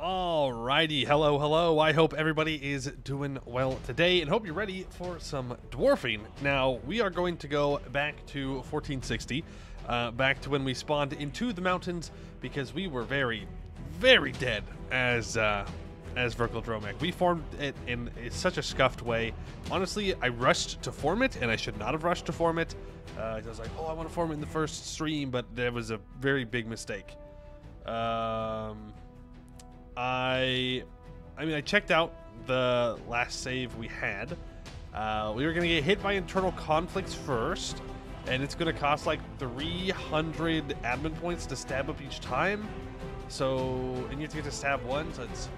Alrighty, hello, hello. I hope everybody is doing well today and hope you're ready for some dwarfing. Now, we are going to go back to 1460, uh, back to when we spawned into the mountains because we were very, very dead as uh, as Verkal Dromak. We formed it in such a scuffed way. Honestly, I rushed to form it and I should not have rushed to form it. Uh, I was like, oh, I want to form it in the first stream, but that was a very big mistake. Um, I, I mean, I checked out the last save we had. Uh, we were gonna get hit by internal conflicts first, and it's gonna cost like 300 admin points to stab up each time. So, and you have to get to stab one, so it's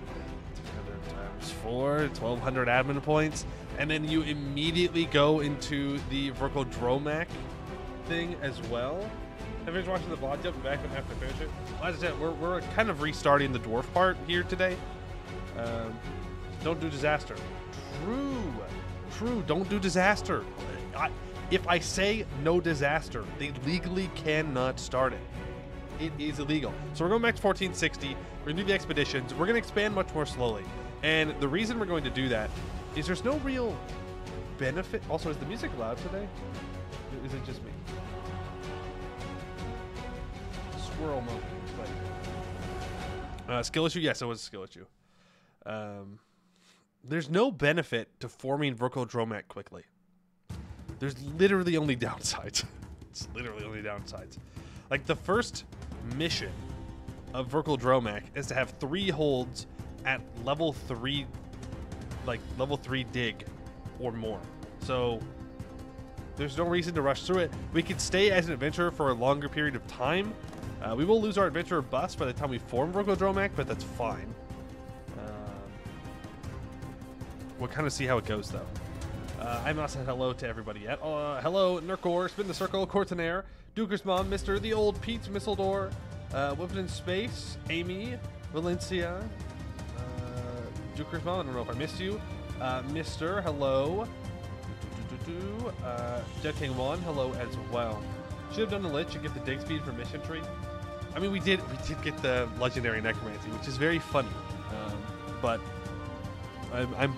300 times four, 1200 admin points, and then you immediately go into the Verkal Dromak thing as well. Everyone's watching the vlog. Jump back and have to finish it. Well, As I said, we're, we're kind of restarting the dwarf part here today. Um, don't do disaster. True. True. Don't do disaster. I, if I say no disaster, they legally cannot start it. It is illegal. So we're going back to 1460. We're going to do the expeditions. We're going to expand much more slowly. And the reason we're going to do that is there's no real benefit. Also, is the music loud today? Is it just me? Squirrel monkey. But, uh, skill issue? Yes, it was a skill issue. Um, there's no benefit to forming Verkal Dromak quickly. There's literally only downsides. it's literally only downsides. Like the first mission of Verkal Dromak is to have three holds at level three, like level three dig or more. So there's no reason to rush through it. We could stay as an adventurer for a longer period of time. Uh, we will lose our adventurer bus by the time we form Verkal Dromak, but that's fine. Um, we'll kind of see how it goes, though. Uh, I've not said hello to everybody yet. Uh, hello, Nurkor, Spin the Circle, Cortinair, Duker's Mom, Mr. The Old Pete, Mistledor, uh, Whipped in Space, Amy, Valencia, uh, Duker's Mom, I don't know if I missed you. Uh, Mr. Hello. Uh, Jet King 1, hello as well. Should have done the lich and get the dig speed for mission tree. I mean, we did we did get the legendary necromancy, which is very funny. Um, but I'm, I'm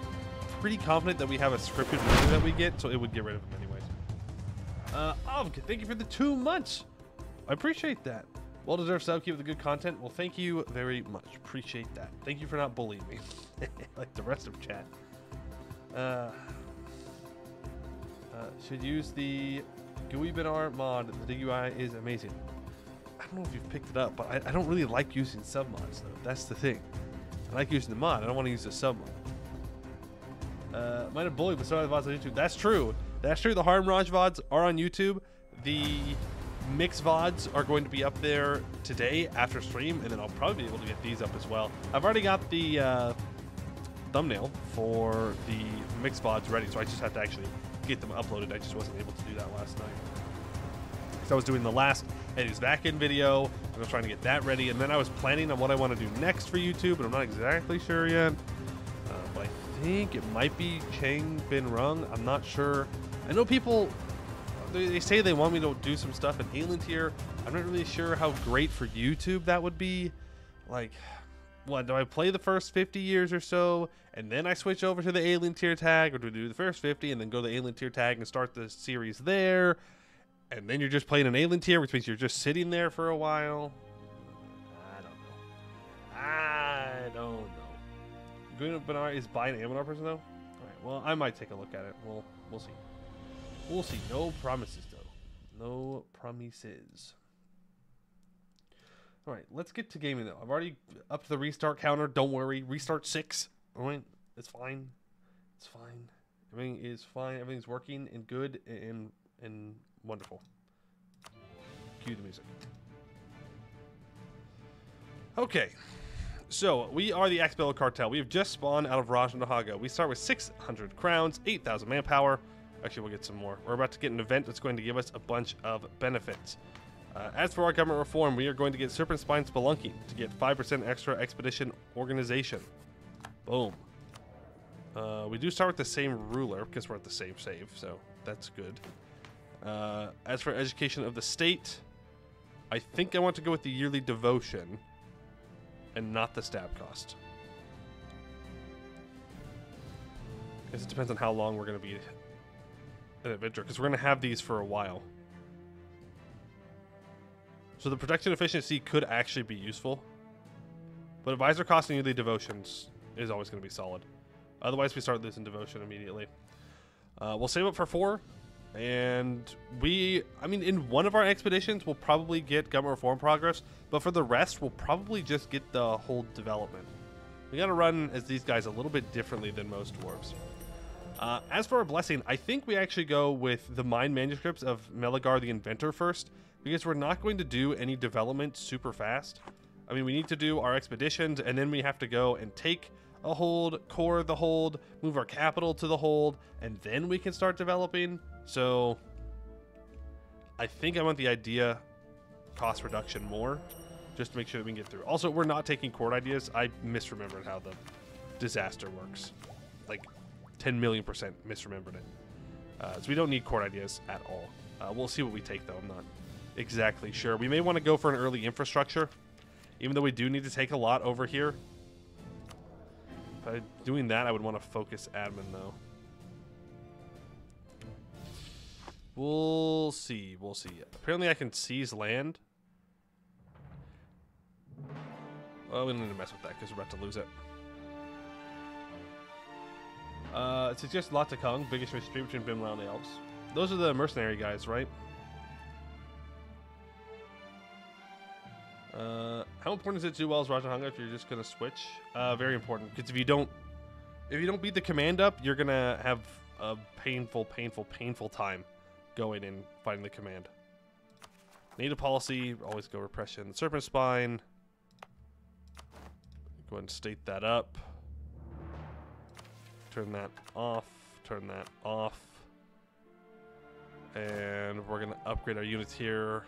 pretty confident that we have a scripted mission that we get, so it would get rid of him anyways. Uh, Avg, thank you for the two months. I appreciate that. Well deserved sub, keep the good content. Well, thank you very much. Appreciate that. Thank you for not bullying me, like the rest of chat. Uh, uh, should use the GUI Binar mod. The GUI is amazing. I don't know if you've picked it up, but I, I don't really like using submods though. That's the thing. I like using the mod. I don't want to use the submod. Uh, might have bullied, but so are the VODs on YouTube. That's true. That's true. The Harimraj VODs are on YouTube. The mix VODs are going to be up there today after stream, and then I'll probably be able to get these up as well. I've already got the uh, thumbnail for the mix VODs ready, so I just have to actually get them uploaded. I just wasn't able to do that last night. Because I was doing the last Eddie's back end video, I was trying to get that ready, and then I was planning on what I want to do next for YouTube, but I'm not exactly sure yet. Uh, but I think it might be Chang Bin Rung. I'm not sure. I know people, they, say they want me to do some stuff in Alien Tier. I'm not really sure how great for YouTube that would be. Like, what do I play the first 50 years or so and then I switch over to the alien tier tag or do do the first 50 and then go to the alien tier tag and start the series there and then you're just playing an alien tier which means you're just sitting there for a while I don't know I don't know Green Benar is buying an Aminar person though alright well I might take a look at it we'll we'll see we'll see no promises though no promises all right, let's get to gaming though. I've already up to the restart counter. Don't worry, restart six. All right, it's fine. It's fine. Everything is fine. Everything's working and good and and wonderful. Cue the music. Okay, so we are the Axbella Cartel. We have just spawned out of Rajnadhaga. We start with 600 crowns, 8,000 manpower. Actually, we'll get some more. We're about to get an event that's going to give us a bunch of benefits. Uh, as for our government reform, we are going to get Serpent Spine Spelunking to get 5% extra expedition organization. Boom. Uh, we do start with the same ruler because we're at the same save, so that's good. Uh, as for education of the state, I think I want to go with the yearly devotion. and not the stab cost. Because it depends on how long we're going to be an adventure, because we're going to have these for a while. So the protection efficiency could actually be useful. But advisor cost and the devotions is always going to be solid. Otherwise, we start losing devotion immediately. Uh, we'll save up for four. And we, I mean, in one of our expeditions, we'll probably get government reform progress. But for the rest, we'll probably just get the whole development. We got to run as these guys a little bit differently than most dwarves. Uh, as for our blessing, I think we actually go with the mind manuscripts of Meligar the Inventor first, because we're not going to do any development super fast. I mean, we need to do our expeditions, and then we have to go and take a hold, core the hold, move our capital to the hold, and then we can start developing. So, I think I want the idea cost reduction more, just to make sure that we can get through. Also, we're not taking court ideas. I misremembered how the disaster works. Like, 10 million percent misremembered it. Uh, so we don't need court ideas at all. Uh, we'll see what we take, though. I'm not exactly sure. We may want to go for an early infrastructure, even though we do need to take a lot over here. By doing that, I would want to focus admin, though. We'll see. We'll see. Apparently, I can seize land. Well, we don't need to mess with that because we're about to lose it. Uh, it suggests Latakung, biggest mystery between Bimlau and the Elves. Those are the mercenary guys, right? Uh, how important is it to do well as Rajnadhaga if you're just gonna switch? Uh, very important because if you don't, if you don't beat the command up, you're gonna have a painful, painful, painful time going and finding the command. Native policy, always go repression. Serpent spine. Go ahead and state that up. Turn that off. Turn that off. And we're gonna upgrade our units here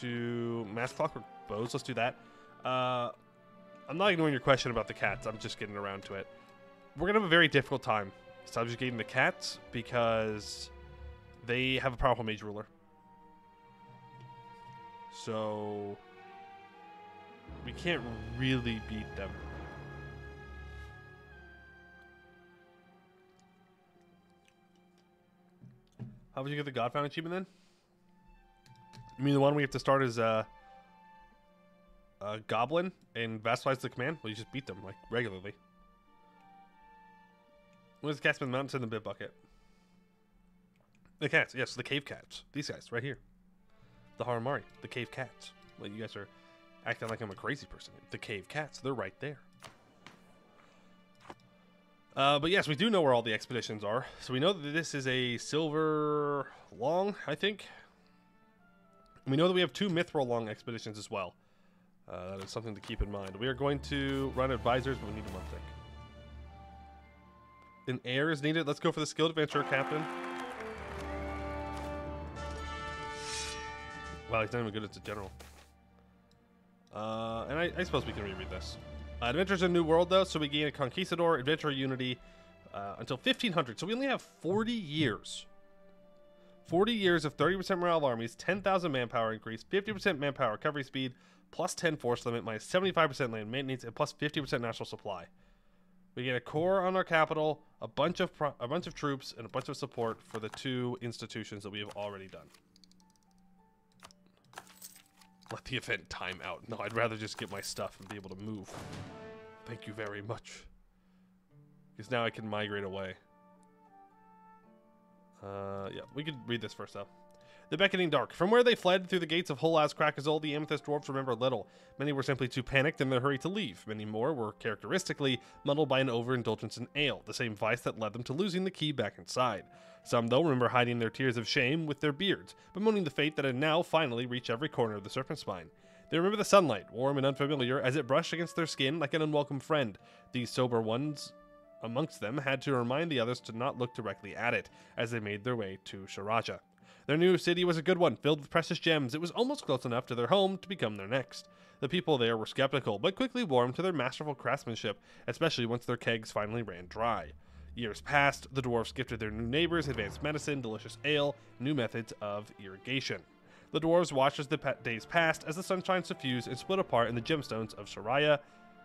to mass clockwork bows. Let's do that. Uh, I'm not ignoring your question about the cats. I'm just getting around to it. We're gonna have a very difficult time subjugating the cats because they have a powerful mage ruler. So we can't really beat them. How would you get the Godfound achievement then? You mean the one we have to start as a, uh, a goblin and vassalize the command? Well, you just beat them like regularly. What is Catsman Mountain in the bit bucket? The cats, yes, the cave cats. These guys right here. The Haramari, the cave cats. Well, you guys are acting like I'm a crazy person. The cave cats, they're right there. Uh, but yes, we do know where all the expeditions are. So we know that this is a silver long, I think. We know that we have two Mithril long expeditions as well. Uh, that is something to keep in mind. We are going to run advisors, but we need a thick. An heir is needed. Let's go for the skilled adventurer, Captain. Wow, he's not even good as a general. Uh, and I, I suppose we can reread this. Uh, Adventures in a New World, though, so we gain a Conquistador, Adventure Unity uh, until 1500. So we only have 40 years. 40 years of 30% morale armies, 10,000 manpower increase, 50% manpower recovery speed, plus 10 force limit, minus 75% land maintenance, and plus 50% national supply. We get a core on our capital, a bunch of a bunch of troops, and a bunch of support for the two institutions that we have already done. Let the event time out. No, I'd rather just get my stuff and be able to move. Thank you very much. Because now I can migrate away. Uh, yeah, we could read this first, though. The Beckoning Dark. From where they fled through the gates of Holaz Krakazol, the Amethyst Dwarfs remember little. Many were simply too panicked in their hurry to leave. Many more were characteristically muddled by an overindulgence in ale, the same vice that led them to losing the key back inside. Some, though, remember hiding their tears of shame with their beards, bemoaning the fate that had now finally reached every corner of the serpent spine. They remember the sunlight, warm and unfamiliar, as it brushed against their skin like an unwelcome friend. These sober ones amongst them had to remind the others to not look directly at it as they made their way to Sharaja. Their new city was a good one, filled with precious gems. It was almost close enough to their home to become their next. The people there were skeptical, but quickly warmed to their masterful craftsmanship, especially once their kegs finally ran dry. Years passed, the dwarfs gifted their new neighbors advanced medicine, delicious ale, new methods of irrigation. The dwarves watched as the pa- days passed, as the sunshine suffused and split apart in the gemstones of Shariah,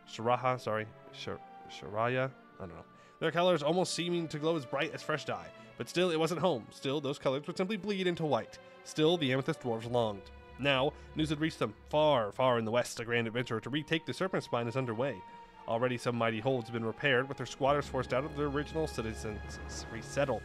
Sharaha, sorry, Shar- Shariah, I don't know. Their colors almost seeming to glow as bright as fresh dye. But still, it wasn't home. Still, those colors would simply bleed into white. Still, the amethyst dwarves longed. Now, news had reached them. Far, far in the west, a grand adventure to retake the Serpent Spine is underway. Already, some mighty holds have been repaired, with their squatters forced out of their original citizens resettled.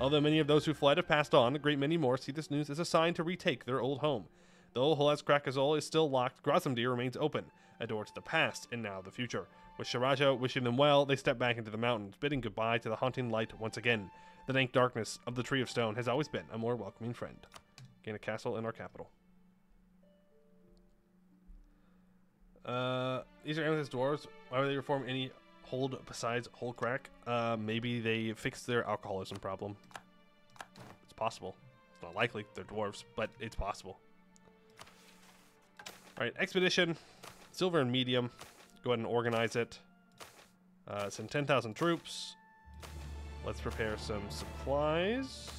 Although many of those who fled have passed on, a great many more see this news as a sign to retake their old home. Though Holas Krakazol is still locked, Grozamdir remains open, a door to the past and now the future. With Sharaja wishing them well, they step back into the mountains, bidding goodbye to the haunting light once again. The dank darkness of the Tree of Stone has always been a more welcoming friend. Gain a castle in our capital. Uh, these are amethyst dwarves. Why would they reform any hold besides hold crack? Uh, maybe they fixed their alcoholism problem. It's possible. It's not likely. They're dwarves, but it's possible. All right, expedition, silver and medium. Go ahead and organize it. Uh, send 10,000 troops. Let's prepare some supplies.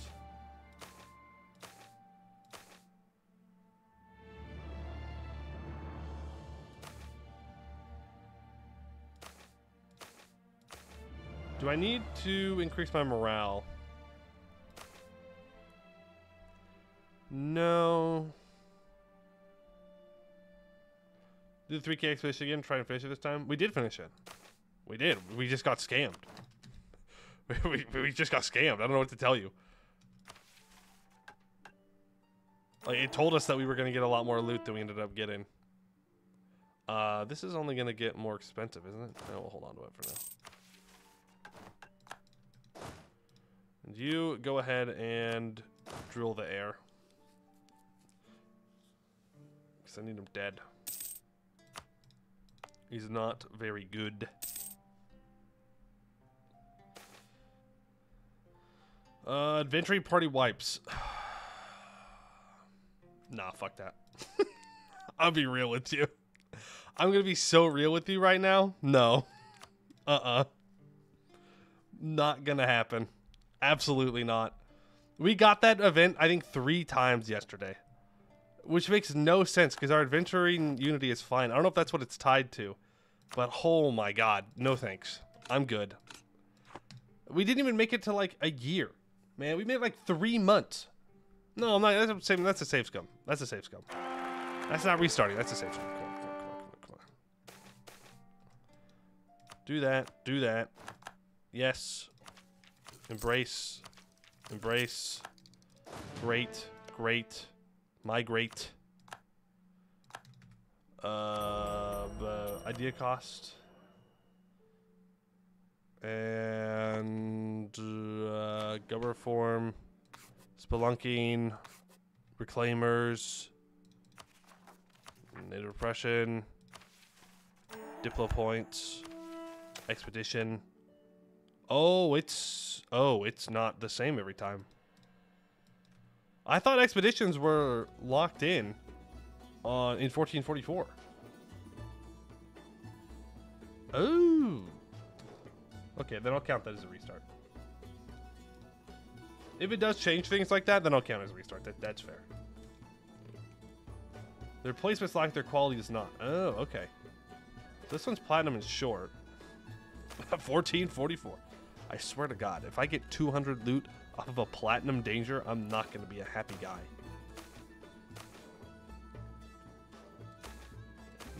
Do I need to increase my morale? No. Do the 3K expedition again, try and finish it this time. We did finish it. We did. We just got scammed. we, we just got scammed. I don't know what to tell you. Like, it told us that we were going to get a lot more loot than we ended up getting. Uh, this is only going to get more expensive, isn't it? No, we'll hold on to it for now. And you go ahead and drill the air. Because I need him dead. He's not very good. Uh, Adventure Party wipes. nah, fuck that. I'll be real with you. I'm gonna be so real with you right now. No. Uh-uh. Not gonna happen. Absolutely not. We got that event, I think, three times yesterday. Which makes no sense because our adventuring unity is fine. I don't know if that's what it's tied to. But oh my god, no thanks. I'm good. We didn't even make it to like a year. Man, we made like three months. No, I'm not. That's a, that's a safe scum. That's a safe scum. That's not restarting. That's a safe scum. Come on, come on, come on, come on. Do that. Do that. Yes. Embrace. Embrace. Great. Great. Migrate. Uh, idea cost. And uh, government reform, spelunking, reclaimers, native repression, diplo points, expedition. Oh, it's oh, it's not the same every time. I thought expeditions were locked in on in 1444. Oh. Okay, then I'll count that as a restart. If it does change things like that, then I'll count as a restart. That, that's fair. Their placements like their quality is not. Oh, okay. This one's platinum and short. 1444. I swear to God, if I get 200 loot off of a platinum danger, I'm not going to be a happy guy.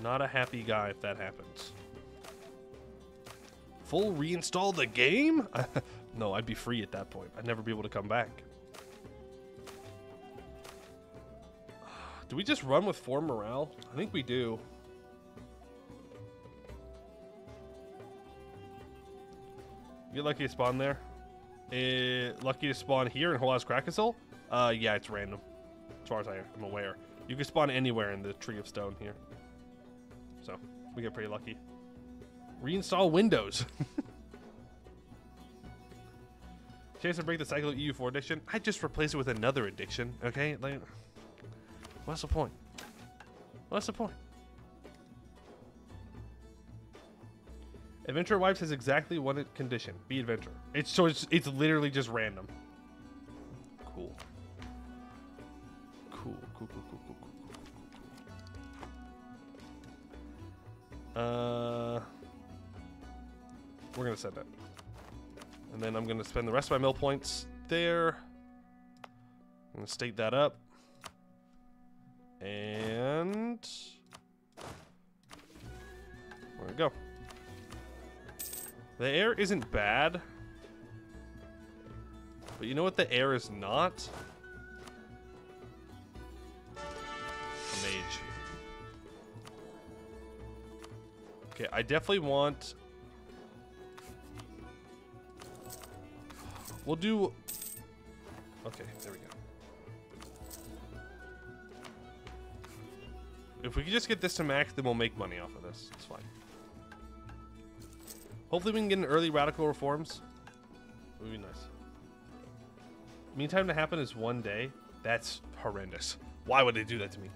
Not a happy guy if that happens. Full reinstall the game? no, I'd be free at that point. I'd never be able to come back. Do we just run with 4 morale? I think we do. You lucky to spawn there? Uh, lucky to spawn here in Holas Krakazol? Uh, yeah, it's random. As far as I am aware. You can spawn anywhere in the Tree of Stone here. We get pretty lucky. Reinstall Windows. Chance to break the cycle of EU4 addiction? I just replace it with another addiction, okay? Like, what's the point? What's the point? Adventure Wipes has exactly one condition. Be adventure. It's so it's, it's literally just random. Cool, Uh, we're gonna send it, and then I'm gonna spend the rest of my mill points there. I'm gonna state that up, and there we go. The air isn't bad, but you know what the air is not? A mage. Okay, I definitely want... We'll do... Okay, there we go. If we can just get this to max, then we'll make money off of this. It's fine. Hopefully we can get an early radical reforms. It would be nice. Meantime to happen is one day. That's horrendous. Why would they do that to me?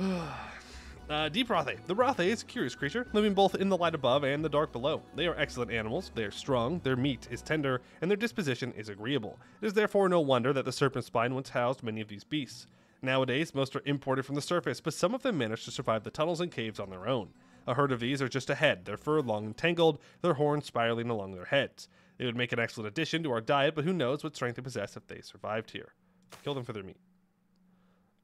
Uh, Deep Rothe. The Rothe is a curious creature, living both in the light above and the dark below. They are excellent animals, they are strong, their meat is tender, and their disposition is agreeable. It is therefore no wonder that the Serpent Spine once housed many of these beasts. Nowadays, most are imported from the surface, but some of them manage to survive the tunnels and caves on their own. A herd of these are just ahead, their fur long and tangled, their horns spiraling along their heads. They would make an excellent addition to our diet, but who knows what strength they possess if they survived here. Kill them for their meat.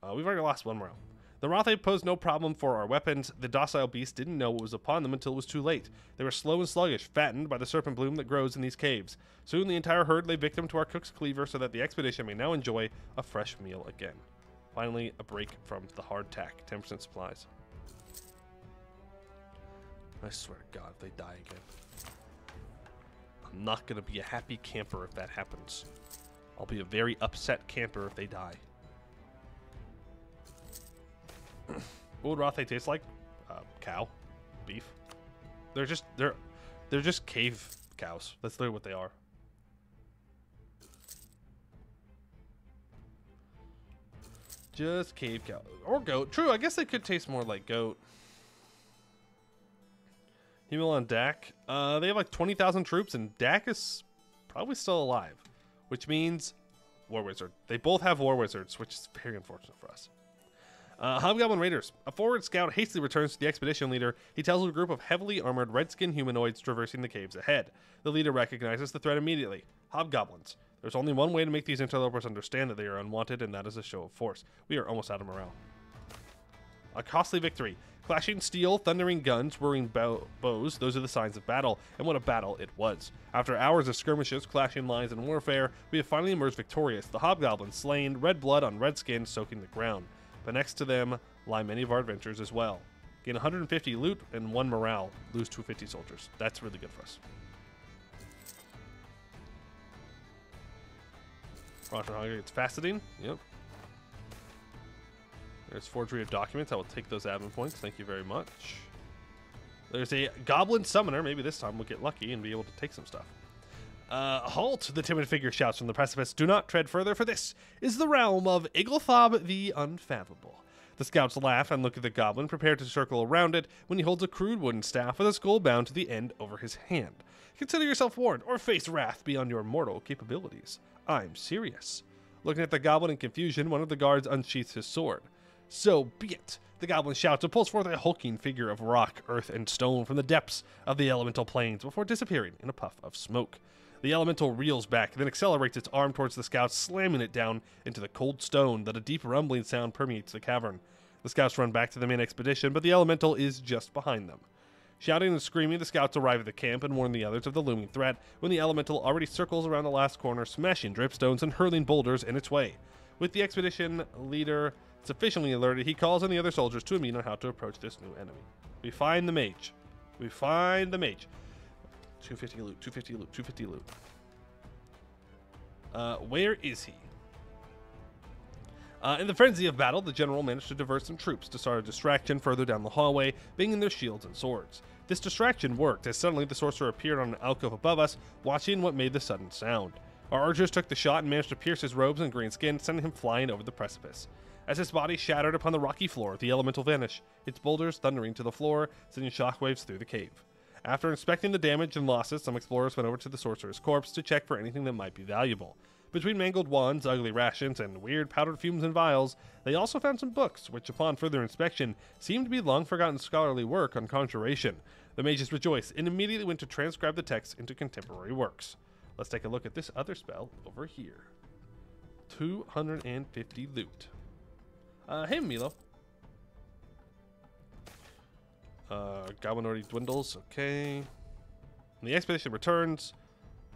Uh, we've already lost one round. The Rothe posed no problem for our weapons. The docile beasts didn't know what was upon them until it was too late. They were slow and sluggish, fattened by the serpent bloom that grows in these caves. Soon the entire herd lay victim to our cook's cleaver so that the expedition may now enjoy a fresh meal again. Finally, a break from the hardtack. 10% supplies. I swear to God, if they die again. I'm not going to be a happy camper if that happens. I'll be a very upset camper if they die. What would Rothe taste like? Uh, cow, beef. They're just they're they're just cave cows. That's literally what they are. Just cave cow or goat. True, I guess they could taste more like goat. Email on Dak. Uh, they have like 20,000 troops, and Dak is probably still alive, which means War Wizard. They both have War Wizards, which is very unfortunate for us. Uh, Hobgoblin Raiders. A forward scout hastily returns to the expedition leader. He tells of a group of heavily armored redskin humanoids traversing the caves ahead. The leader recognizes the threat immediately Hobgoblins. There's only one way to make these interlopers understand that they are unwanted, and that is a show of force. We are almost out of morale. A costly victory. Clashing steel, thundering guns, whirring bow- bows, those are the signs of battle, and what a battle it was. After hours of skirmishes, clashing lines, and warfare, we have finally emerged victorious, the hobgoblins slain, red blood on red skin soaking the ground. But next to them lie many of our adventures as well. Gain 150 loot and 1 morale, lose 250 soldiers. That's really good for us. Roger Hunger gets faceting. Yep. There's forgery of documents. I will take those admin points. Thank you very much. There's a goblin summoner. Maybe this time we'll get lucky and be able to take some stuff. Uh, halt! The timid figure shouts from the precipice. Do not tread further, for this is the realm of Iglothob the Unfathomable. The scouts laugh and look at the goblin, prepared to circle around it, when he holds a crude wooden staff with a skull bound to the end over his hand. Consider yourself warned, or face wrath beyond your mortal capabilities. I'm serious. Looking at the goblin in confusion, one of the guards unsheaths his sword. So be it. The goblin shouts and pulls forth a hulking figure of rock, earth, and stone from the depths of the elemental plains before disappearing in a puff of smoke. The elemental reels back, then accelerates its arm towards the scouts, slamming it down into the cold stone that a deep rumbling sound permeates the cavern. The scouts run back to the main expedition, but the elemental is just behind them. Shouting and screaming, the scouts arrive at the camp and warn the others of the looming threat when the elemental already circles around the last corner, smashing dripstones and hurling boulders in its way. With the expedition leader Sufficiently alerted, he calls on the other soldiers to a meet on how to approach this new enemy. We find the mage. We find the mage. 250 loot, 250 loot, 250 loot. Uh, where is he? Uh, in the frenzy of battle, the general managed to divert some troops to start a distraction further down the hallway, banging their shields and swords. This distraction worked, as suddenly the sorcerer appeared on an alcove above us, watching what made the sudden sound. Our archers took the shot and managed to pierce his robes and green skin, sending him flying over the precipice. As his body shattered upon the rocky floor, the elemental vanished, its boulders thundering to the floor, sending shockwaves through the cave. After inspecting the damage and losses, some explorers went over to the sorcerer's corpse to check for anything that might be valuable. Between mangled wands, ugly rations, and weird powdered fumes and vials, they also found some books, which upon further inspection seemed to be long forgotten scholarly work on conjuration. The mages rejoiced and immediately went to transcribe the text into contemporary works. Let's take a look at this other spell over here. 250 loot. Uh, hey, Milo. Uh, Goblin already dwindles. Okay. And the expedition returns.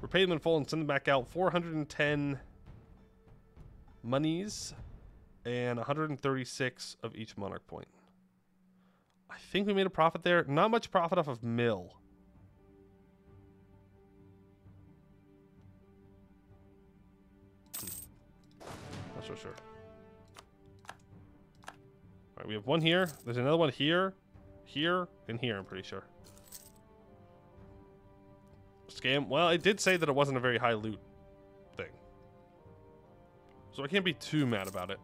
Repay them in full and send them back out. 410 monies and 136 of each monarch point. I think we made a profit there. Not much profit off of mill. Hmm. Not so sure. All right, we have one here. There's another one here, here, and here. I'm pretty sure. Scam. Well, it did say that it wasn't a very high loot thing, so I can't be too mad about it.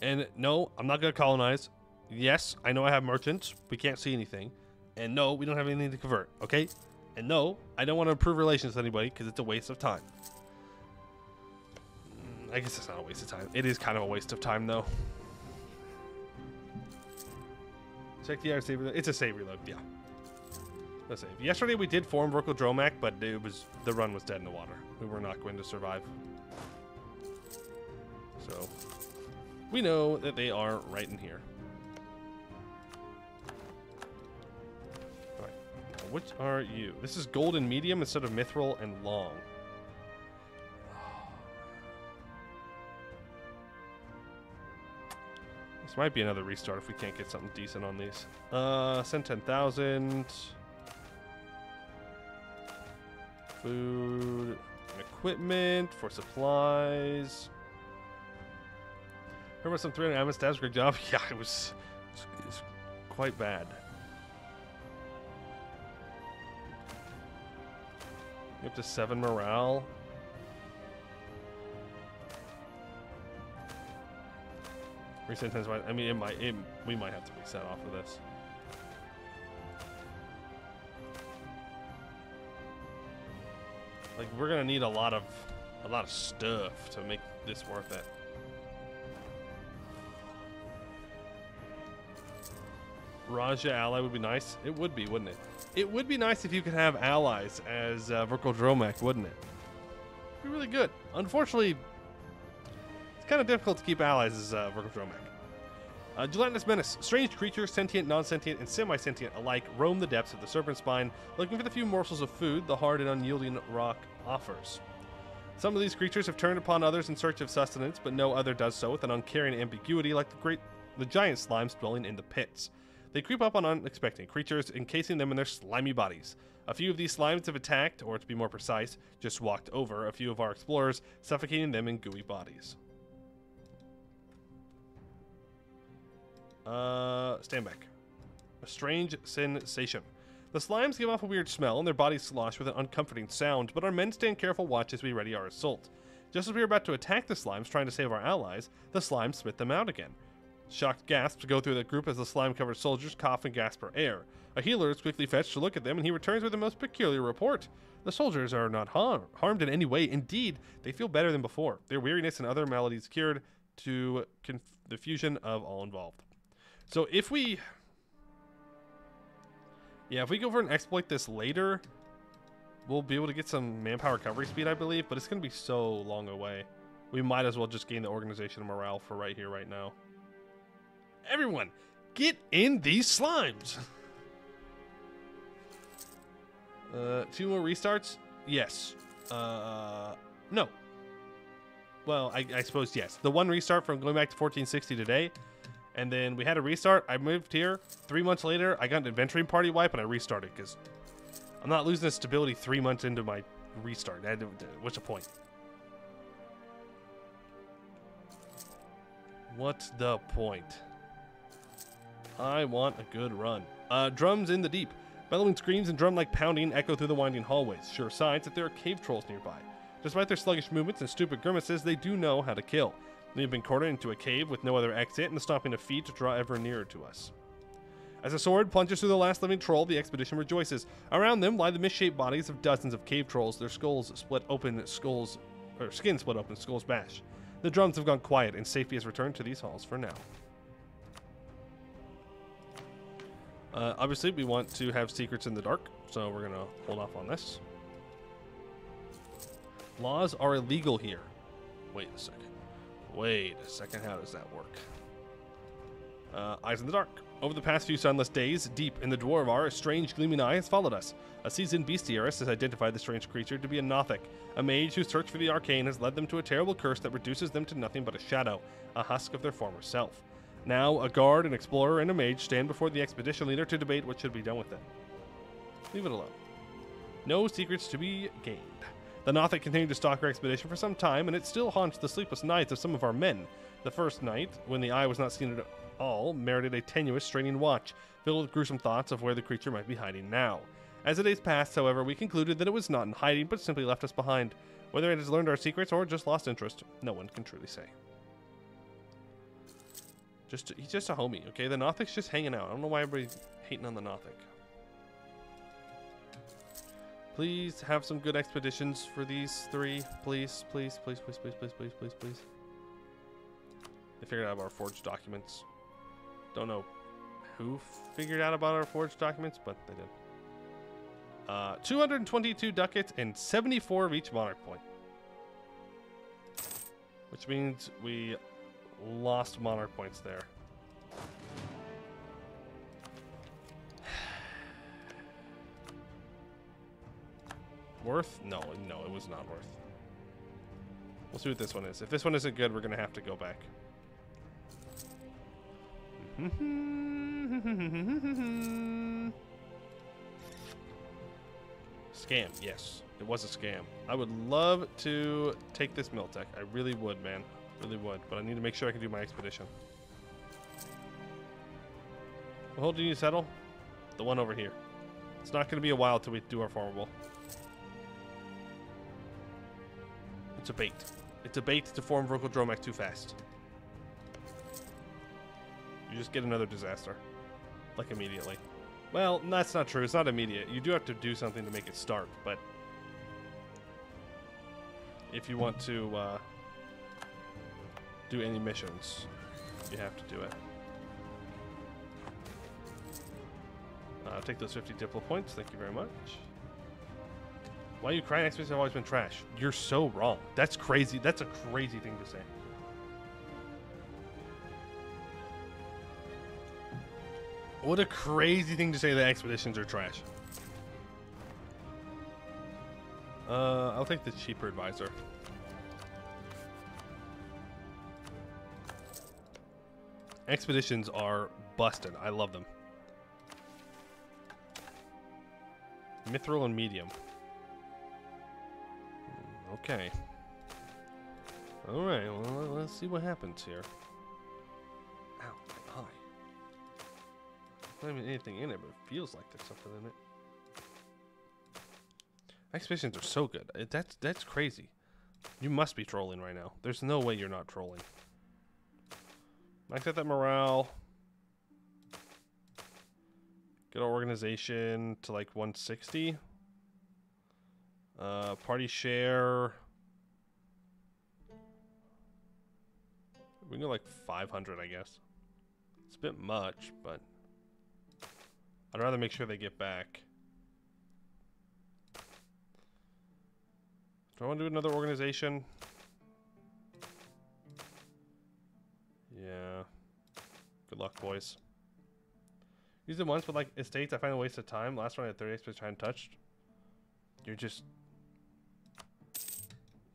And no, I'm not going to colonize. Yes, I know I have merchants. We can't see anything. And no, we don't have anything to convert, okay? And no, I don't want to improve relations with anybody because it's a waste of time. Mm, I guess it's not a waste of time. It is kind of a waste of time, though. Check the save. It's a save reload, yeah. Let's save. Yesterday we did form Verkal Dromak, but it was the run was dead in the water. We were not going to survive. So we know that they are right in here. Alright. Which are you? This is golden medium instead of mithril and long. Might be another restart if we can't get something decent on these. Uh, send 10,000. Food and equipment for supplies. Heard about some 300 Amon stats, great job. Yeah, it was, it was quite bad. Up to 7 morale. Reset tense. I mean, it might. It, we might have to reset off of this. Like we're gonna need a lot of, a lot of stuff to make this worth it. Raja ally would be nice. It would be, wouldn't it? It would be nice if you could have allies as uh, Verkal Dromak, wouldn't it? Be really good. Unfortunately, kind of difficult to keep allies as uh, Verkal Dromak. Uh, Gelatinous Menace. Strange creatures, sentient, non-sentient, and semi-sentient alike, roam the depths of the Serpent Spine, looking for the few morsels of food the hard and unyielding rock offers. Some of these creatures have turned upon others in search of sustenance, but no other does so with an uncaring ambiguity like the great, the giant slimes dwelling in the pits. They creep up on unexpected creatures, encasing them in their slimy bodies. A few of these slimes have attacked, or to be more precise, just walked over a few of our explorers, suffocating them in gooey bodies. Uh, stand back. A strange sensation. The slimes give off a weird smell, and their bodies slosh with an uncomforting sound, but our men stand careful watch as we ready our assault. Just as we are about to attack the slimes, trying to save our allies, the slimes spit them out again. Shocked gasps go through the group as the slime-covered soldiers cough and gasp for air. A healer is quickly fetched to look at them, and he returns with a most peculiar report. The soldiers are not har harmed in any way. Indeed, they feel better than before. Their weariness and other maladies cured to the fusion of all involved. So if we... Yeah, if we go for an exploit this later, we'll be able to get some manpower recovery speed, I believe, but it's going to be so long away. We might as well just gain the organization morale for right here, right now. Everyone, get in these slimes. uh, two more restarts? Yes. Uh, no. Well, I, I suppose yes. The one restart from going back to 1460 today, and then we had a restart. I moved here. Three months later, I got an adventuring party wipe, and I restarted because I'm not losing the stability three months into my restart. What's the point? What's the point? I want a good run. Uh, drums in the deep. Bellowing screams and drum-like pounding echo through the winding hallways, sure signs that there are cave trolls nearby. Despite their sluggish movements and stupid grimaces, they do know how to kill. We have been cornered into a cave with no other exit and the stopping a feet to draw ever nearer to us. As a sword plunges through the last living troll, the expedition rejoices. Around them lie the misshaped bodies of dozens of cave trolls, their skulls split open, skulls or skin split open, skulls bash. The drums have gone quiet, and safety has returned to these halls for now. Uh, obviously, we want to have secrets in the dark, so we're gonna hold off on this. Laws are illegal here. Wait a second. Wait a second. How does that work? Uh, eyes in the dark. Over the past few sunless days, deep in the Dwarvar, a strange gleaming eye has followed us. A seasoned bestiarist has identified the strange creature to be a Nothic, a mage whose search for the arcane has led them to a terrible curse that reduces them to nothing but a shadow, a husk of their former self. Now, a guard, an explorer, and a mage stand before the expedition leader to debate what should be done with it. Leave it alone. No secrets to be gained. The Nothic continued to stalk our expedition for some time, and it still haunts the sleepless nights of some of our men. The first night, when the eye was not seen at all, merited a tenuous, straining watch, filled with gruesome thoughts of where the creature might be hiding now. As the days passed, however, we concluded that it was not in hiding, but simply left us behind. Whether it has learned our secrets or just lost interest, no one can truly say. Just he's just a homie, okay? The Nothic's just hanging out. I don't know why everybody's hating on the Nothic. Please have some good expeditions for these three. Please, please, please, please, please, please, please, please, please. They figured out about our forged documents. Don't know who figured out about our forged documents, but they did. Uh, 222 ducats and 74 of each monarch point. Which means we lost monarch points there. Worth? No, no, it was not worth. We'll see what this one is. If this one isn't good, we're going to have to go back. scam, yes. It was a scam. I would love to take this Miltech. I really would, man. Really would. But I need to make sure I can do my expedition. What hole do you settle? The one over here. It's not going to be a while till we do our formable. It's a bait. It's a bait to form Vorkle too fast. You just get another disaster. Like immediately. Well, that's not true. It's not immediate. You do have to do something to make it start, but... If you want to uh, do any missions, you have to do it. Uh, take those 50 Diplo points. Thank you very much. Why you crying? Expeditions have always been trash. You're so wrong. That's crazy. That's a crazy thing to say. What a crazy thing to say that expeditions are trash. Uh, I'll take the cheaper advisor. Expeditions are busted. I love them. Mithril and medium. Okay. Alright, well, let's see what happens here. not even anything in it, but it feels like there's something in it. Expeditions are so good. That's that's crazy. You must be trolling right now. There's no way you're not trolling. Max out that morale. Get our organization to like 160. Uh, party share. We can go like 500, I guess. It's a bit much, but I'd rather make sure they get back. Do I want to do another organization? Yeah. Good luck, boys. Use it once with like estates. I find a waste of time. Last one I had 30 estates trying touched. You're just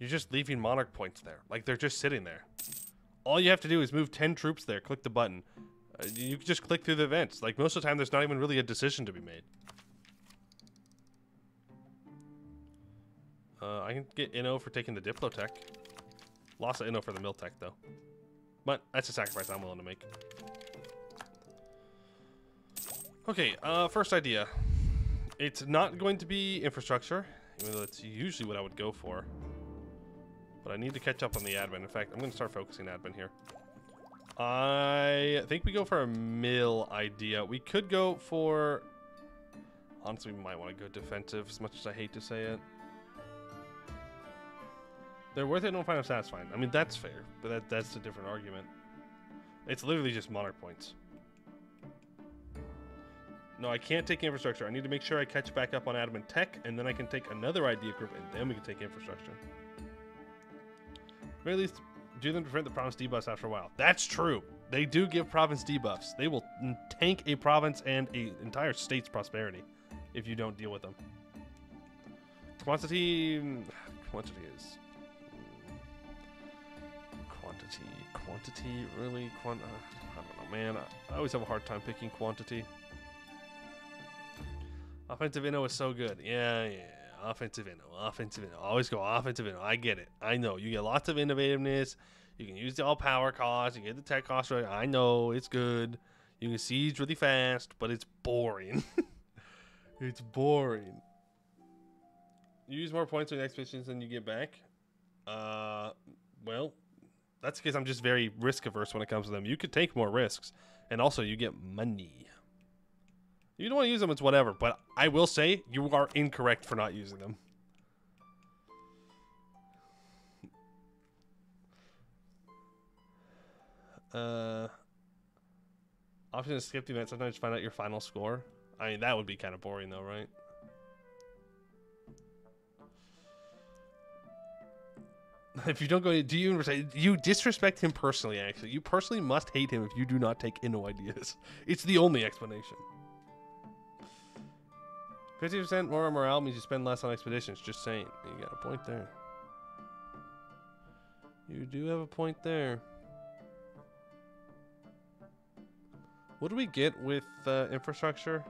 you're just leaving monarch points there. Like they're just sitting there. All you have to do is move 10 troops there, click the button. Uh, you just click through the events. Like, most of the time, there's not even really a decision to be made. Uh, I can get Inno for taking the Diplotech. Lost of Inno for the Miltech, though. But that's a sacrifice I'm willing to make. Okay, uh, first idea. It's not going to be infrastructure, even though it's usually what I would go for. But I need to catch up on the admin. In fact, I'm going to start focusing admin here. I think we go for a mill idea. We could go for... Honestly, we might want to go defensive, as much as I hate to say it. They're worth it, don't find them satisfying. I mean, that's fair, but that, that's a different argument. It's literally just monarch points. No, I can't take infrastructure. I need to make sure I catch back up on admin tech, and then I can take another idea group, and then we can take infrastructure. At least do them to prevent the province debuffs after a while. That's true. They do give province debuffs. They will tank a province and a entire state's prosperity if you don't deal with them. Quantity, quantity is quantity, quantity. Really, quant. Uh, I don't know, man. I, I always have a hard time picking quantity. Offensive inno is so good. Yeah, yeah offensive inno, offensive inno. Always go offensive inno. I get it. I know. You get lots of innovativeness. You can use the all power cost. You get the tech cost right. I know it's good. You can siege really fast, but it's boring. it's boring. You use more points on expeditions than you get back. Uh, well, that's because I'm just very risk averse when it comes to them. You could take more risks, and also you get money. You don't want to use them, it's whatever. But I will say, you are incorrect for not using them. Uh, option to skip the event. Sometimes find out your final score. I mean, that would be kind of boring, though, right? if you don't go, do you you disrespect him personally? Actually, you personally must hate him if you do not take Inno ideas. It's the only explanation. 50% more morale means you spend less on expeditions. Just saying. You got a point there. You do have a point there. What do we get with uh, infrastructure?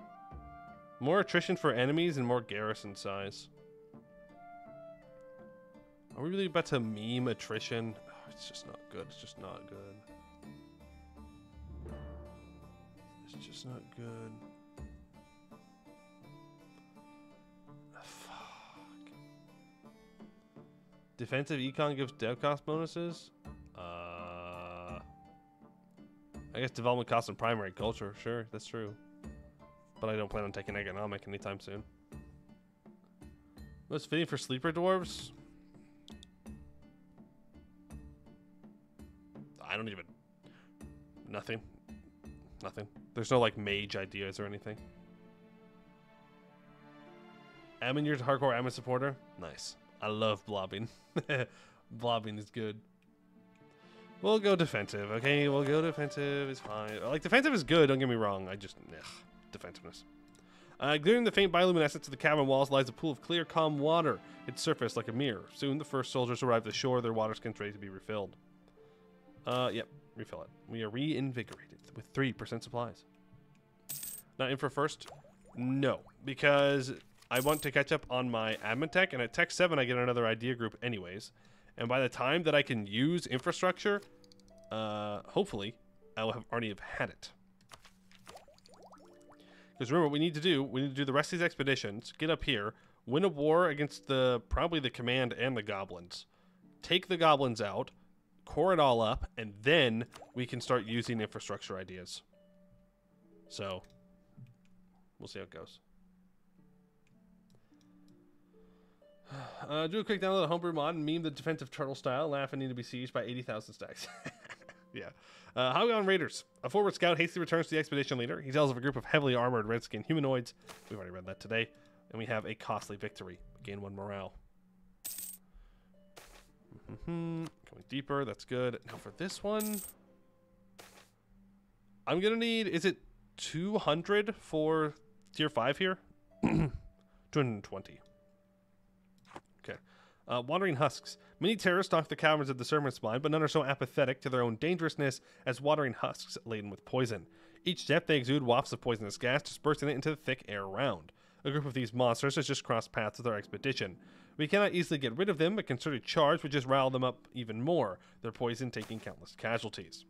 More attrition for enemies and more garrison size. Are we really about to meme attrition? Oh, it's just not good. It's just not good. It's just not good. Defensive econ gives dev cost bonuses? Uh, I guess development cost and primary culture. Sure, that's true. But I don't plan on taking economic anytime soon. Most fitting for sleeper dwarves? I don't even... Nothing. Nothing. There's no, like, mage ideas or anything. Ammon, you're a hardcore Ammon supporter? Nice. I love blobbing. blobbing is good. We'll go defensive, okay? We'll go defensive. It's fine. Like, defensive is good, don't get me wrong. I just, ugh, defensiveness. Uh, glittering the faint bioluminescence of the cavern walls lies a pool of clear, calm water. Its surface like a mirror. Soon the first soldiers arrive at the shore, their water skins ready to be refilled. Uh, yep, refill it. We are reinvigorated with 3% supplies. Not in for first? No, because I want to catch up on my admin tech, and at tech 7 I get another idea group anyways. And by the time that I can use infrastructure, uh, hopefully, I will have already have had it. Because remember, what we need to do, we need to do the rest of these expeditions, get up here, win a war against the probably the command and the goblins, take the goblins out, core it all up, and then we can start using infrastructure ideas. So, we'll see how it goes. Uh, do a quick download of the Homebrew Mod and meme the defensive turtle style. Laugh and need to be sieged by 80,000 stacks. yeah. Uh, on Raiders. A forward scout hastily returns to the expedition leader. He tells of a group of heavily armored redskin humanoids. We've already read that today. And we have a costly victory. Gain one morale. Mm -hmm. Going deeper. That's good. Now for this one, I'm going to need, is it 200 for tier 5 here? 220. Uh, Wandering Husks. Many terrorists stalk the caverns of the Serpentspine, but none are so apathetic to their own dangerousness as wandering husks laden with poison. Each step they exude wafts of poisonous gas, dispersing it into the thick air around. A group of these monsters has just crossed paths with our expedition. We cannot easily get rid of them, but concerted charge would just rile them up even more, their poison taking countless casualties.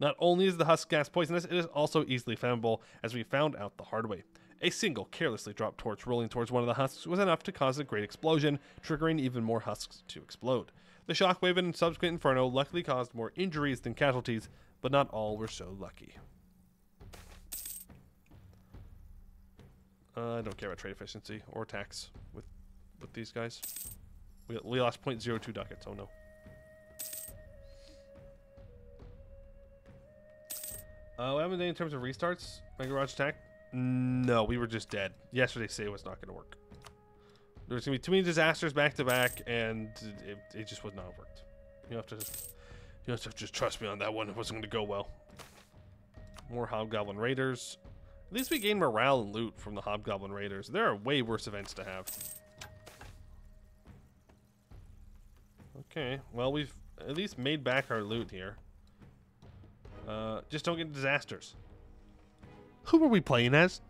Not only is the husk gas poisonous, it is also easily flammable, as we found out the hard way. A single carelessly dropped torch rolling towards one of the husks was enough to cause a great explosion, triggering even more husks to explode. The shockwave and subsequent inferno luckily caused more injuries than casualties, but not all were so lucky. Uh, I don't care about trade efficiency or tax with with these guys. We, we lost 0.02 ducats. Oh no. Uh, what happened in terms of restarts? My garage attack? No, we were just dead. Yesterday say it was not going to work. There was going to be too many disasters back to back, and it, it just was not have worked. You have to, you have to just trust me on that one. It wasn't going to go well. More Hobgoblin Raiders. At least we gain morale and loot from the Hobgoblin Raiders. There are way worse events to have. Okay, well, we've at least made back our loot here. Uh, just don't get disasters. Who are we playing as?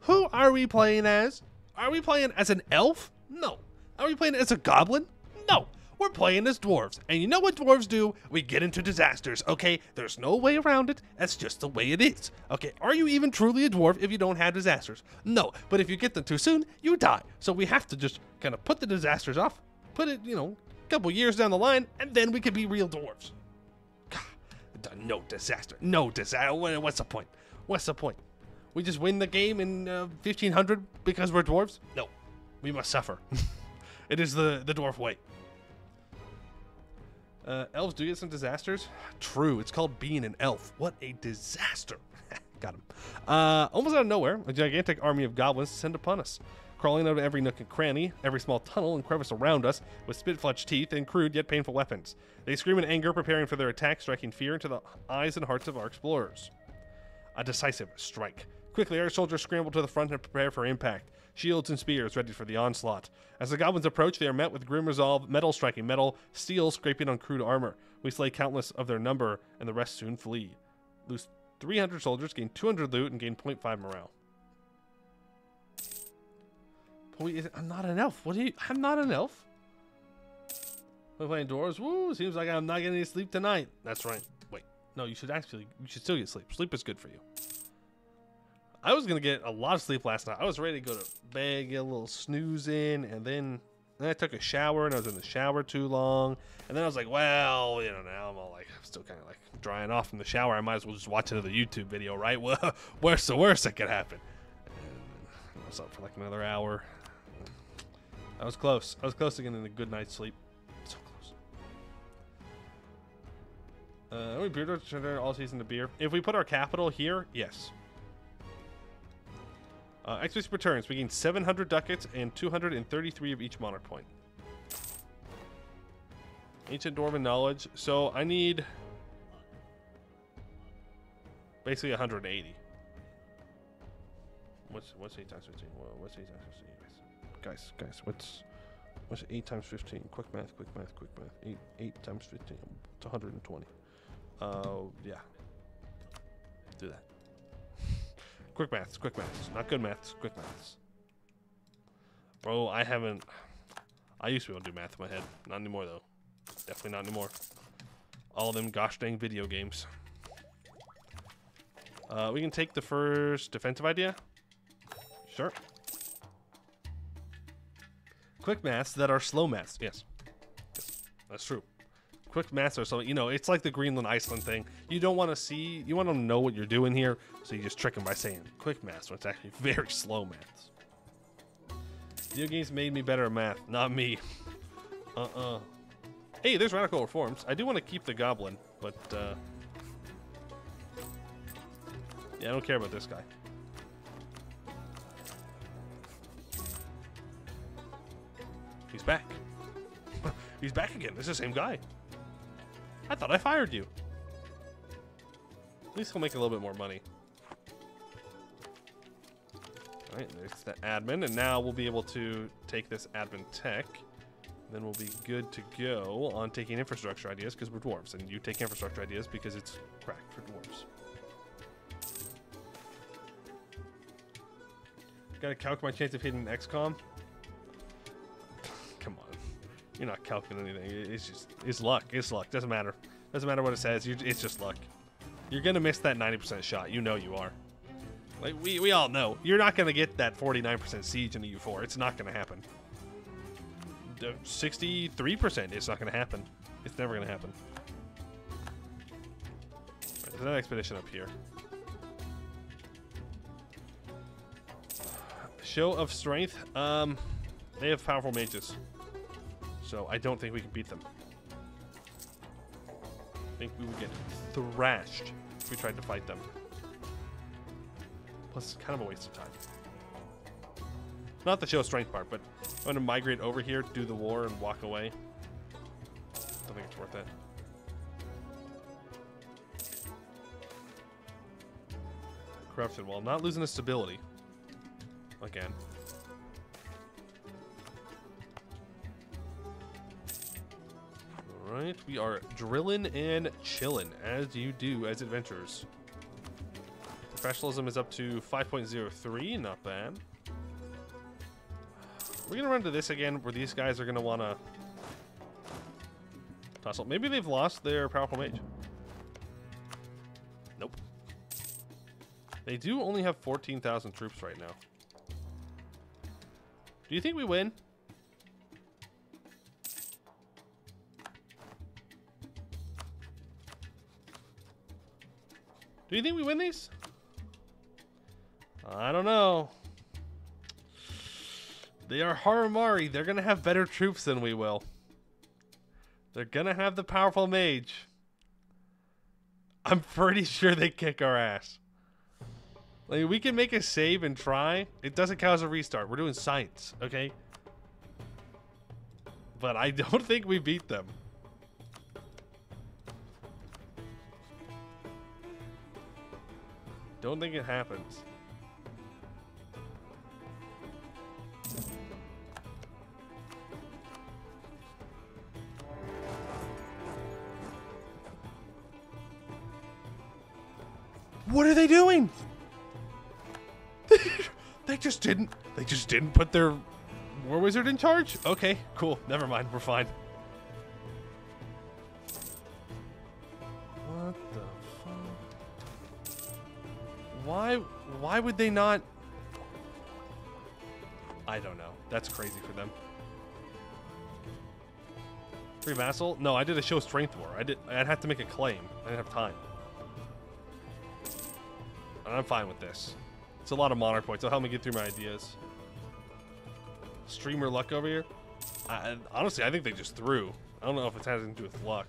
Who are we playing as? Are we playing as an elf? No. Are we playing as a goblin? No. We're playing as dwarves. And you know what dwarves do? We get into disasters, okay? There's no way around it. That's just the way it is. Okay, are you even truly a dwarf if you don't have disasters? No. But if you get them too soon, you die. So we have to just kind of put the disasters off, put it, you know, a couple years down the line, and then we could be real dwarves. God, no disaster. No disaster. What's the point? What's the point? We just win the game in uh, 1500 because we're dwarves? No. We must suffer. it is the, the dwarf way. Uh, elves do get some disasters. True. It's called being an elf. What a disaster. Got him. Uh, almost out of nowhere, a gigantic army of goblins descend upon us, crawling out of every nook and cranny, every small tunnel and crevice around us, with spit-fletched teeth and crude yet painful weapons. They scream in anger, preparing for their attack, striking fear into the eyes and hearts of our explorers. A decisive strike. Quickly, our soldiers scramble to the front and prepare for impact. Shields and spears ready for the onslaught. As the goblins approach, they are met with grim resolve, metal striking metal, steel scraping on crude armor. We slay countless of their number, and the rest soon flee. Lose 300 soldiers, gain 200 loot, and gain 0.5 morale. I'm not an elf. What are you? I'm not an elf. We're playing doors. Woo! Seems like I'm not getting any sleep tonight. That's right. No, you should actually, you should still get sleep. Sleep is good for you. I was gonna get a lot of sleep last night. I was ready to go to bed, get a little snooze in, and then, then I took a shower and I was in the shower too long. And then I was like, well, you know, now I'm all like, I'm still kind of like drying off from the shower. I might as well just watch another YouTube video, right? Well, the worst that could happen? And uh, I was up for like another hour. I was close. I was close to getting a good night's sleep. Uh, we beer turn all season to beer. If we put our capital here, yes. Uh, Expedition returns. We gain 700 ducats and 233 of each monarch point. Ancient Dwarven knowledge. So I need basically 180. What's what's eight times 15? what's eight times 15? Guys, guys, what's what's eight times 15? Quick math, quick math, quick math. Eight eight times 15. It's 120. Uh, yeah. Do that. quick maths, quick maths. Not good maths, quick maths. Bro, I haven't... I used to be able to do math in my head. Not anymore, though. Definitely not anymore. All them gosh dang video games. Uh, we can take the first defensive idea. Sure. Quick maths that are slow maths. Yes. yes. That's true quick maths or something. You know, it's like the Greenland Iceland thing. You don't want to see, you want to know what you're doing here, so you just trick them by saying quick maths when it's actually very slow maths. Video games made me better at math, not me. Uh-uh. Hey, there's radical reforms. I do want to keep the goblin, but uh, yeah, I don't care about this guy. He's back. He's back again. It's the same guy. I thought I fired you. At least he'll make a little bit more money. Alright, there's the admin, and now we'll be able to take this admin tech. Then we'll be good to go on taking infrastructure ideas because we're dwarves, and you take infrastructure ideas because it's cracked for dwarves. Gotta calc my chance of hitting XCOM. You're not calculating anything. It's just it's luck. It's luck. Doesn't matter. Doesn't matter what it says. You're, it's just luck. You're gonna miss that 90% shot. You know you are. Like we we all know. You're not gonna get that 49% siege in the U4. It's not gonna happen. 63%. It's not gonna happen. It's never gonna happen. there's an expedition up here. Show of strength. Um, they have powerful mages, so I don't think we can beat them. I think we would get thrashed if we tried to fight them. Plus, it's kind of a waste of time. Not the show strength part, but I'm going to migrate over here, do the war, and walk away. Don't think it's worth it. Corruption, while not losing its stability. Again. Alright, we are drilling and chilling, as you do as adventurers. Professionalism is up to 5.03, not bad. We're gonna run to this again, where these guys are gonna wanna tussle. Maybe they've lost their powerful mage. Nope. They do only have 14,000 troops right now. Do you think we win? Do you think we win these? I don't know. They are Harimari. They're going to have better troops than we will. They're going to have the powerful mage. I'm pretty sure they kick our ass. Like, we can make a save and try. It doesn't count as a restart. We're doing science, okay? But I don't think we beat them. Don't think it happens. What are they doing? they just didn't. They just didn't put their war wizard in charge. Okay, cool. Never mind. We're fine. Why? Why would they not? I don't know. That's crazy for them. Free vassal? No, I did a show strength war. I did. I'd have to make a claim. I didn't have time. And I'm fine with this. It's a lot of monarch points. It'll help me get through my ideas. Streamer luck over here? I, honestly, I think they just threw. I don't know if it has anything to do with luck.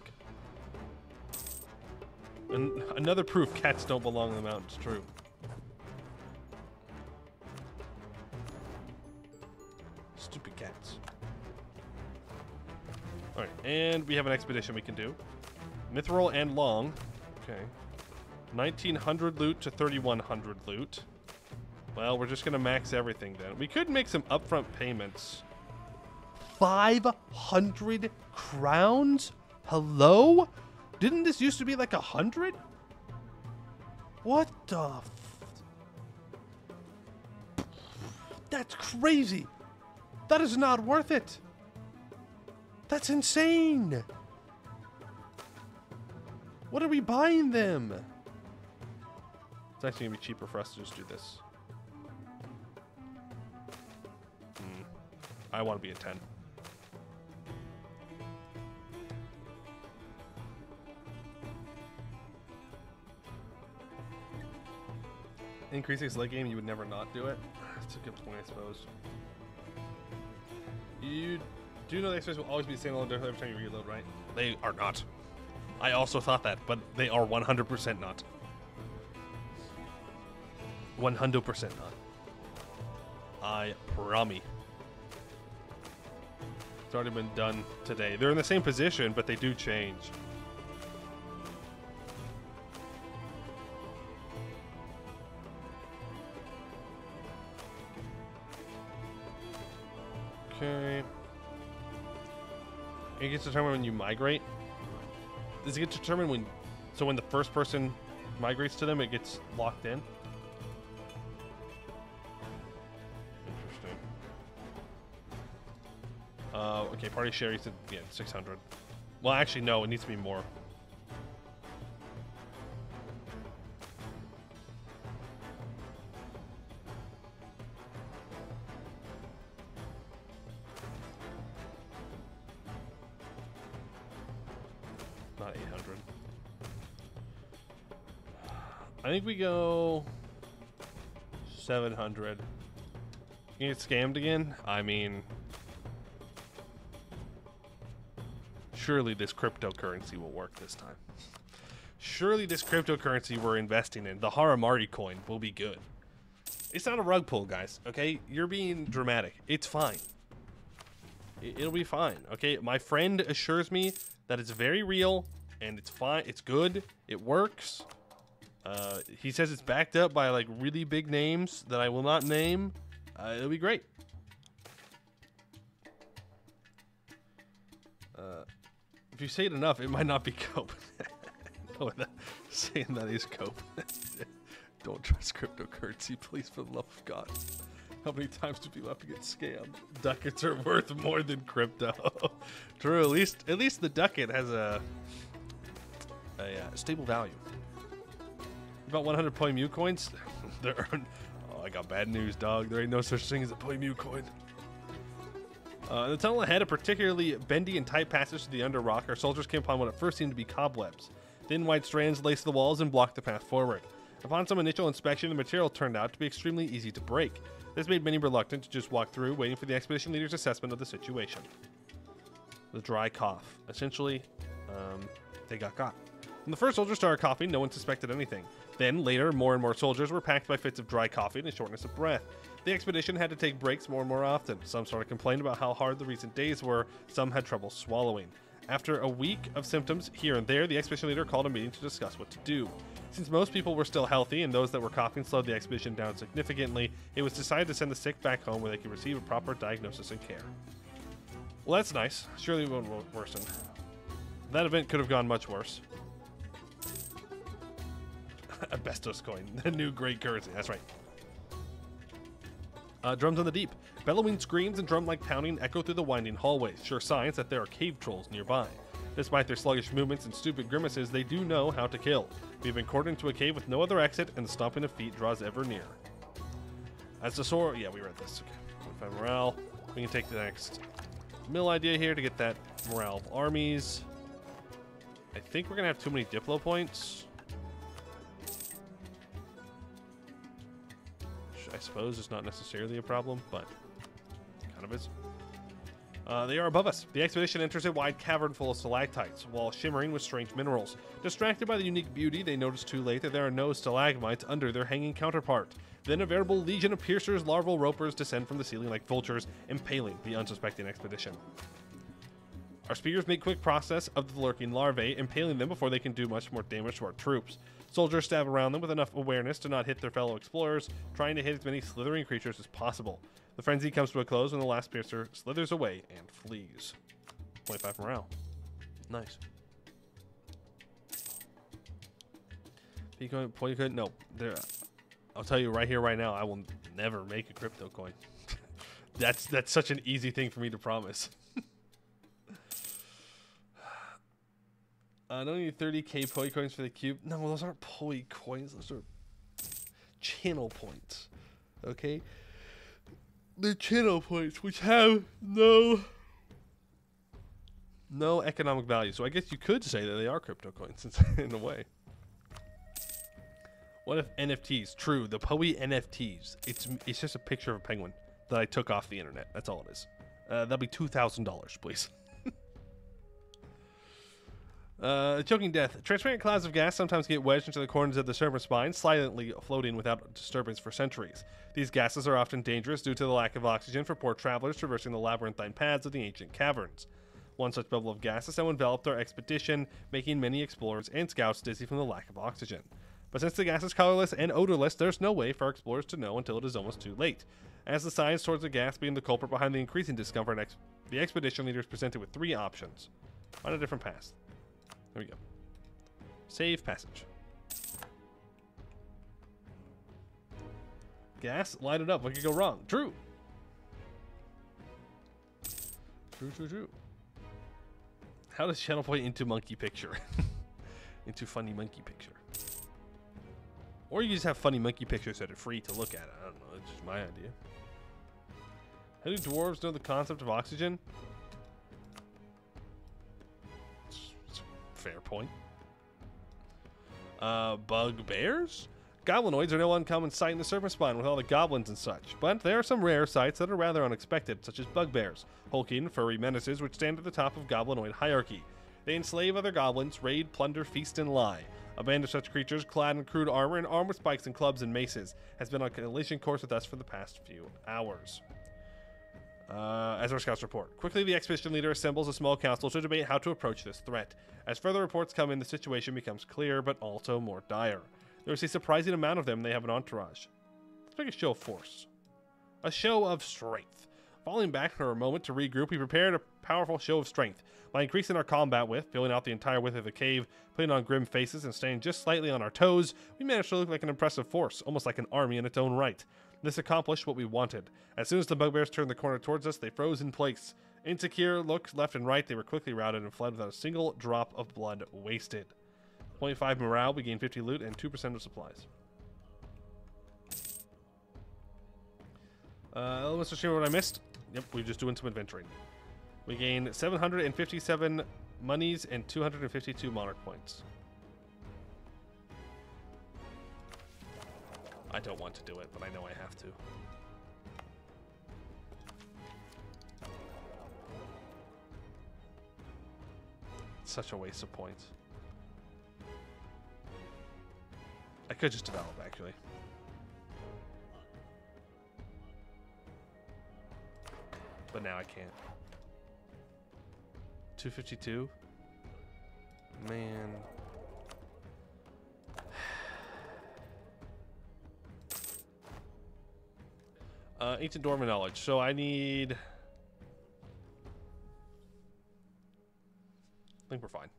And another proof cats don't belong in the mountains. True. And we have an expedition we can do. Mithril and Long. Okay. 1900 loot to 3100 loot. Well, we're just going to max everything then. We could make some upfront payments. 500 crowns? Hello? Didn't this used to be like a hundred? What the That's crazy. That is not worth it. That's insane. What are we buying them? It's actually to be cheaper for us to just do this. Hmm. I want to be a 10. Increasing his late game, you would never not do it. That's a good point, I suppose. You do you know the XPs will always be the same level every time you reload, right? They are not. I also thought that, but they are 100% not. 100% not. I promise. It's already been done today. They're in the same position, but they do change. Okay. It gets determined when you migrate. Does it get determined when... So when the first person migrates to them, it gets locked in? Interesting. Uh, okay, party share, you said, yeah, 600. Well, actually, no, it needs to be more. I think we go 700. You get scammed again? I mean, surely this cryptocurrency will work this time. Surely this cryptocurrency we're investing in, the Harimari coin, will be good. It's not a rug pull, guys, okay? You're being dramatic. It's fine. It'll be fine, okay? My friend assures me that it's very real and it's fine. It's good. It works. Uh, he says it's backed up by like really big names that I will not name. Uh, it'll be great. Uh, if you say it enough, it might not be cope. no, that, saying that is cope. Don't trust cryptocurrency, please, for the love of God. How many times do people have to get scammed? Ducats are worth more than crypto. True, at least at least the ducat has a a uh, stable value. About 100 Poimu coins. there are. Oh, I got bad news, dog. There ain't no such thing as a Poimu coin. Uh, the tunnel ahead, a particularly bendy and tight passage to the under rock, our soldiers came upon what at first seemed to be cobwebs. Thin white strands laced the walls and blocked the path forward. Upon some initial inspection, the material turned out to be extremely easy to break. This made many reluctant to just walk through, waiting for the expedition leader's assessment of the situation. The dry cough. Essentially, um, they got got. When the first soldiers started coughing, no one suspected anything. Then, later, more and more soldiers were packed by fits of dry coughing and shortness of breath. The expedition had to take breaks more and more often. Some started complaining about how hard the recent days were, some had trouble swallowing. After a week of symptoms here and there, the expedition leader called a meeting to discuss what to do. Since most people were still healthy and those that were coughing slowed the expedition down significantly, it was decided to send the sick back home where they could receive a proper diagnosis and care. Well, that's nice. Surely it won't worsen. That event could have gone much worse. Asbestos coin, the new great currency. That's right. Uh, drums on the deep. Bellowing screams and drum-like pounding echo through the winding hallways, sure signs that there are cave trolls nearby. Despite their sluggish movements and stupid grimaces, they do know how to kill. We've been cornered into a cave with no other exit, and the stomping of feet draws ever near. As the sword, yeah, we read this. Okay, 25 morale. We can take the next mill idea here to get that morale of armies. I think we're gonna have too many Diplo points. Suppose is not necessarily a problem, but kind of is. Uh, they are above us. The expedition enters a wide cavern full of stalactites, while shimmering with strange minerals. Distracted by the unique beauty, they notice too late that there are no stalagmites under their hanging counterpart. Then a veritable legion of piercers, larval ropers descend from the ceiling like vultures, impaling the unsuspecting expedition. Our spears make quick process of the lurking larvae, impaling them before they can do much more damage to our troops. Soldiers stab around them with enough awareness to not hit their fellow explorers, trying to hit as many slithering creatures as possible. The frenzy comes to a close when the last piercer slithers away and flees. 25 morale. Nice. Bitcoin, point coin, no. There, I'll tell you right here, right now, I will never make a crypto coin. that's that's such an easy thing for me to promise. Uh, don't need 30k poi coins for the cube. No, those aren't poi coins. Those are channel points. Okay the channel points, which have no no economic value. So I guess you could say that they are crypto coins in a way. What if NFTs? True, the Poe NFTs. It's it's just a picture of a penguin that I took off the internet. That's all it is. Uh, that'll be two thousand dollars, please. Uh, choking death. Transparent clouds of gas sometimes get wedged into the corners of the Serpentspine, silently floating without disturbance for centuries. These gases are often dangerous due to the lack of oxygen for poor travelers traversing the labyrinthine paths of the ancient caverns. One such bubble of gas has now enveloped our expedition, making many explorers and scouts dizzy from the lack of oxygen. But since the gas is colorless and odorless, there's no way for our explorers to know until it is almost too late. As the signs towards the gas being the culprit behind the increasing discomfort, the expedition leaders presented with three options. Find a different path. There we go. Save passage. Gas, light it up. What could go wrong? True. True, true, true. How does channel point into monkey picture? into funny monkey picture. Or you just have funny monkey pictures that are free to look at. I don't know. It's just my idea. How do dwarves know the concept of oxygen? Fair point. Uh, bugbears? Goblinoids are no uncommon sight in the surface Spine with all the goblins and such, but there are some rare sights that are rather unexpected, such as bugbears, hulking, furry menaces which stand at the top of goblinoid hierarchy. They enslave other goblins, raid, plunder, feast, and lie. A band of such creatures, clad in crude armor and armed with spikes and clubs and maces, has been on a collision course with us for the past few hours. Uh, as our scouts report, quickly the expedition leader assembles a small council to debate how to approach this threat. As further reports come in, the situation becomes clear, but also more dire. There is a surprising amount of them, they have an entourage. Let's make a show of force. A show of strength. Falling back for a moment to regroup, we prepared a powerful show of strength. By increasing our combat width, filling out the entire width of the cave, putting on grim faces, and staying just slightly on our toes, we managed to look like an impressive force, almost like an army in its own right. This accomplished what we wanted. As soon as the bugbears turned the corner towards us, they froze in place. Insecure looked left and right, they were quickly routed and fled without a single drop of blood wasted. 0.5 morale, we gain 50 loot, and 2% of supplies. Uh, Mr. Streamer, what I missed? Yep, we're just doing some adventuring. We gain 757 monies and 252 monarch points. I don't want to do it, but I know I have to. It's Such a waste of points. I could just develop, actually. But now I can't. 252? Man. Uh, ancient dormant knowledge. So I need... I think we're fine.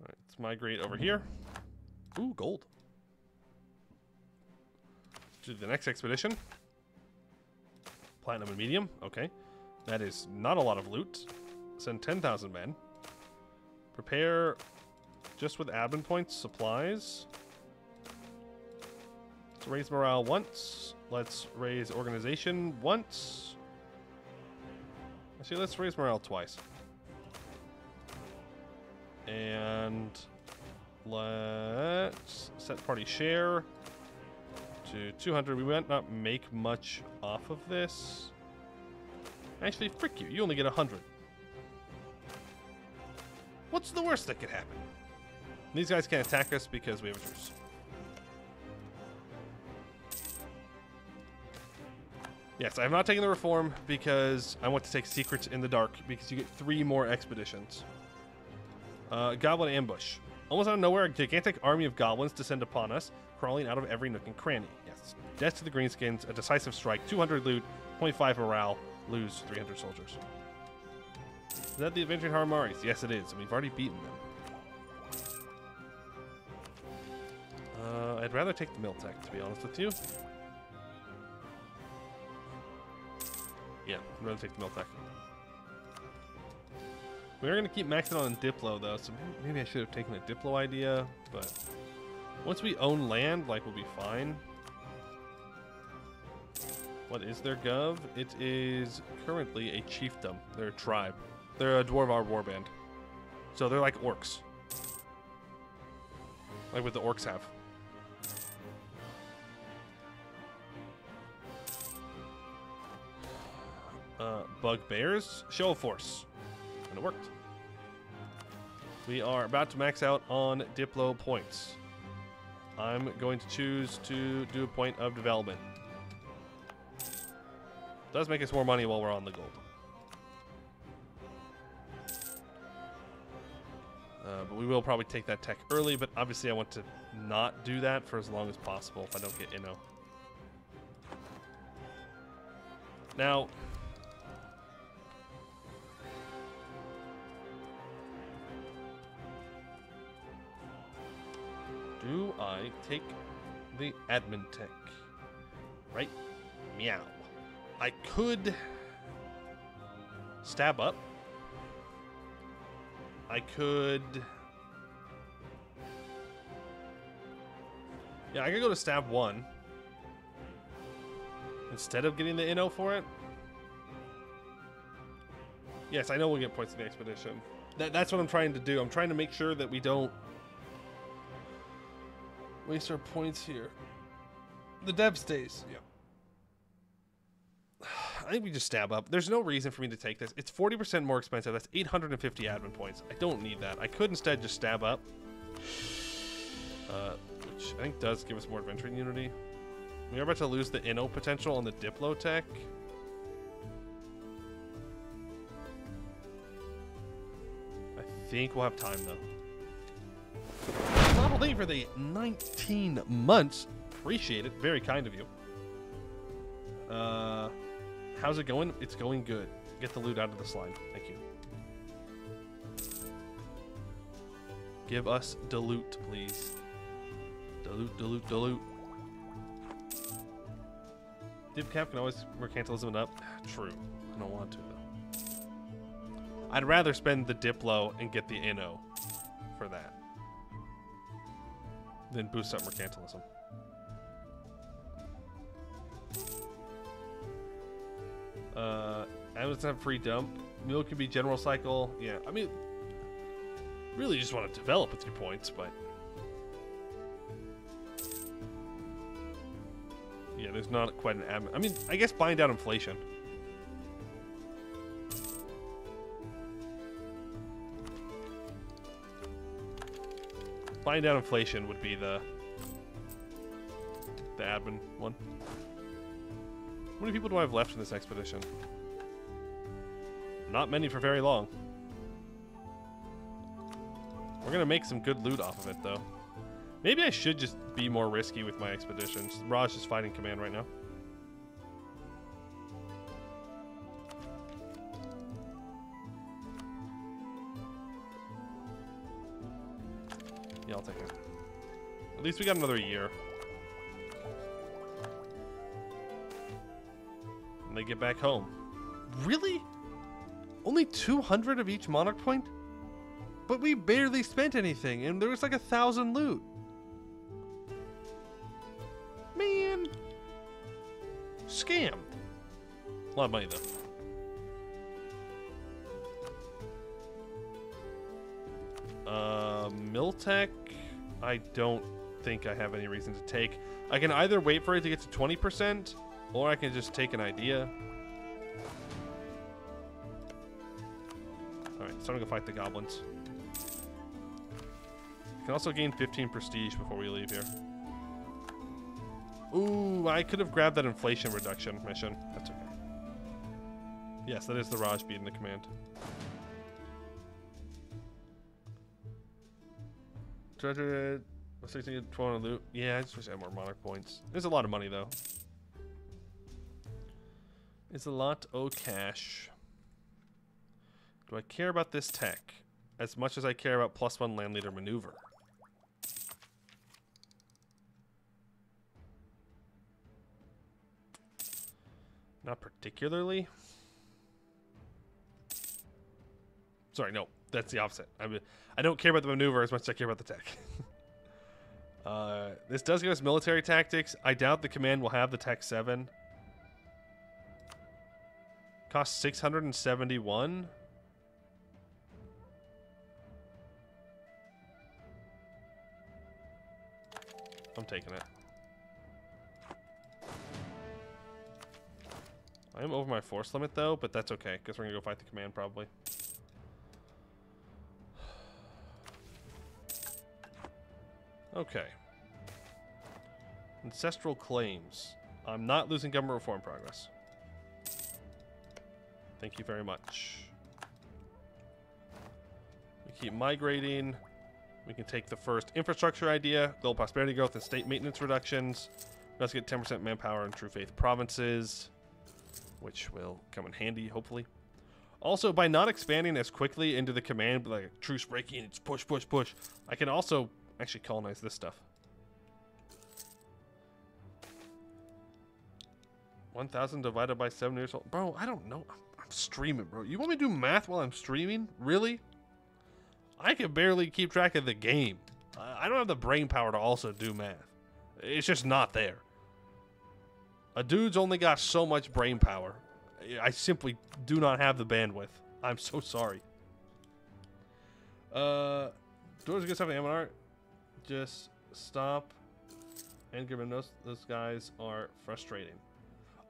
Alright, let's migrate over here. Ooh, gold. To the next expedition. Platinum and medium. Okay. That is not a lot of loot. Send 10,000 men. Prepare just with admin points, supplies. Raise morale once. Let's raise organization once. Actually, let's raise morale twice. And let's set party share to 200. We might not make much off of this. Actually, frick you. You only get 100. What's the worst that could happen? These guys can't attack us because we have a truce. Yes, I have not taken the reform because I want to take secrets in the dark because you get three more expeditions. Uh, Goblin ambush. Almost out of nowhere, a gigantic army of goblins descend upon us, crawling out of every nook and cranny. Yes, death to the greenskins, a decisive strike, 200 loot, 0.5 morale, lose 300 soldiers. Is that the Avenging Harimaris? Yes, it is, and we've already beaten them. Uh, I'd rather take the Miltech, to be honest with you. Yeah, I'd rather take the Miltech. We are going to keep maxing on Diplo, though, so maybe I should have taken a Diplo idea, but once we own land, like, we'll be fine. What is their gov? It is currently a chiefdom. They're a tribe. They're a Dwarvar warband. So they're like orcs. Like what the orcs have. Uh, bugbears, show of force. And it worked. We are about to max out on Diplo points. I'm going to choose to do a point of development. Does make us more money while we're on the gold. Uh, but we will probably take that tech early, but obviously I want to not do that for as long as possible if I don't get Inno. Now, do I take the admin tech? Right? Meow. I could stab up. I could... Yeah, I could go to stab one. Instead of getting the Inno for it. Yes, I know we'll get points in the expedition. That, that's what I'm trying to do. I'm trying to make sure that we don't waste our points here. The dev stays. Yeah. I think we just stab up. There's no reason for me to take this. It's 40% more expensive. That's 850 admin points. I don't need that. I could instead just stab up. Uh, which I think does give us more adventuring unity. We are about to lose the Inno potential on the Diplo tech. I think we'll have time though. Not only for the 19 months. Appreciate it. Very kind of you. Uh, how's it going? It's going good. Get the loot out of the slime. Thank you. Give us dilute, please. Dilute, dilute, dilute. Div cap can always mercantilism it up. True. I don't want to though. I'd rather spend the Diplo and get the Inno for that than boost up mercantilism. Uh, Amazon have free dump. Mule could be general cycle. Yeah, I mean, really just want to develop with your points, but yeah, there's not quite an am. I mean, I guess buying down inflation. Buying down inflation would be the the admin one. How many people do I have left in this expedition? Not many for very long. We're gonna make some good loot off of it, though. Maybe I should just be more risky with my expeditions. Raj is fighting command right now. At least we got another year. And they get back home. Really? Only 200 of each monarch point? But we barely spent anything, and there was like a thousand loot. Man. Scammed. A lot of money, though. Uh, Miltech, I don't think I have any reason to take. I can either wait for it to get to 20%, or I can just take an idea. Alright, I'm gonna go fight the goblins. Can also gain 15 prestige before we leave here. Ooh, I could have grabbed that inflation reduction mission. That's okay. Yes, that is the Raj beating the command. Treasure, 16 12 loot. Yeah, I just wish I had more monarch points. There's a lot of money though. It's a lot of cash. Do I care about this tech as much as I care about plus one land leader maneuver? Not particularly. Sorry, no, that's the opposite. I mean, I don't care about the maneuver as much as I care about the tech. uh, this does give us military tactics. I doubt the command will have the tech 7. Cost 671. I'm taking it. I am over my force limit though, but that's okay, because we're gonna go fight the command probably. Okay. Ancestral claims. I'm not losing government reform progress. Thank you very much. We keep migrating. We can take the first infrastructure idea, global prosperity growth, and state maintenance reductions. Let's get 10% manpower in True Faith provinces which will come in handy, hopefully. Also, by not expanding as quickly into the command, like truce breaking, it's push, push, push, I can also actually colonize this stuff. 1,000 divided by 7 years old. Bro, I don't know. I'm, streaming, bro. You want me to do math while I'm streaming? Really? I can barely keep track of the game. I don't have the brain power to also do math. It's just not there. A dude's only got so much brain power. I simply do not have the bandwidth. I'm so sorry. Uh, doors good stuff in Amanar. Just stop. And give Grimnos, those guys are frustrating.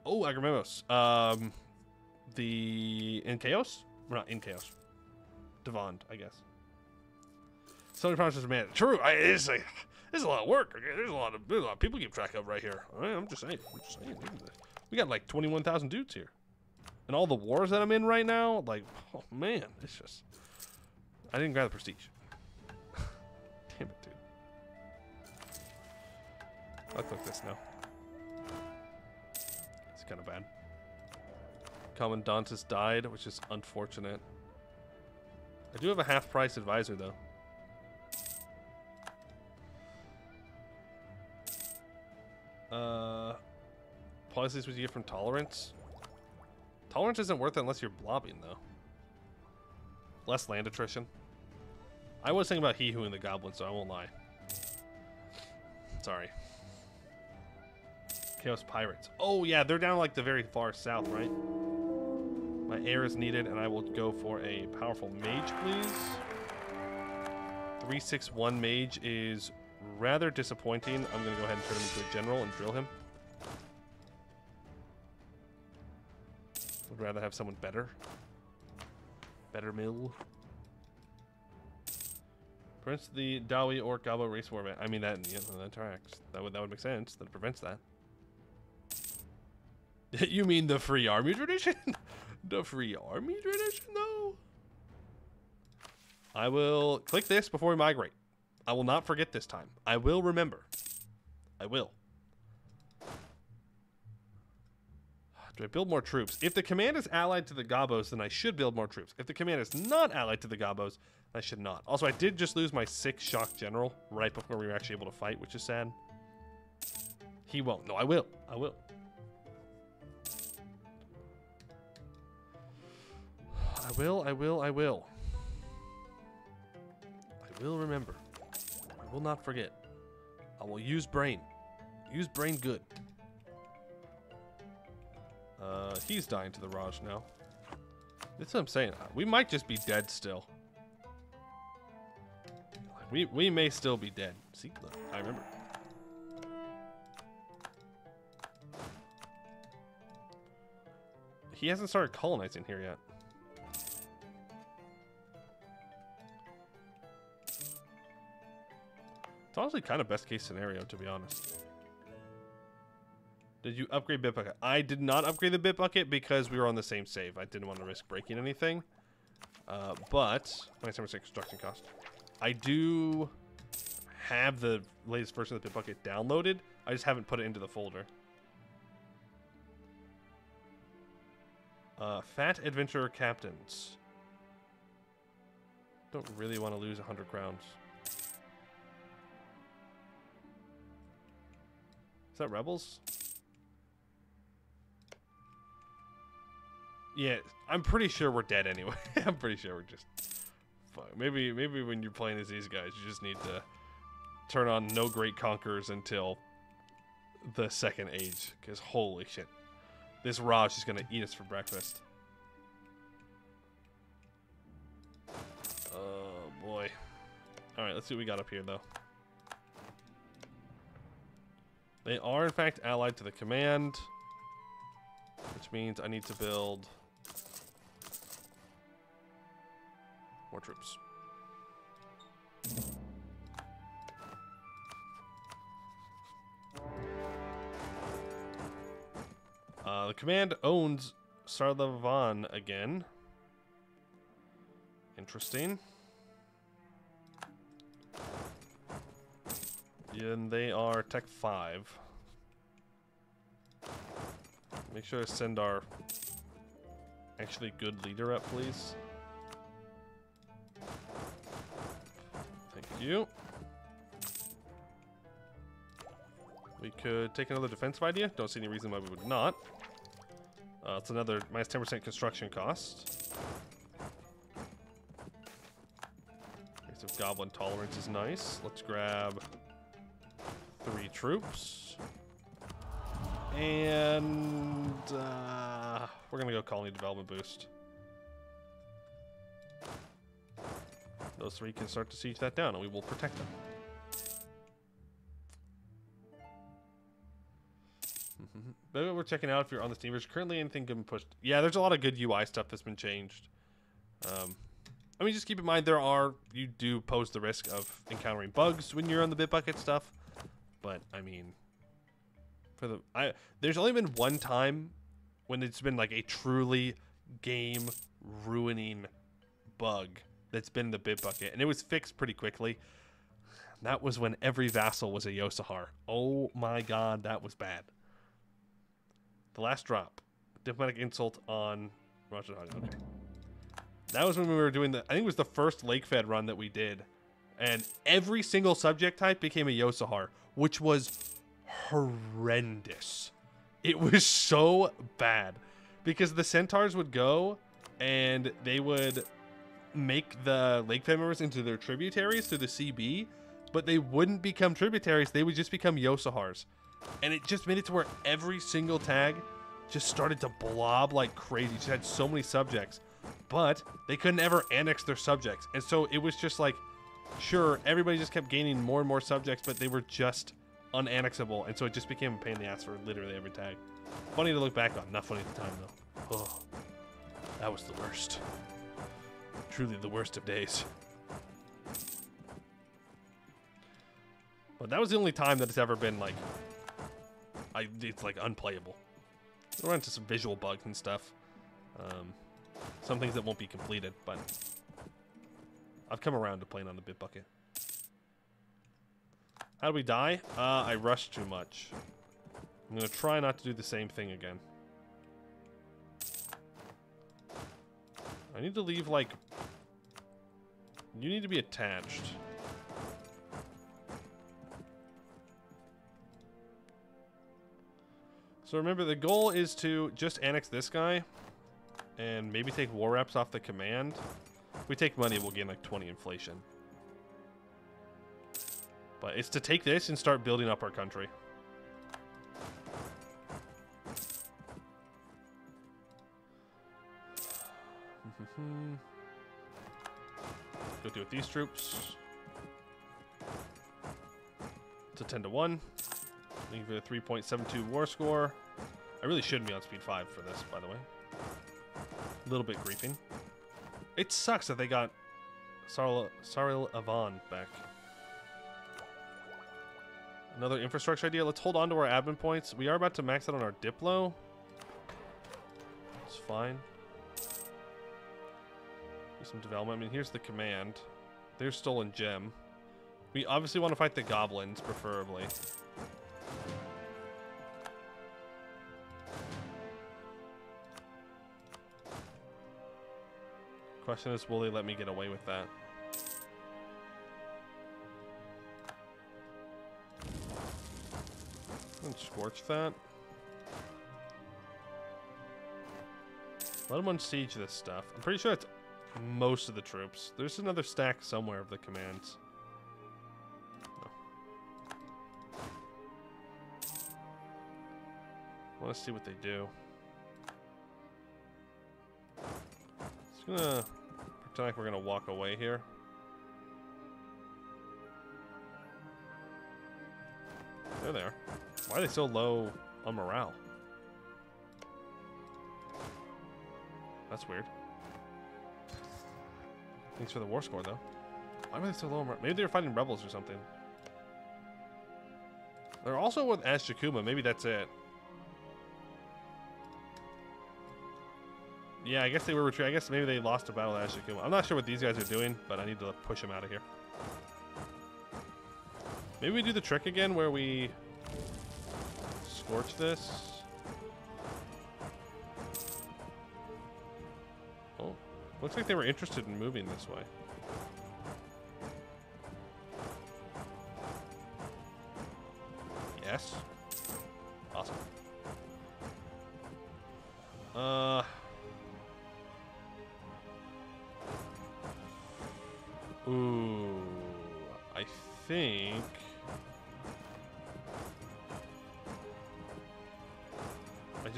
Oh, Agrimemos. Um, the in chaos? We're not in chaos. Devond, I guess. Somebody promises man. True. I, it's a, it's a lot of work. Okay? There's a lot of there's a lot of people keep track of right here. I, I'm just saying. I'm just saying. We got like 21,000 dudes here, and all the wars that I'm in right now. Like, oh man, it's just. I didn't grab the prestige. I'll click this now. It's kind of bad. Commandant has died, which is unfortunate. I do have a half price advisor though. Uh, policies would you get from tolerance? Tolerance isn't worth it unless you're blobbing though. Less land attrition. I was thinking about he who and the goblin, so I won't lie. Sorry. Chaos Pirates. Oh yeah, they're down like the very far south, right? My air is needed, and I will go for a powerful mage, please. 361 mage is rather disappointing. I'm going to go ahead and turn him into a general and drill him. Would rather have someone better. Better mill. Prevents the Dawi or Gabo race event. I mean, that, yeah, that tracks. That would, that would make sense. That prevents that. you mean the free army tradition? the free army tradition, though? I will click this before we migrate. I will not forget this time. I will remember. I will. Do I build more troops? If the command is allied to the Gabos, then I should build more troops. If the command is not allied to the Gabos, I should not. Also, I did just lose my six shock general right before we were actually able to fight, which is sad. He won't. No, I will. I will. I will, I will, I will. I will remember. I will not forget. I will use brain. Use brain good. Uh, he's dying to the Raj now. That's what I'm saying. We might just be dead still. We, we may still be dead. See, look, I remember. He hasn't started colonizing here yet. It's honestly kind of best case scenario, to be honest. Did you upgrade Bitbucket? I did not upgrade the Bitbucket because we were on the same save. I didn't want to risk breaking anything. Uh, but, 97% construction cost. I do have the latest version of the Bitbucket downloaded. I just haven't put it into the folder. Uh, Fat Adventurer Captains. Don't really want to lose 100 crowns. Is that rebels? Yeah, I'm pretty sure we're dead anyway. I'm pretty sure we're just... Fuck. Maybe, maybe when you're playing as these guys, you just need to turn on No Great Conquerors until the second age. Because holy shit. This Raj is going to eat us for breakfast. Oh, boy. Alright, let's see what we got up here, though. They are, in fact, allied to the command. Which means I need to build... More troops. Uh, the command owns Sarlavan again. Interesting. And they are Tech 5. Make sure to send our actually good leader up, please. Thank you. We could take another defensive idea. Don't see any reason why we would not. Uh, it's another minus 10% construction cost. Of Goblin Tolerance is nice. Let's grab three troops. And uh, we're going to go colony development boost. those three can start to siege that down, and we will protect them. But we're checking out if you're on the Steam version. Currently, anything can be pushed. Yeah, there's a lot of good UI stuff that's been changed. Um, I mean, just keep in mind there are you do pose the risk of encountering bugs when you're on the Bitbucket stuff. But I mean, for the I there's only been one time when it's been like a truly game ruining bug that's been the bit bucket, and it was fixed pretty quickly. That was when every vassal was a Yosahar. Oh my god, that was bad. The last drop. Diplomatic insult on Roger Okay. That was when we were doing the I think it was the first Lake Fed run that we did. And every single subject type became a Yosahar, which was horrendous. It was so bad. Because the centaurs would go and they would make the Lake members into their tributaries to the CB, but they wouldn't become tributaries, they would just become Yosahars and it just made it to where every single tag just started to blob like crazy. Just had so many subjects, but they couldn't ever annex their subjects, and so it was just like, sure, everybody just kept gaining more and more subjects, but they were just unannexable, and so it just became a pain in the ass for literally every tag. Funny to look back on, not funny at the time though. Oh, that was the worst. Truly the worst of days. But that was the only time that it's ever been like I, it's like unplayable. We'll run into some visual bugs and stuff. Um, some things that won't be completed, but I've come around to playing on the Bitbucket. How do we die? Uh, I rushed too much. I'm to try not to do the same thing again. I need to leave, like... You need to be attached. So remember, the goal is to just annex this guy and maybe take war reps off the command. If we take money, we'll gain like 20 inflation. But it's to take this and start building up our country. Go through with these troops. It's a 10 to 1. Looking for a 3.72 war score. I really shouldn't be on speed 5 for this, by the way. A little bit griefing. It sucks that they got Sarl Saril Avan back. Another infrastructure idea. Let's hold on to our admin points. We are about to max out on our Diplo. It's fine. Do some development. I mean, here's the command. There's Stolen Gem. We obviously want to fight the goblins, preferably. Question is, will they let me get away with that? And scorch that. Let them unsiege this stuff. I'm pretty sure it's most of the troops. There's another stack somewhere of the commands. Oh. No. I want to see what they do. Just gonna pretend like we're gonna walk away here. There they are. Why are they so low on morale? That's weird. Thanks for the war score, though. Why are they so low on morale? Maybe they were fighting rebels or something. They're also with Azjakuma. Maybe that's it. Yeah, I guess they were retreating. I guess maybe they lost a battle at Azjakuma. I'm not sure what these guys are doing, but I need to push them out of here. Maybe we do the trick again where we scorch this. Oh, looks like they were interested in moving this way. Yes. Awesome. Uh...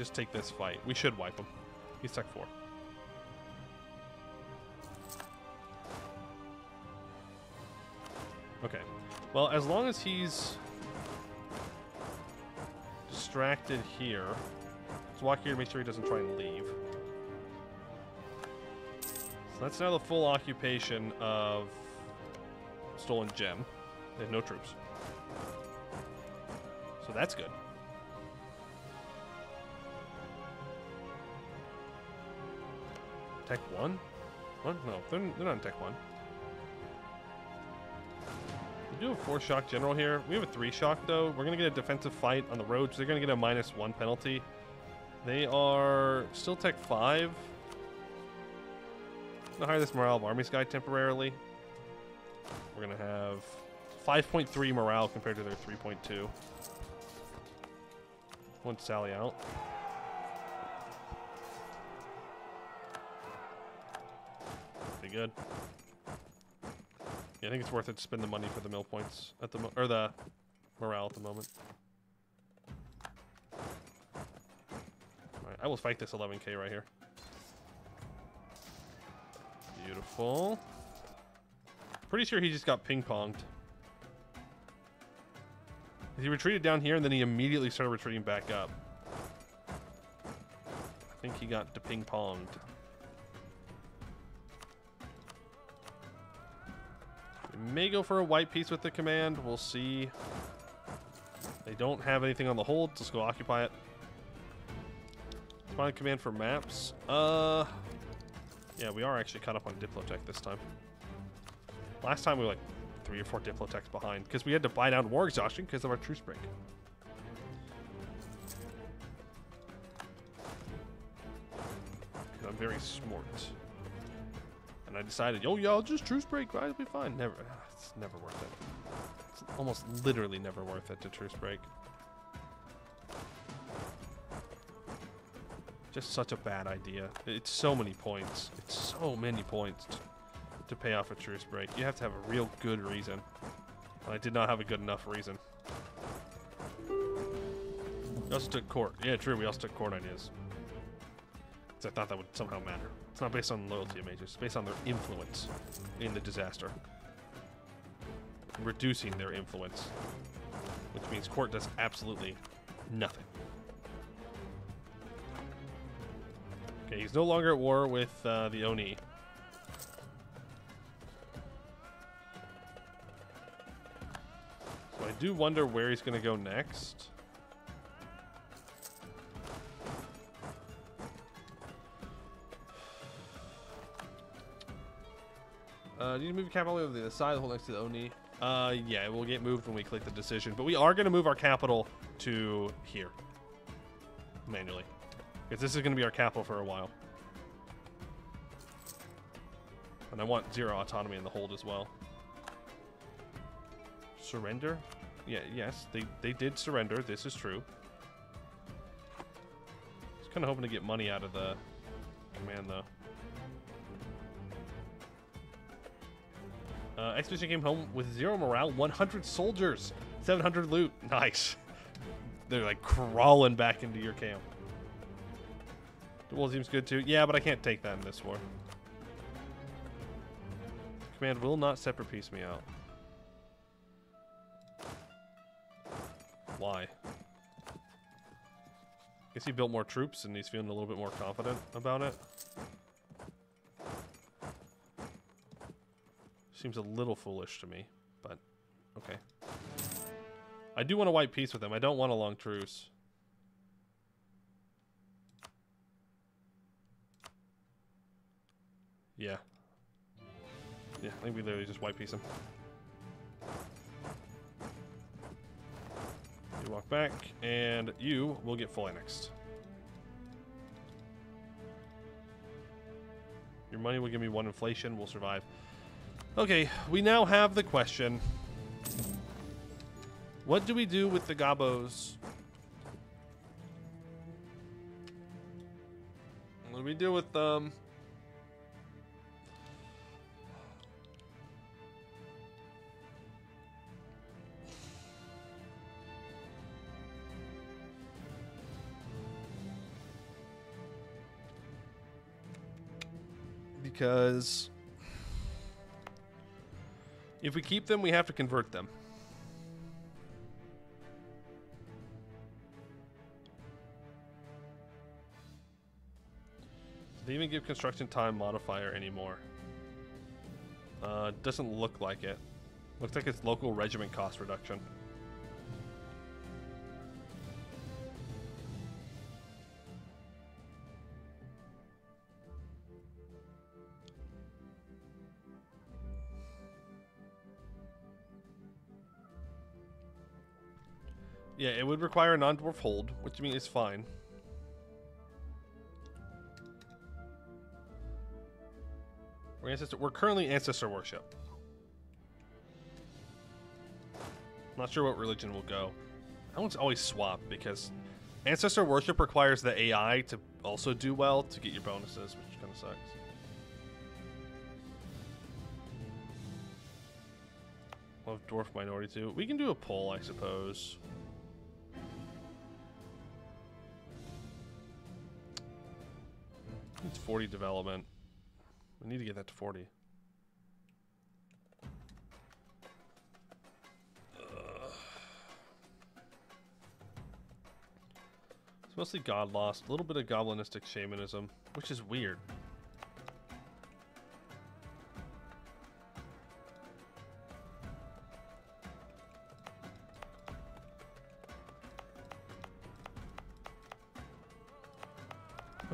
just take this fight. We should wipe him. He's tech 4. Okay. Well, as long as he's distracted here, let's walk here to make sure he doesn't try and leave. So that's now the full occupation of Stolen Gem. They have no troops. So that's good. Tech 1? What? No, they're, they're not in Tech 1. We do have 4 shock general here. We have a 3 shock though. We're going to get a defensive fight on the road, so they're going to get a minus 1 penalty. They are still Tech 5. I'm going to hire this morale of armies guy temporarily. We're going to have 5.3 morale compared to their 3.2. Won't sally out. Pretty good. Yeah, I think it's worth it to spend the money for the mill points at the or the morale at the moment. Alright, I will fight this 11k right here. Beautiful. Pretty sure he just got ping-ponged. He retreated down here and then he immediately started retreating back up. I think he got ping-ponged. May go for a white piece with the command. We'll see. They don't have anything on the hold. Let's go occupy it. Find command for maps. Uh, yeah, we are actually caught up on Diplotech this time. Last time we were like three or four Diplotechs behind because we had to buy down war exhaustion because of our truce break. I'm very smart. And I decided, oh yeah, I'll just truce break? It'll be fine. Never, ah, it's never worth it. It's almost literally never worth it to truce break. Just such a bad idea. It's so many points. It's so many points to, to pay off a truce break. You have to have a real good reason. And I did not have a good enough reason. We also took court. Yeah, true. We also took court ideas. Because I thought that would somehow matter. It's not based on loyalty of mages. It's based on their influence in the disaster. Reducing their influence. Which means court does absolutely nothing. Okay, he's no longer at war with uh, the Oni. So I do wonder where he's going to go next. Uh, do you move your capital over to the side, hold next to the Oni? Uh, yeah, it will get moved when we click the decision. But we are going to move our capital to here. Manually. Because this is going to be our capital for a while. And I want zero autonomy in the hold as well. Surrender? Yeah, yes, they, they did surrender. This is true. I was kind of hoping to get money out of the command, though. Uh, Expedition came home with zero morale, 100 soldiers, 700 loot. Nice. They're like crawling back into your camp. The Dual seems good too. Yeah, but I can't take that in this war. Command will not separate piece me out. Why? I Guess he built more troops and he's feeling a little bit more confident about it. Seems a little foolish to me, but okay. I do want a white peace with him. I don't want a long truce. Yeah. Yeah, I think we literally just white piece him. You walk back, and you will get full annexed. Your money will give me one inflation. We'll survive. Okay, we now have the question. What do we do with the gobos? What do we do with them? Because if we keep them, we have to convert them. They even give construction time modifier anymore. Uh, doesn't look like it. Looks like it's local regiment cost reduction. Yeah, it would require a non-dwarf hold, which I mean is fine. We're ancestor. We're currently ancestor worship. Not sure what religion will go. That one's always swap because ancestor worship requires the AI to also do well to get your bonuses, which kind of sucks. Love dwarf minority too. We can do a poll, I suppose. It's 40 development. We need to get that to 40. It's mostly God Lost, a little bit of goblinistic shamanism, which is weird.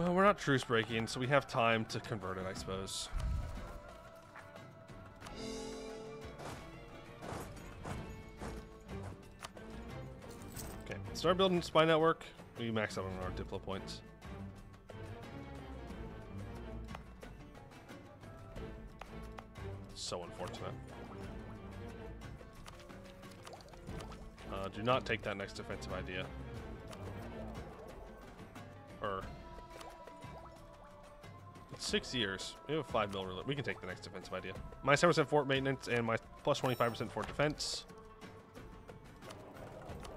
Well, we're not truce breaking, so we have time to convert it, I suppose. Okay, start building spy network. We max out on our Diplo points. So unfortunate. Uh, do not take that next defensive idea. Or six years. We have a five mil. We can take the next defensive idea. My 7% fort maintenance and my plus 25% fort defense.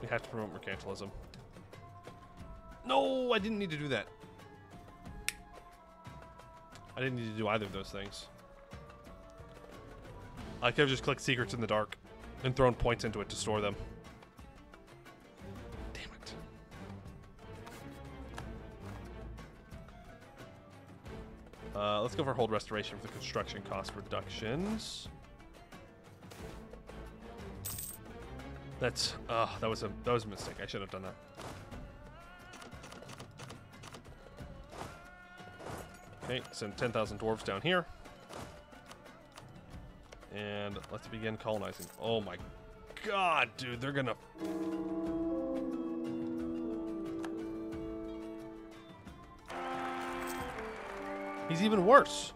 We have to promote mercantilism. No, I didn't need to do that. I didn't need to do either of those things. I could have just clicked secrets in the dark and thrown points into it to store them. Let's go for hold restoration for the construction cost reductions. That's uh that was a that was a mistake. I should have done that. Okay, send 10,000 dwarves down here. And let's begin colonizing. Oh my god, dude, they're gonna... He's even worse.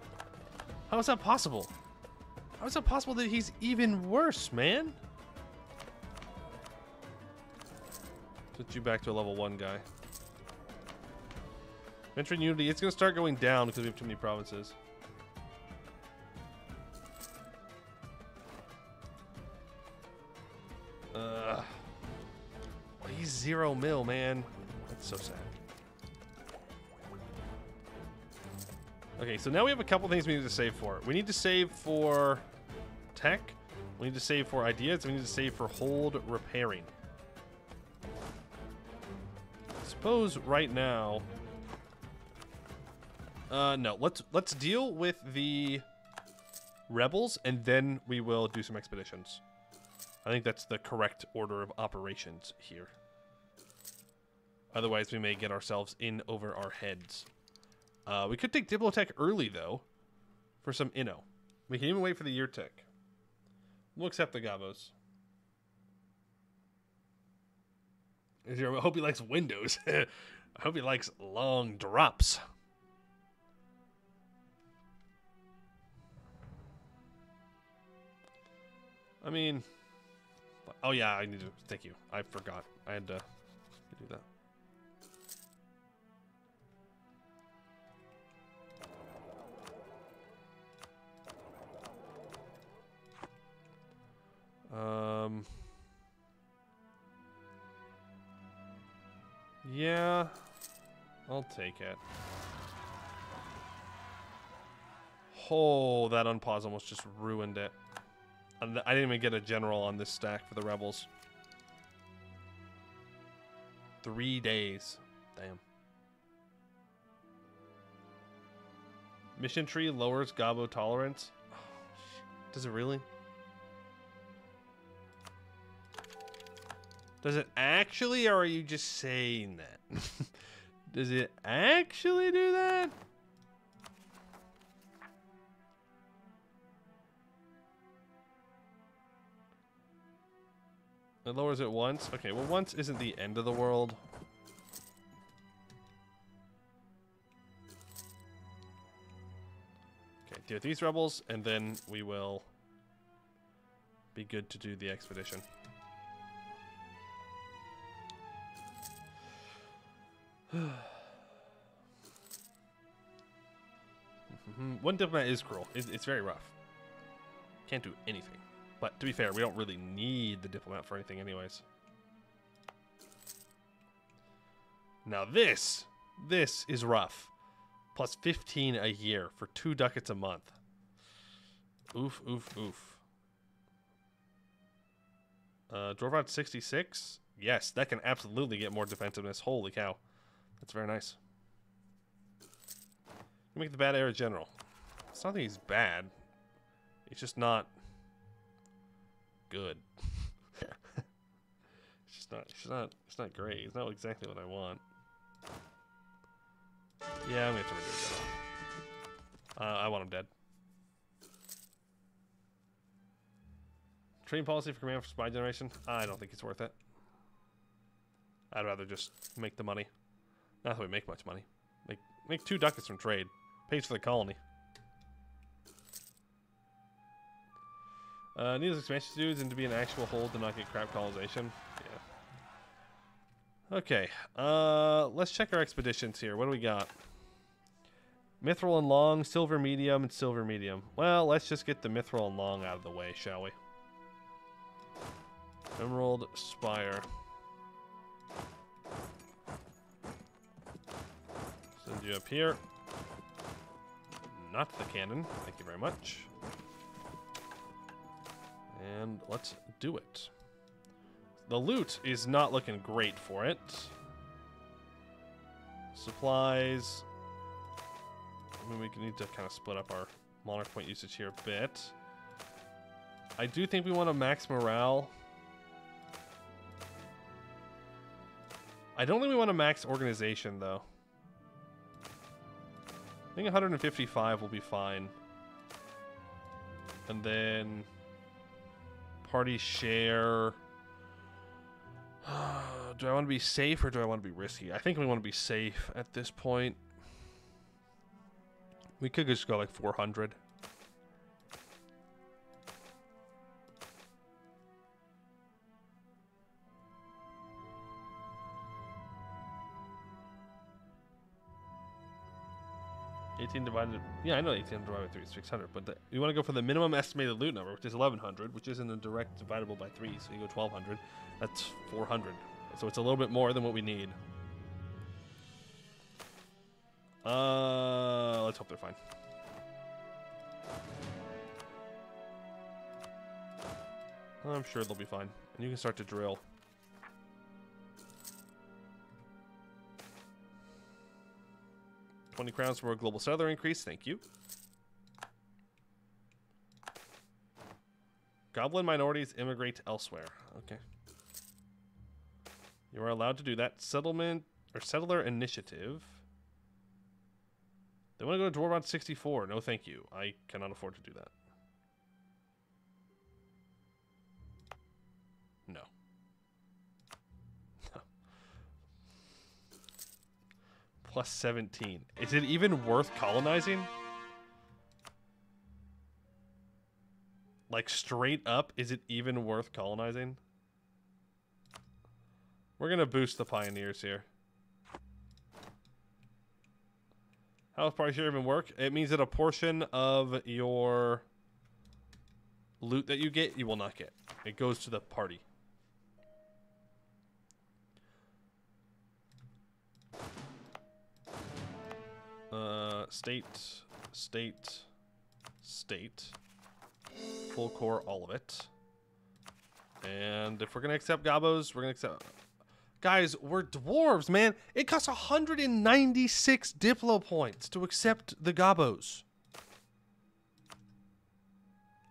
How is that possible? How is it possible that he's even worse, man? Put you back to a level one guy. Venturing Unity, it's to start going down because we have too many provinces. Uh, he's zero mil, man. That's so sad. Okay, so now we have a couple things we need to save for. We need to save for tech. We need to save for ideas. We need to save for hold repairing. I suppose right now uh, no. Let's let's deal with the rebels, and then we will do some expeditions. I think that's the correct order of operations here. Otherwise, we may get ourselves in over our heads. Uh, we could take Diplotech early, though, for some Inno. We can even wait for the year tick. We'll accept the Gavos. I hope he likes Windows. I hope he likes long drops. I mean, oh yeah, I need to. Thank you. I forgot. I had to do that. Um. Yeah, I'll take it. Oh, that unpause almost just ruined it. And I didn't even get a general on this stack for the rebels. Three days. Damn. Mission tree lowers Gabo tolerance. Oh, Does it really? Does it actually, or are you just saying that? Does it actually do that? It lowers it once? Okay, well once isn't the end of the world. Okay, deal with these rebels, and then we will be good to do the expedition. One diplomat is cruel. It's, it's very rough. Can't do anything. But to be fair, we don't really need the diplomat for anything anyways. Now this, this is rough. Plus 15 a year for two ducats a month. Oof, oof, oof. Uh, Dwarvat 66? Yes, that can absolutely get more defensiveness. Holy cow. That's very nice. You make the bad air general. It's not that he's bad. He's just not good. it's just not. It's not. It's not great. It's not exactly what I want. Yeah, I'm gonna have to redo it. Uh, I want him dead. Training policy for command for spy generation? I don't think it's worth it. I'd rather just make the money. Not that we make much money. Make make two ducats from trade. Pays for the colony. Uh, need those expansion dudes and to be an actual hold to not get crap colonization. Yeah. Okay. Uh, let's check our expeditions here. What do we got? Mithril and Long, Silver Medium, and Silver Medium. Well, let's just get the Mithril and Long out of the way, shall we? Emerald Spire. Send you up here. Not the cannon. Thank you very much. And let's do it. The loot is not looking great for it. Supplies. I mean, we need to kind of split up our monarch point usage here a bit. I do think we want to max morale. I don't think we want to max organization, though. I think 155 will be fine. And then party share. do I want to be safe or do I want to be risky? I think we want to be safe at this point. We could just go like 400. Eighteen divided. Yeah, I know eighteen divided by three is six hundred, but the, you want to go for the minimum estimated loot number, which is eleven hundred, which isn't a direct dividable by three, so you go twelve hundred. That's four hundred. So it's a little bit more than what we need. Uh, let's hope they're fine. I'm sure they'll be fine. And you can start to drill. Twenty crowns for a global settler increase, thank you. Goblin minorities immigrate elsewhere. Okay. You are allowed to do that. Settlement or settler initiative. They want to go to Dwarven 64. No, thank you. I cannot afford to do that. Plus 17. Is it even worth colonizing? Like straight up, is it even worth colonizing? We're gonna boost the pioneers here. Does party share even work? It means that a portion of your loot that you get, you will not get. It goes to the party. Uh, state, state, state. Full core, all of it. And if we're going to accept gobos, we're going to accept... Guys, we're dwarves, man. It costs 196 Diplo points to accept the gobos.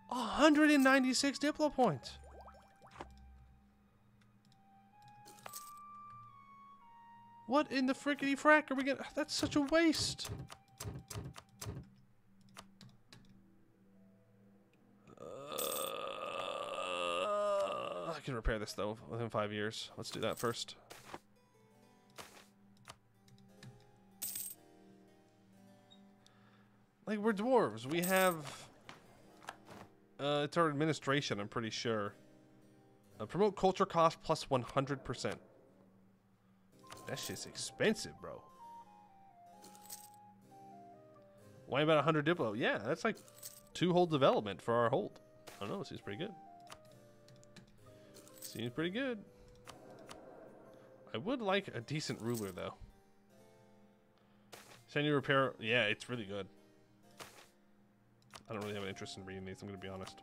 196 Diplo points. What in the frickety frack are we gonna... That's such a waste. Uh, I can repair this, though, within five years. Let's do that first. Like, we're dwarves. We have... Uh, it's our administration, I'm pretty sure. Uh, promote culture cost plus 100%. That shit's expensive, bro. Why about 100 Diplo? Yeah, that's like two whole development for our hold. I don't know, seems pretty good. Seems pretty good. I would like a decent ruler, though. Send you repair. Yeah, it's really good. I don't really have an interest in reading these, I'm going to be honest.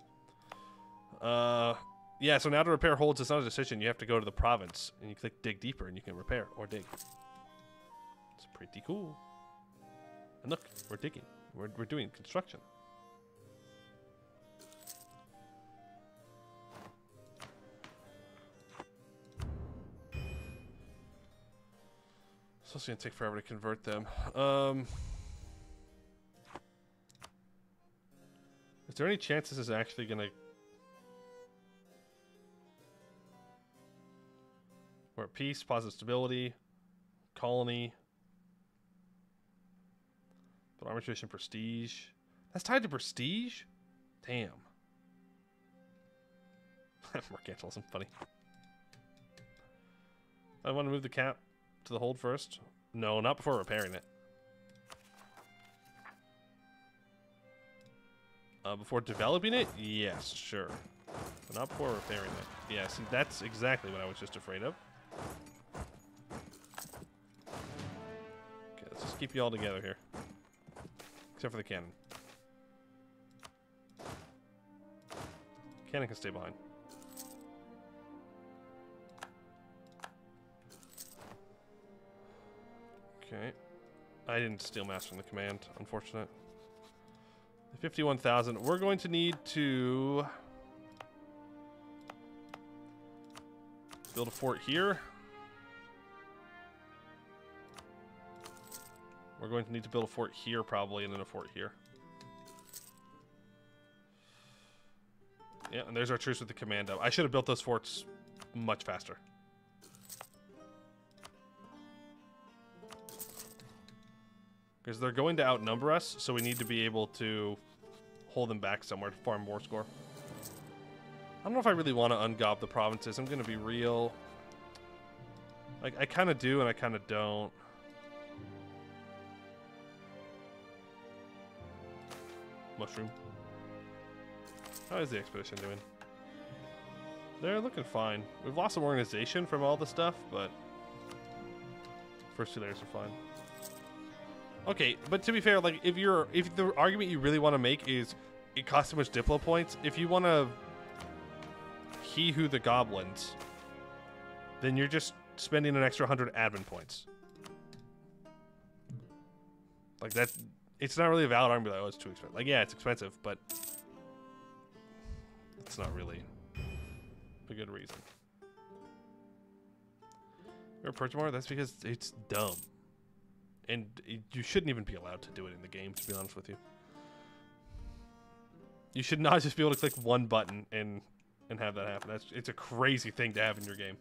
Uh, yeah, so now to repair holds, it's not a decision. You have to go to the province, and you click dig deeper, and you can repair or dig. It's pretty cool. And look, we're digging. We're, we're doing construction. It's going to take forever to convert them. Um... Is there any chance this is actually going We're at peace, positive stability, colony, but arbitration prestige. That's tied to prestige? Damn. Mercantilism, funny. I want to move the cap to the hold first. No, not before repairing it. Uh, before developing it? Yes, sure. But not before repairing it. Yeah, see, that's exactly what I was just afraid of. Okay, let's just keep you all together here. Except for the cannon. Cannon can stay behind. Okay. I didn't steal master in the command, unfortunate. 51,000. We're going to need to build a fort here. We're going to need to build a fort here probably and then a fort here. Yeah, and there's our troops with the commando. I should have built those forts much faster. Because they're going to outnumber us, so we need to be able to hold them back somewhere to farm war score. I don't know if I really want to ungob the provinces. I'm going to be real. Like, I kind of do and I kind of don't. Mushroom. How is the expedition doing? They're looking fine. We've lost some organization from all the stuff, but first two layers are fine. Okay, but to be fair, like if you're if the argument you really want to make is it costs too much Diplo points, if you want to he who the goblins, then you're just spending an extra hundred admin points. Like that, it's not really a valid argument. Like, oh, it's too expensive. Like, yeah, it's expensive, but it's not really a good reason. You're a more? That's because it's dumb. And you shouldn't even be allowed to do it in the game, to be honest with you. You should not just be able to click one button and and have that happen. That's it's a crazy thing to have in your game.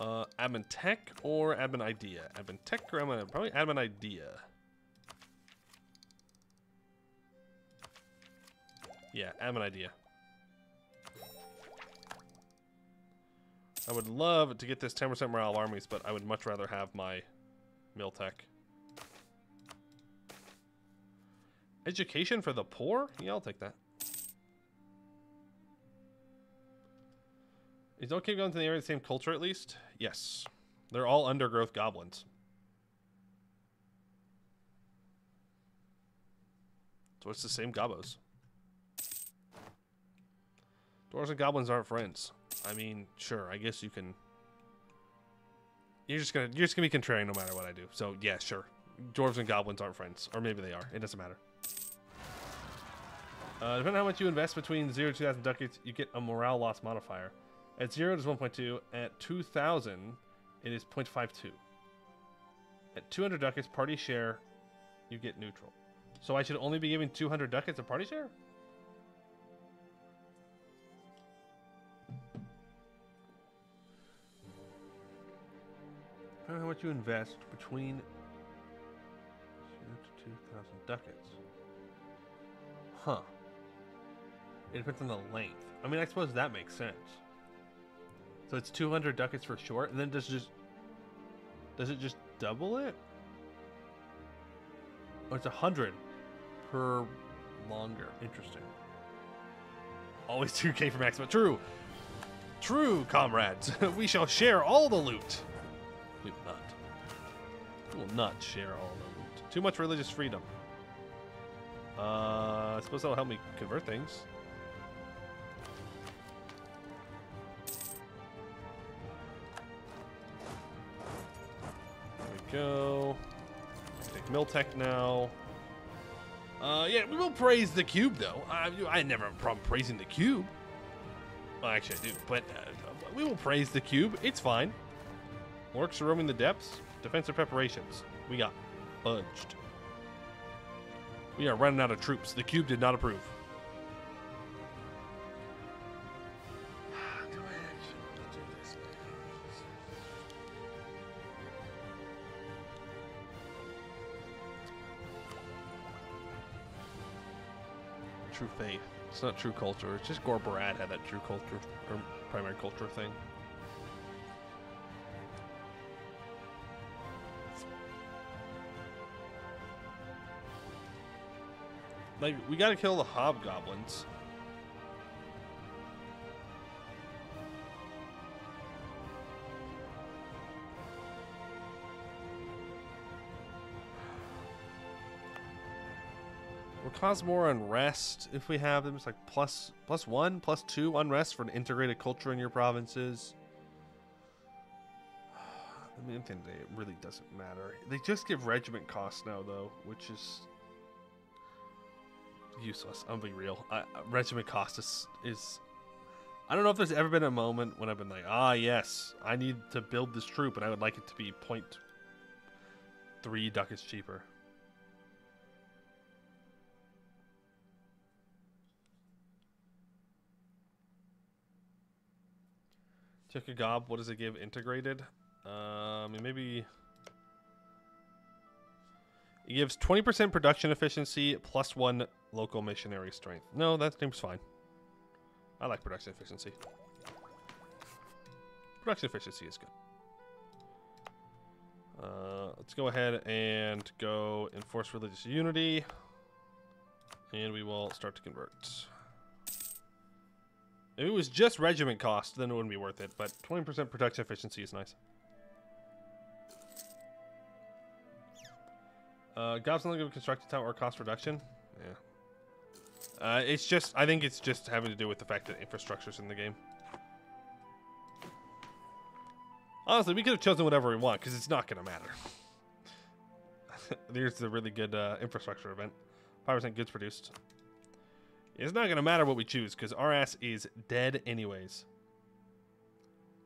Uh, admin tech or admin idea? Admin tech or admin, probably admin idea. Yeah, admin idea. I would love to get this 10% morale armies, but I would much rather have my Miltech. Education for the poor? Yeah, I'll take that. Is it okay going to the area the same culture at least? Yes. They're all undergrowth goblins. So it's the same gobos. Dwarves and goblins aren't friends. I mean, sure, I guess you can... You're just gonna you're just gonna be contrarian no matter what I do. So yeah, sure. dwarves and goblins aren't friends, or maybe they are. It doesn't matter. Uh, depending on how much you invest between 0 to 2,000 ducats, you get a morale loss modifier. At 0, it is 1.2. At 2,000, it is 0.52. At 200 ducats, party share, you get neutral. So I should only be giving 200 ducats a party share? Depending on how much you invest between 0 to 2,000 ducats. Huh. It depends on the length. I mean, I suppose that makes sense. So it's 200 ducats for short, and then does just does it just double it? Oh, it's 100 per longer. Interesting. Always 2k for maximum. True. True, comrades. we shall share all the loot. We will not. We will not share all the loot. Too much religious freedom. Uh, I suppose that'll help me convert things. Go. Take Miltech now. Uh, yeah, we will praise the cube, though. I, I never have a problem praising the cube. Well, actually, I do, but uh, we will praise the cube. It's fine. Orcs are roaming the depths. Defensive preparations. We got fudged. We are running out of troops. The cube did not approve. Faith. It's not true culture. It's just Gore Barat had that true culture or primary culture thing. Like, we gotta kill the hobgoblins. Cause more unrest if we have them. It's like plus plus one, plus two unrest for an integrated culture in your provinces. I mean, at the end of the day, it really doesn't matter. They just give regiment costs now, though, which is useless. I'm being real. I, regiment cost is, is. I don't know if there's ever been a moment when I've been like, ah, yes, I need to build this troop, and I would like it to be point three ducats cheaper. Check a gob. What does it give integrated? Mean, maybe. It gives 20% production efficiency plus one local missionary strength. No, that seems fine. I like production efficiency. Production efficiency is good. Uh, let's go ahead and go enforce religious unity. And we will start to convert. If it was just regiment cost, then it wouldn't be worth it. But 20% production efficiency is nice. Uh, Gob's only going to construct a tower or cost reduction. Yeah. Uh, it's just, I think it's just having to do with the fact that infrastructure's in the game. Honestly, we could have chosen whatever we want because it's not going to matter. There's the really good uh, infrastructure event. 5% goods produced. It's not going to matter what we choose because our ass is dead anyways.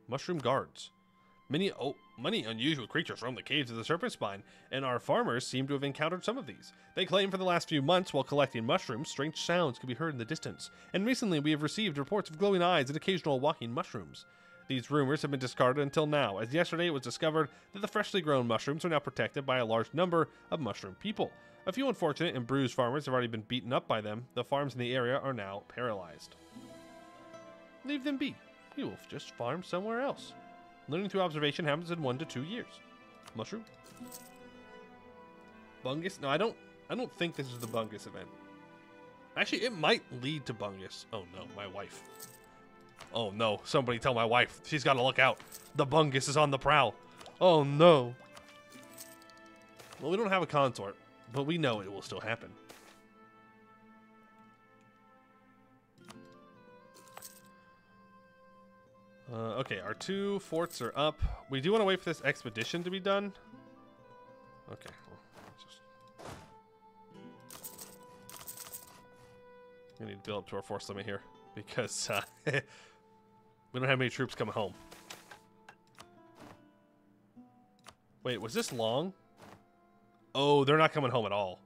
Mushroom guards. Many, oh, many unusual creatures roam the caves of the Serpentspine, and our farmers seem to have encountered some of these. They claim for the last few months, while collecting mushrooms, strange sounds could be heard in the distance, and recently we have received reports of glowing eyes and occasional walking mushrooms. These rumors have been discarded until now, as yesterday it was discovered that the freshly grown mushrooms are now protected by a large number of mushroom people. A few unfortunate and bruised farmers have already been beaten up by them. The farms in the area are now paralyzed. Leave them be. We will just farm somewhere else. Learning through observation happens in one to two years. Mushroom. Bungus? No, I don't. I don't think this is the Bungus event. Actually, it might lead to Bungus. Oh no, my wife. Oh no, somebody tell my wife. She's got to look out. The Bungus is on the prowl. Oh no. Well, we don't have a consort, but we know it will still happen. Uh, okay, our two forts are up. We do want to wait for this expedition to be done. Okay. Well, just... We need to build up to our force limit here because uh, we don't have many troops coming home. Wait, was this long? Oh, they're not coming home at all.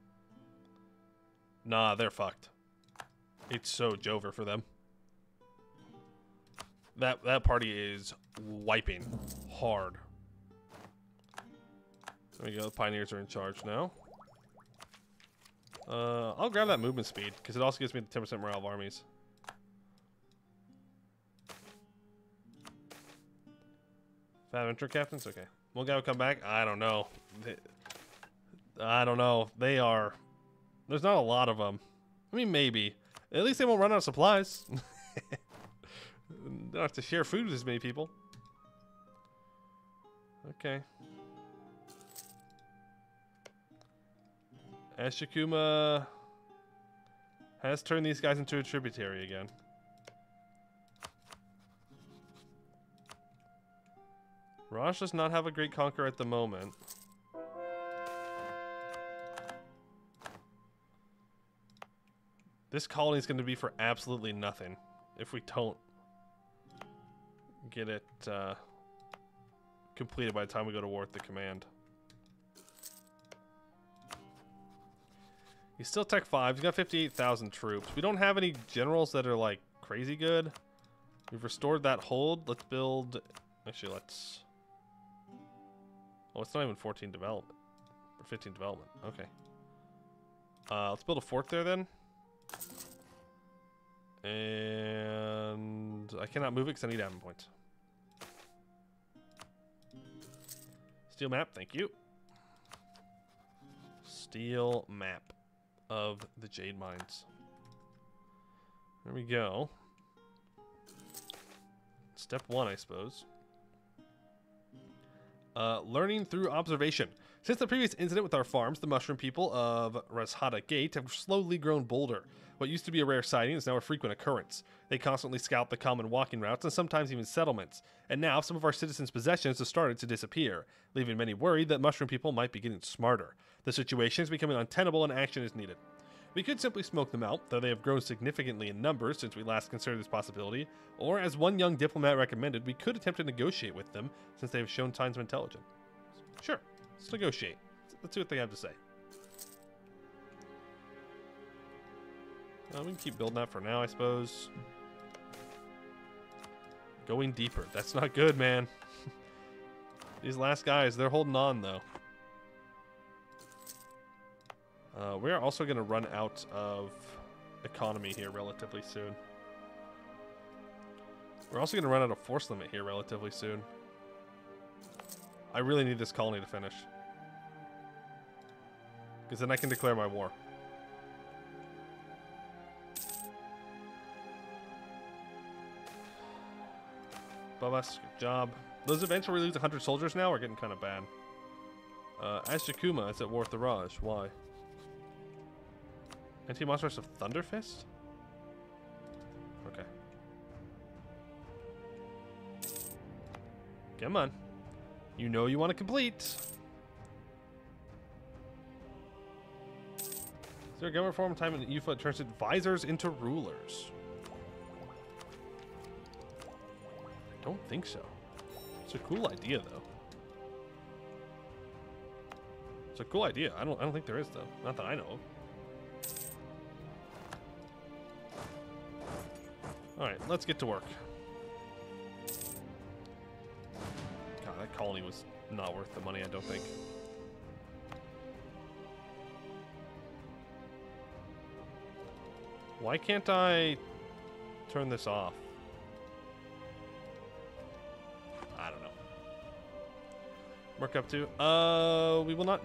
Nah, they're fucked. It's so Jover for them. That that party is wiping hard. There we go. The pioneers are in charge now. Uh, I'll grab that movement speed because it also gives me the 10% morale of armies. Fat venture captains? Okay. One guy will come back? I don't know. I don't know. They are... There's not a lot of them. I mean, maybe. At least they won't run out of supplies. don't have to share food with as many people. Okay. Azjakuma has turned these guys into a tributary again. Raj does not have a great conquer at the moment. This colony is going to be for absolutely nothing if we don't get it uh, completed by the time we go to war with the command. He's still Tech 5. He's got 58,000 troops. We don't have any generals that are, like, crazy good. We've restored that hold. Let's build... Actually, let's... Oh, it's not even 14 development. Or 15 development. Okay. Uh, let's build a fort there, then. And... I cannot move it because I need admin points. Steel map, thank you. Steel map of the Jade Mines. There we go. Step one, I suppose. Uh, learning through observation. Since the previous incident with our farms, the mushroom people of Rashada Gate have slowly grown bolder. What used to be a rare sighting is now a frequent occurrence. They constantly scout the common walking routes and sometimes even settlements. And now some of our citizens' possessions have started to disappear, leaving many worried that mushroom people might be getting smarter. The situation is becoming untenable and action is needed. We could simply smoke them out, though they have grown significantly in numbers since we last considered this possibility, or as one young diplomat recommended, we could attempt to negotiate with them since they have shown signs of intelligence. Sure, let's negotiate. Let's see what they have to say. Uh, we can keep building that for now, I suppose. Going deeper. That's not good, man. These last guys, they're holding on, though. Uh, we are also going to run out of economy here relatively soon. We're also going to run out of force limit here relatively soon. I really need this colony to finish. Because then I can declare my war. Babas, good job. Those events where we lose 100 soldiers now are getting kind of bad. Uh, Azjakuma is at war with the Raj. Why? Anti-monsters of Thunderfist? Okay. Come on. You know you want to complete. Is there a government form time in UFO turns advisors into rulers? Don't think so. It's a cool idea though. It's a cool idea. I don't I don't think there is though. Not that I know of. Alright, let's get to work. God, that colony was not worth the money, I don't think. Why can't I turn this off? Work up to. Uh, we will not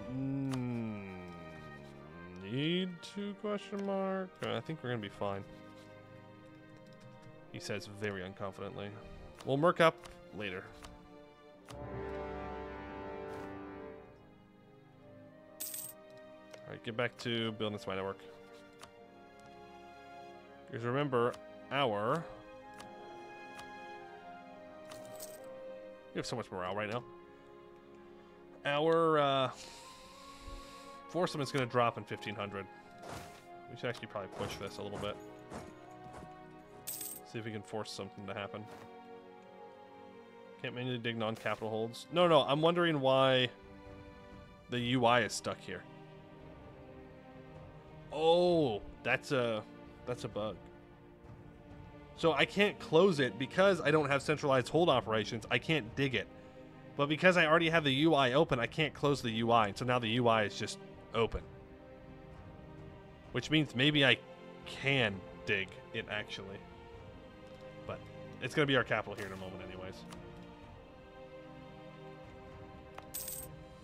need to question mark. I think we're gonna be fine. He says very unconfidently. We'll merc up later. Alright, get back to building this my network. Because remember, our... We have so much morale right now. Our uh, force is going to drop in 1500. We should actually probably push this a little bit. See if we can force something to happen. Can't manually dig non-capital holds. No, no, I'm wondering why the UI is stuck here. Oh, that's a that's a bug. So I can't close it because I don't have centralized hold operations. I can't dig it. But because I already have the UI open, I can't close the UI. And so now the UI is just open. Which means maybe I can dig it actually. But it's going to be our capital here in a moment anyways.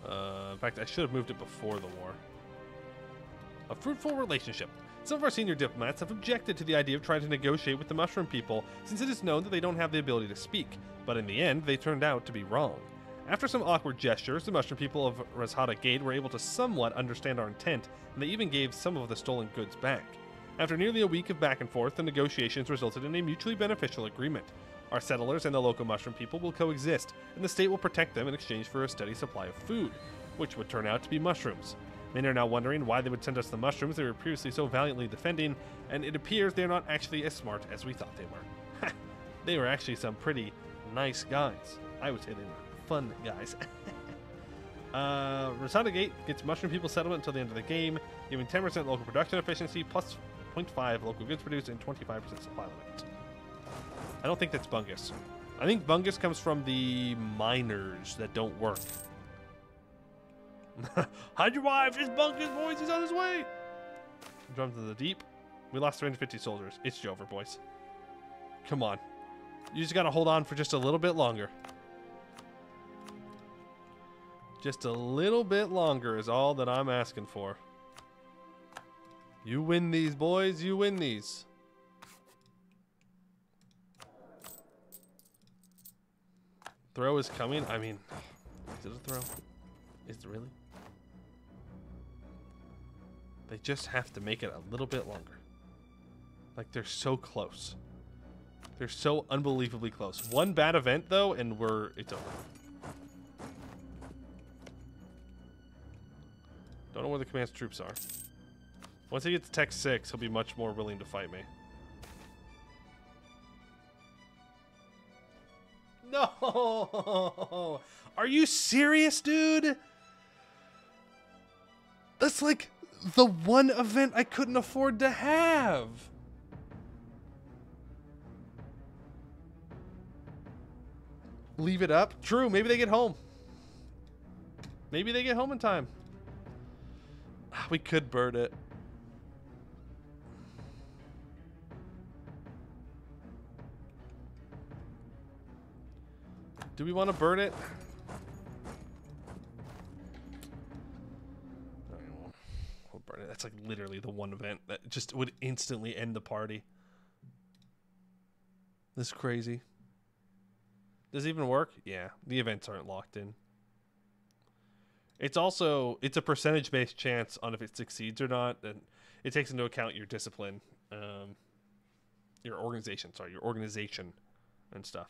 Uh, in fact, I should have moved it before the war. A fruitful relationship. Some of our senior diplomats have objected to the idea of trying to negotiate with the mushroom people, since it is known that they don't have the ability to speak, but in the end, they turned out to be wrong. After some awkward gestures, the mushroom people of Rashada Gate were able to somewhat understand our intent, and they even gave some of the stolen goods back. After nearly a week of back and forth, the negotiations resulted in a mutually beneficial agreement. Our settlers and the local mushroom people will coexist, and the state will protect them in exchange for a steady supply of food, which would turn out to be mushrooms. Many are now wondering why they would send us the mushrooms they were previously so valiantly defending, and it appears they are not actually as smart as we thought they were. they were actually some pretty nice guys. I would say they were fun guys. uh, Gate gets Mushroom People settlement until the end of the game, giving 10% local production efficiency, plus 0.5 local goods produced, and 25% supply limit. I don't think that's Bungus. I think Bungus comes from the miners that don't work. Hide your wife! It's Bungus, boys! He's on his way! Drums to the deep. We lost 350 soldiers. It's Jover, boys. Come on. You just gotta hold on for just a little bit longer. Just a little bit longer is all that I'm asking for. You win these, boys. You win these. Throw is coming. I mean, is it a throw? Is it really? They just have to make it a little bit longer. Like they're so close. They're so unbelievably close. One bad event though, and we're it's over. Don't know where the command's troops are. Once he gets Tech 6, he'll be much more willing to fight me. No! Are you serious, dude? That's like the one event I couldn't afford to have. Leave it up? True, maybe they get home. Maybe they get home in time. We could burn it. Do we want to burn it? We'll burn it. That's like literally the one event that just would instantly end the party. This is crazy. Does it even work? Yeah, the events aren't locked in. It's also it's a percentage based chance on if it succeeds or not, and it takes into account your discipline, um, your organization. Sorry, your organization and stuff.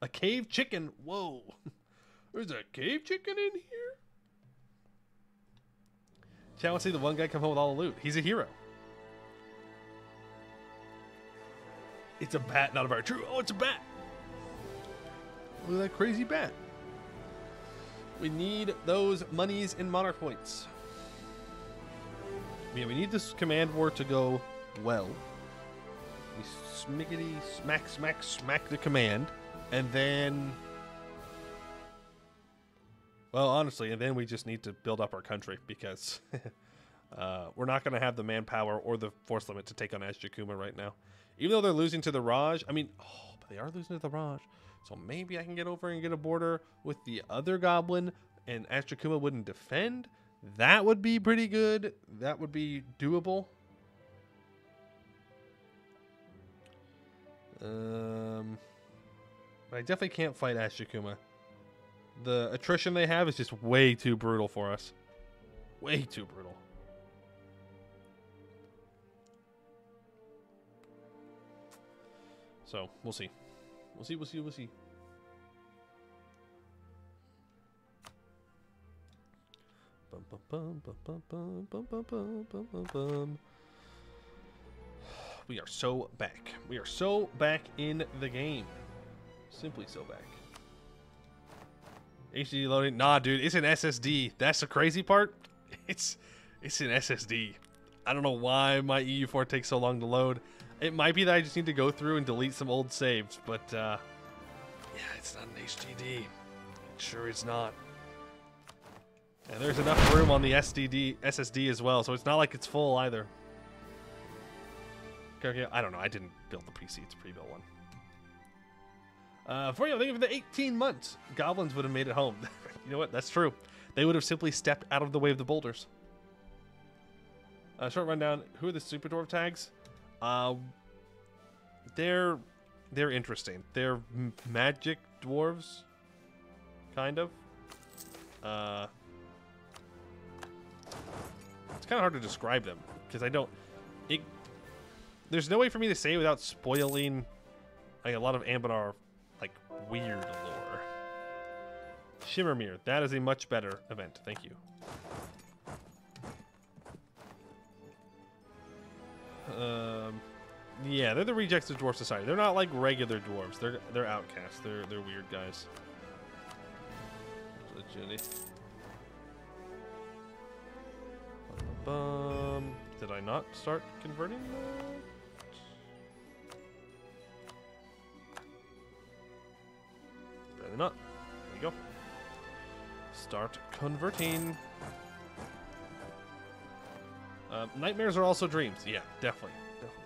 A cave chicken. Whoa. There's a cave chicken in here? Want to see the one guy come home with all the loot. He's a hero. It's a bat, not a bird. True. Oh, it's a bat. Look at that crazy bat. We need those monies and monarch points. Yeah, we need this command war to go well. We smiggity smack smack smack the command. And then, well, honestly, and then we just need to build up our country because uh, we're not going to have the manpower or the force limit to take on Azjakuma right now. Even though they're losing to the Raj, I mean, oh, but they are losing to the Raj. So maybe I can get over and get a border with the other goblin and Azjakuma wouldn't defend. That would be pretty good. That would be doable. Um... But I definitely can't fight Azjakuma. The attrition they have is just way too brutal for us. Way too brutal. So, we'll see. We'll see, we'll see, we'll see. Bum, bum, bum, we are so back. We are so back in the game. Simply so back. HD loading. Nah, dude, it's an SSD. That's the crazy part. It's it's an SSD. I don't know why my EU4 takes so long to load. It might be that I just need to go through and delete some old saves, but uh, yeah, it's not an HDD. Sure it's not. And there's enough room on the SDD SSD as well, so it's not like it's full either. Okay, I don't know. I didn't build the PC. It's a pre-built one. Uh, for you, think of the 18 months, goblins would have made it home. you know what? That's true. They would have simply stepped out of the way of the boulders. Uh, short rundown. Who are the super dwarf tags? Uh, they're they're interesting. They're magic dwarves, kind of. Uh, it's kind of hard to describe them because I don't. It, there's no way for me to say without spoiling like a lot of Anbennar like weird lore. Shimmermere, that is a much better event. Thank you. Um, yeah, they're the rejects of Dwarf Society. They're not like regular dwarves. They're they're outcasts. They're they're weird guys. Agility. Bum. Did I not start converting that? Apparently not. There you go. Start converting. Uh, nightmares are also dreams. Yeah, definitely, definitely.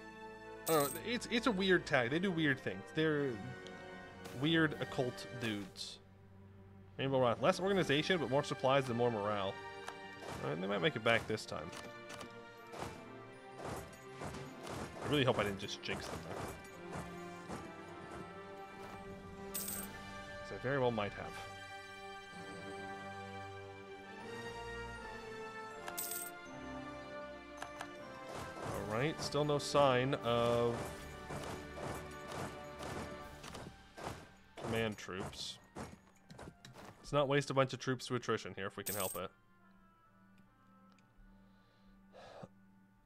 I don't know. It's it's a weird tag. They do weird things. They're weird occult dudes. Rainbow Rock. Less organization, but more supplies and more morale. Alright, they might make it back this time. I really hope I didn't just jinx them I very well might have. Alright, still no sign of command troops. Let's not waste a bunch of troops to attrition here if we can help it.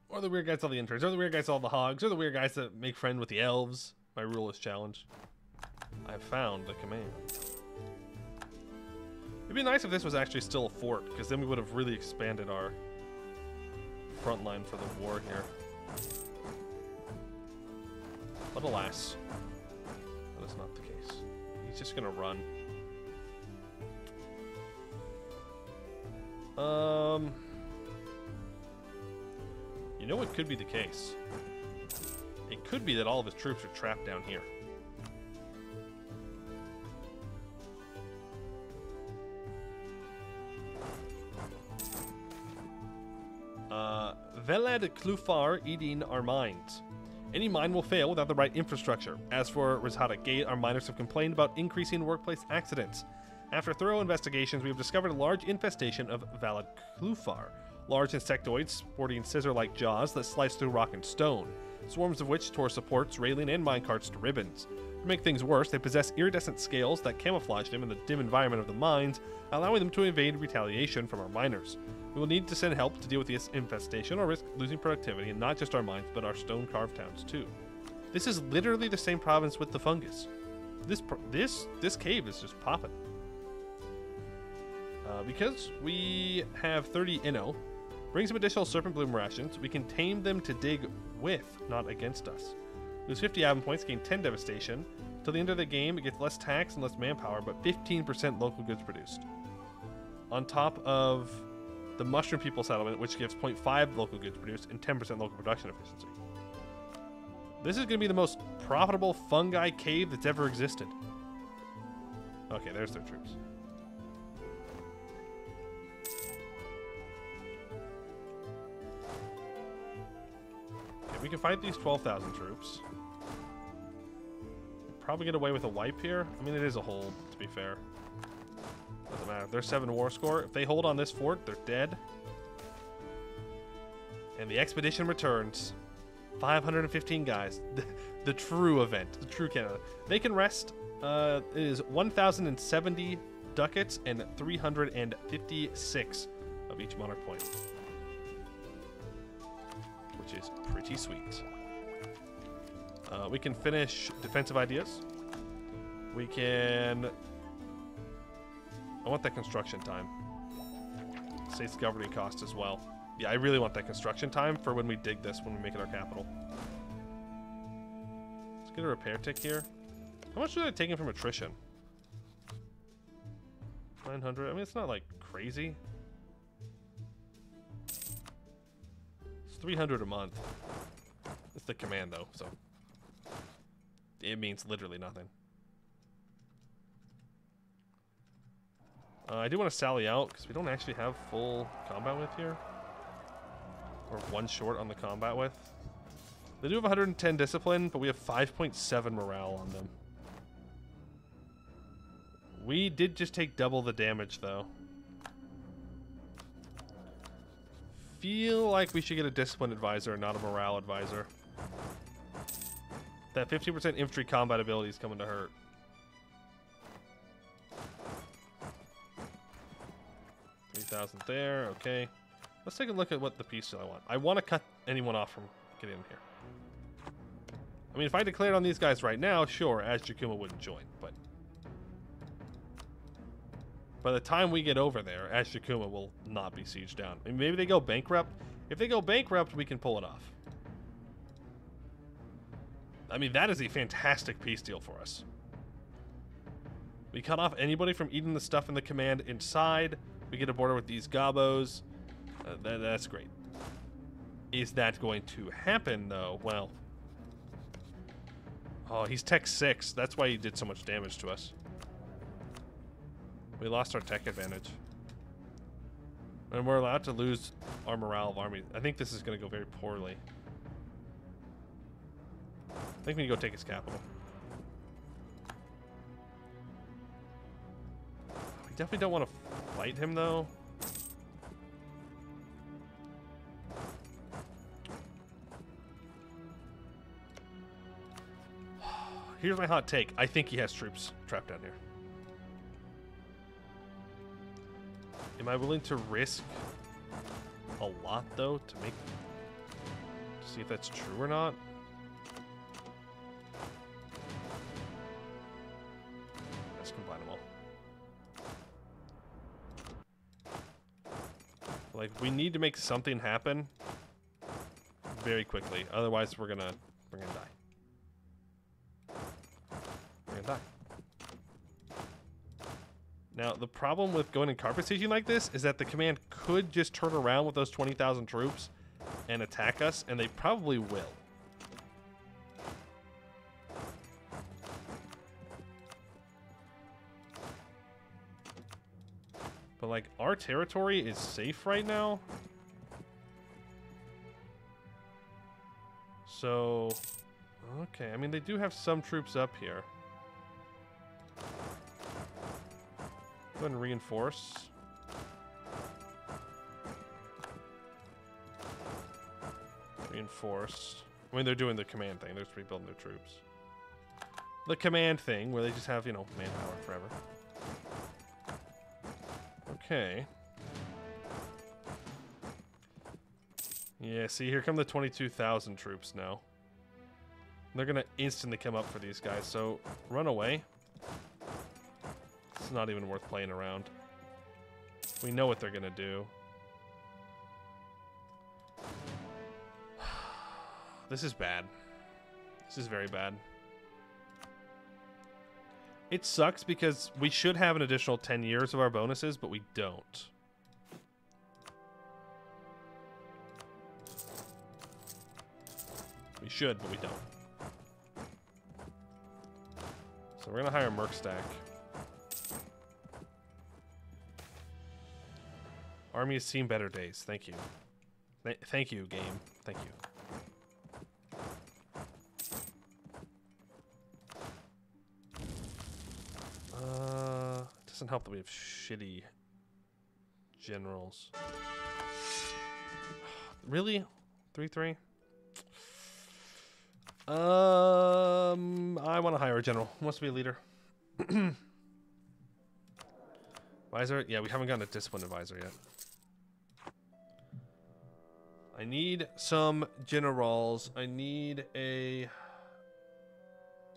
Or the weird guys all the interns, or the weird guys all the hogs, or the weird guys that make friend with the elves. My rule is challenge. I found the command. It'd be nice if this was actually still a fort, because then we would have really expanded our front line for the war here. But alas, that is not the case. He's just gonna run. Um, you know what could be the case? It could be that all of his troops are trapped down here. Veled Klufar Edin our mines. Any mine will fail without the right infrastructure. As for Rizhada Gate, our miners have complained about increasing workplace accidents. After thorough investigations, we have discovered a large infestation of Valid Klufar, large insectoids sporting scissor-like jaws that slice through rock and stone, swarms of which tore supports, railing, and minecarts to ribbons. To make things worse, they possess iridescent scales that camouflage them in the dim environment of the mines, allowing them to evade retaliation from our miners. We will need to send help to deal with this infestation or risk losing productivity in not just our mines, but our stone-carved towns too. This is literally the same province with the fungus. This this this cave is just popping. Uh, because we have 30 Inno, bring some additional Serpent Bloom rations. We can tame them to dig with, not against us. Lose 50 Avon points, gain 10 devastation. Till the end of the game, it gets less tax and less manpower, but 15% local goods produced. On top of the Mushroom People settlement, which gives 0.5 local goods produced and 10% local production efficiency. This is going to be the most profitable fungi cave that's ever existed. Okay, there's their troops. We can fight these 12,000 troops. Probably get away with a wipe here. I mean, it is a hold, to be fair. Doesn't matter. They're 7 war score. If they hold on this fort, they're dead. And the expedition returns. 515 guys. The, the true event. The true Canada. They can rest. Uh, it is 1,070 ducats and 356 of each monarch point. Which is pretty sweet. Uh, we can finish defensive ideas. We can. I want that construction time. States governing cost as well. Yeah, I really want that construction time for when we dig this, when we make it our capital. Let's get a repair tick here. How much are they taking from attrition? 900. I mean, it's not like crazy. It's 300 a month. It's the command though, so it means literally nothing. Uh, I do want to sally out because we don't actually have full combat with here. Or one short on the combat with. They do have 110 discipline, but we have 5.7 morale on them. We did just take double the damage, though. Feel like we should get a discipline advisor, not a morale advisor. That 50% infantry combat ability is coming to hurt. Three thousand there, okay. Let's take a look at what the piece I want. I want to cut anyone off from getting in here. I mean, if I declared on these guys right now, sure, Azjakuma wouldn't join, but by the time we get over there, Azjakuma will not be sieged down. I mean, maybe they go bankrupt. If they go bankrupt, we can pull it off. I mean, that is a fantastic peace deal for us. We cut off anybody from eating the stuff in the command inside. We get a border with these gobos. Uh, that, that's great. Is that going to happen, though? Well... Oh, he's tech 6. That's why he did so much damage to us. We lost our tech advantage. And we're allowed to lose our morale of army. I think this is going to go very poorly. I think we need to go take his capital. We definitely don't want to fight him, though. Here's my hot take. I think he has troops trapped down here. Am I willing to risk a lot, though, to make... To see if that's true or not? Like, we need to make something happen very quickly. Otherwise, we're gonna... We're gonna die. We're gonna die. Now, the problem with going in carpet sieging like this is that the command could just turn around with those 20,000 troops and attack us, and they probably will. But, like, our territory is safe right now. So, okay. I mean, they do have some troops up here. Go ahead and reinforce. Reinforce. I mean, they're doing the command thing. They're just rebuilding their troops. The command thing, where they just have, you know, manpower forever. Okay. Yeah, see, here come the 22,000 troops now. They're gonna instantly come up for these guys, so run away It's not even worth playing around. We know what they're going to do. this is bad. This is very bad. It sucks because we should have an additional 10 years of our bonuses, but we don't. We should, but we don't. So we're going to hire Merc Stack. Army has seen better days. Thank you. Th thank you, game. Thank you. Uh, it doesn't help that we have shitty generals. really? 3-3? Um, I want to hire a general. Who wants to be a leader? Advisor? Yeah, we haven't gotten a discipline advisor yet. I need some generals. I need a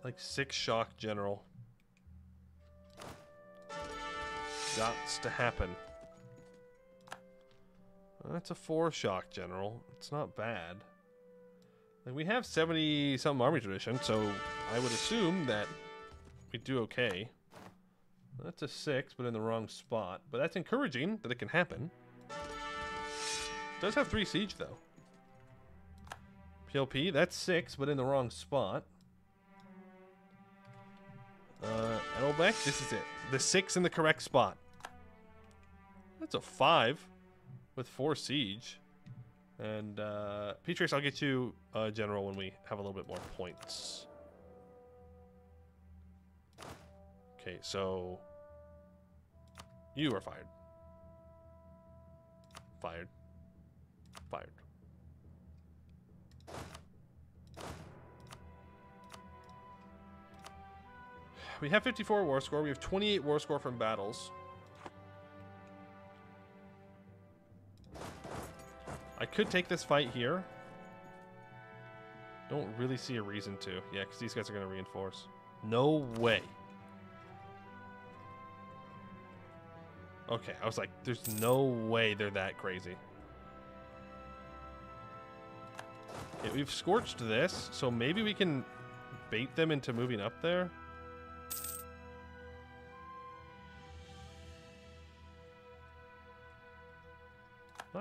like six shock general. Gots to happen. That's a four shock general. It's not bad. Like we have 70 some army tradition, so I would assume that we do okay. That's a six, but in the wrong spot. But that's encouraging that it can happen. Does have three siege though. PLP, that's six, but in the wrong spot. Uh, Elbeck, this is it. The six in the correct spot. That's a five with four siege. And uh, Petrix, I'll get you uh, general when we have a little bit more points. Okay, so you are fired. Fired. Fired. We have 54 war score. We have 28 war score from battles. I could take this fight here. Don't really see a reason to. Yeah, because these guys are going to reinforce. No way. Okay, I was like, there's no way they're that crazy. We've scorched this, so maybe we can bait them into moving up there.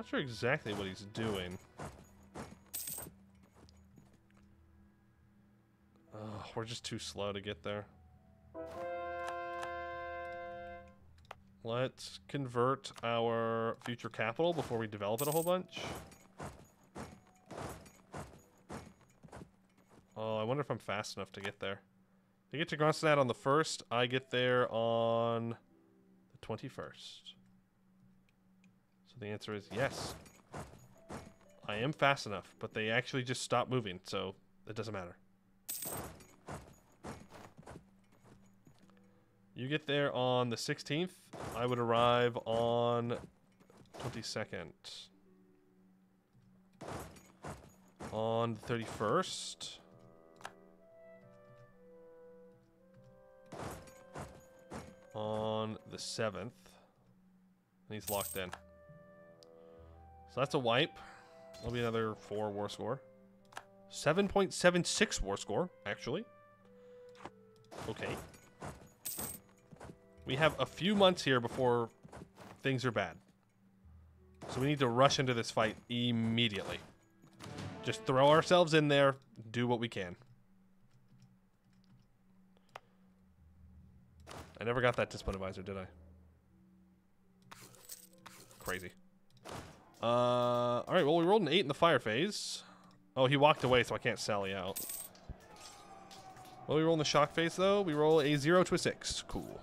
Not sure exactly what he's doing. We're just too slow to get there. Let's convert our future capital before we develop it a whole bunch. Oh, I wonder if I'm fast enough to get there. I get to Kronstadt on the 1st. I get there on the 21st. So the answer is yes. I am fast enough, but they actually just stop moving, so it doesn't matter. You get there on the 16th. I would arrive on 22nd. On the 31st. On the 7th. And he's locked in. So that's a wipe. That'll be another 4 war score. 7.76 war score, actually. Okay. We have a few months here before things are bad. So we need to rush into this fight immediately. Just throw ourselves in there, do what we can. I never got that discipline advisor, did I? Crazy. Uh, all right, well, we rolled an 8 in the fire phase. Oh, he walked away, so I can't sally out. Well, we roll in the shock phase, though. We roll a 0 to a 6. Cool.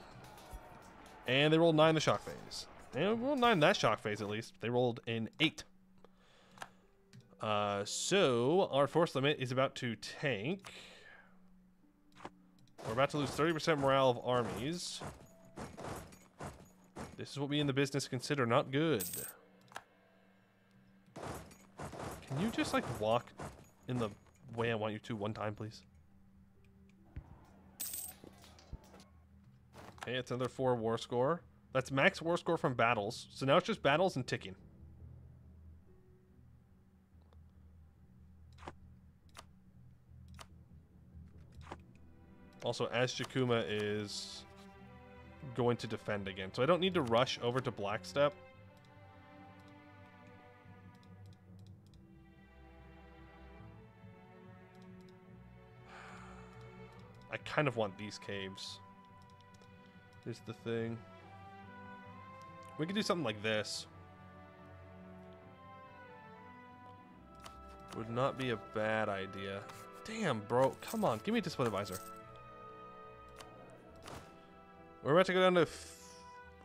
And they rolled 9 in the shock phase. And we rolled 9 in that shock phase, at least. They rolled an 8. Uh, so, our force limit is about to tank. We're about to lose 30% morale of armies. This is what we in the business consider not good. Can you just, like, walk in the way I want you to one time, please? Okay, it's another four war score. That's max war score from battles. So now it's just battles and ticking. Also, Azjakuma is going to defend again. So I don't need to rush over to Blackstep. Kind of want these caves. Is the thing. We could do something like this. Would not be a bad idea. Damn, bro. Come on. Give me a discipline advisor. We're about to go down to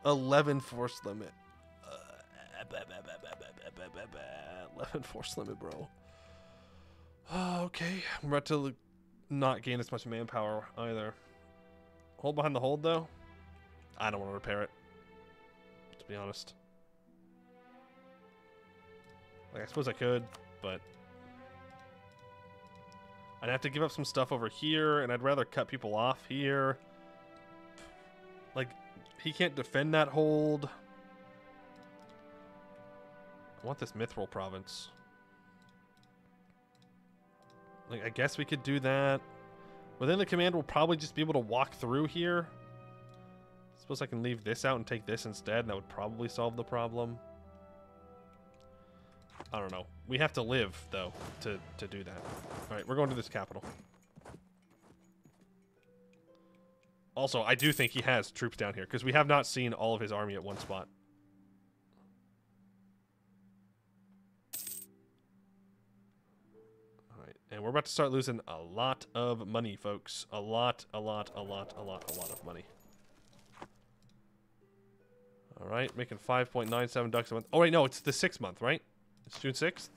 11 force limit. Uh, 11 force limit, bro. Uh, okay. I'm about to not gain as much manpower either. Hold behind the hold, though. I don't want to repair it. To be honest. Like, I suppose I could, but... I'd have to give up some stuff over here, and I'd rather cut people off here. Like, he can't defend that hold. I want this Mithril province. Like, I guess we could do that. Then the command we'll probably just be able to walk through here. Suppose I can leave this out and take this instead, and that would probably solve the problem. I don't know. We have to live, though, to, to do that. Alright, we're going to this capital. Also, I do think he has troops down here, because we have not seen all of his army at one spot. And we're about to start losing a lot of money, folks. A lot, a lot, a lot, a lot, a lot of money. Alright, making 5.97 ducks a month. Oh, wait, no, it's the sixth month, right? It's June 6th?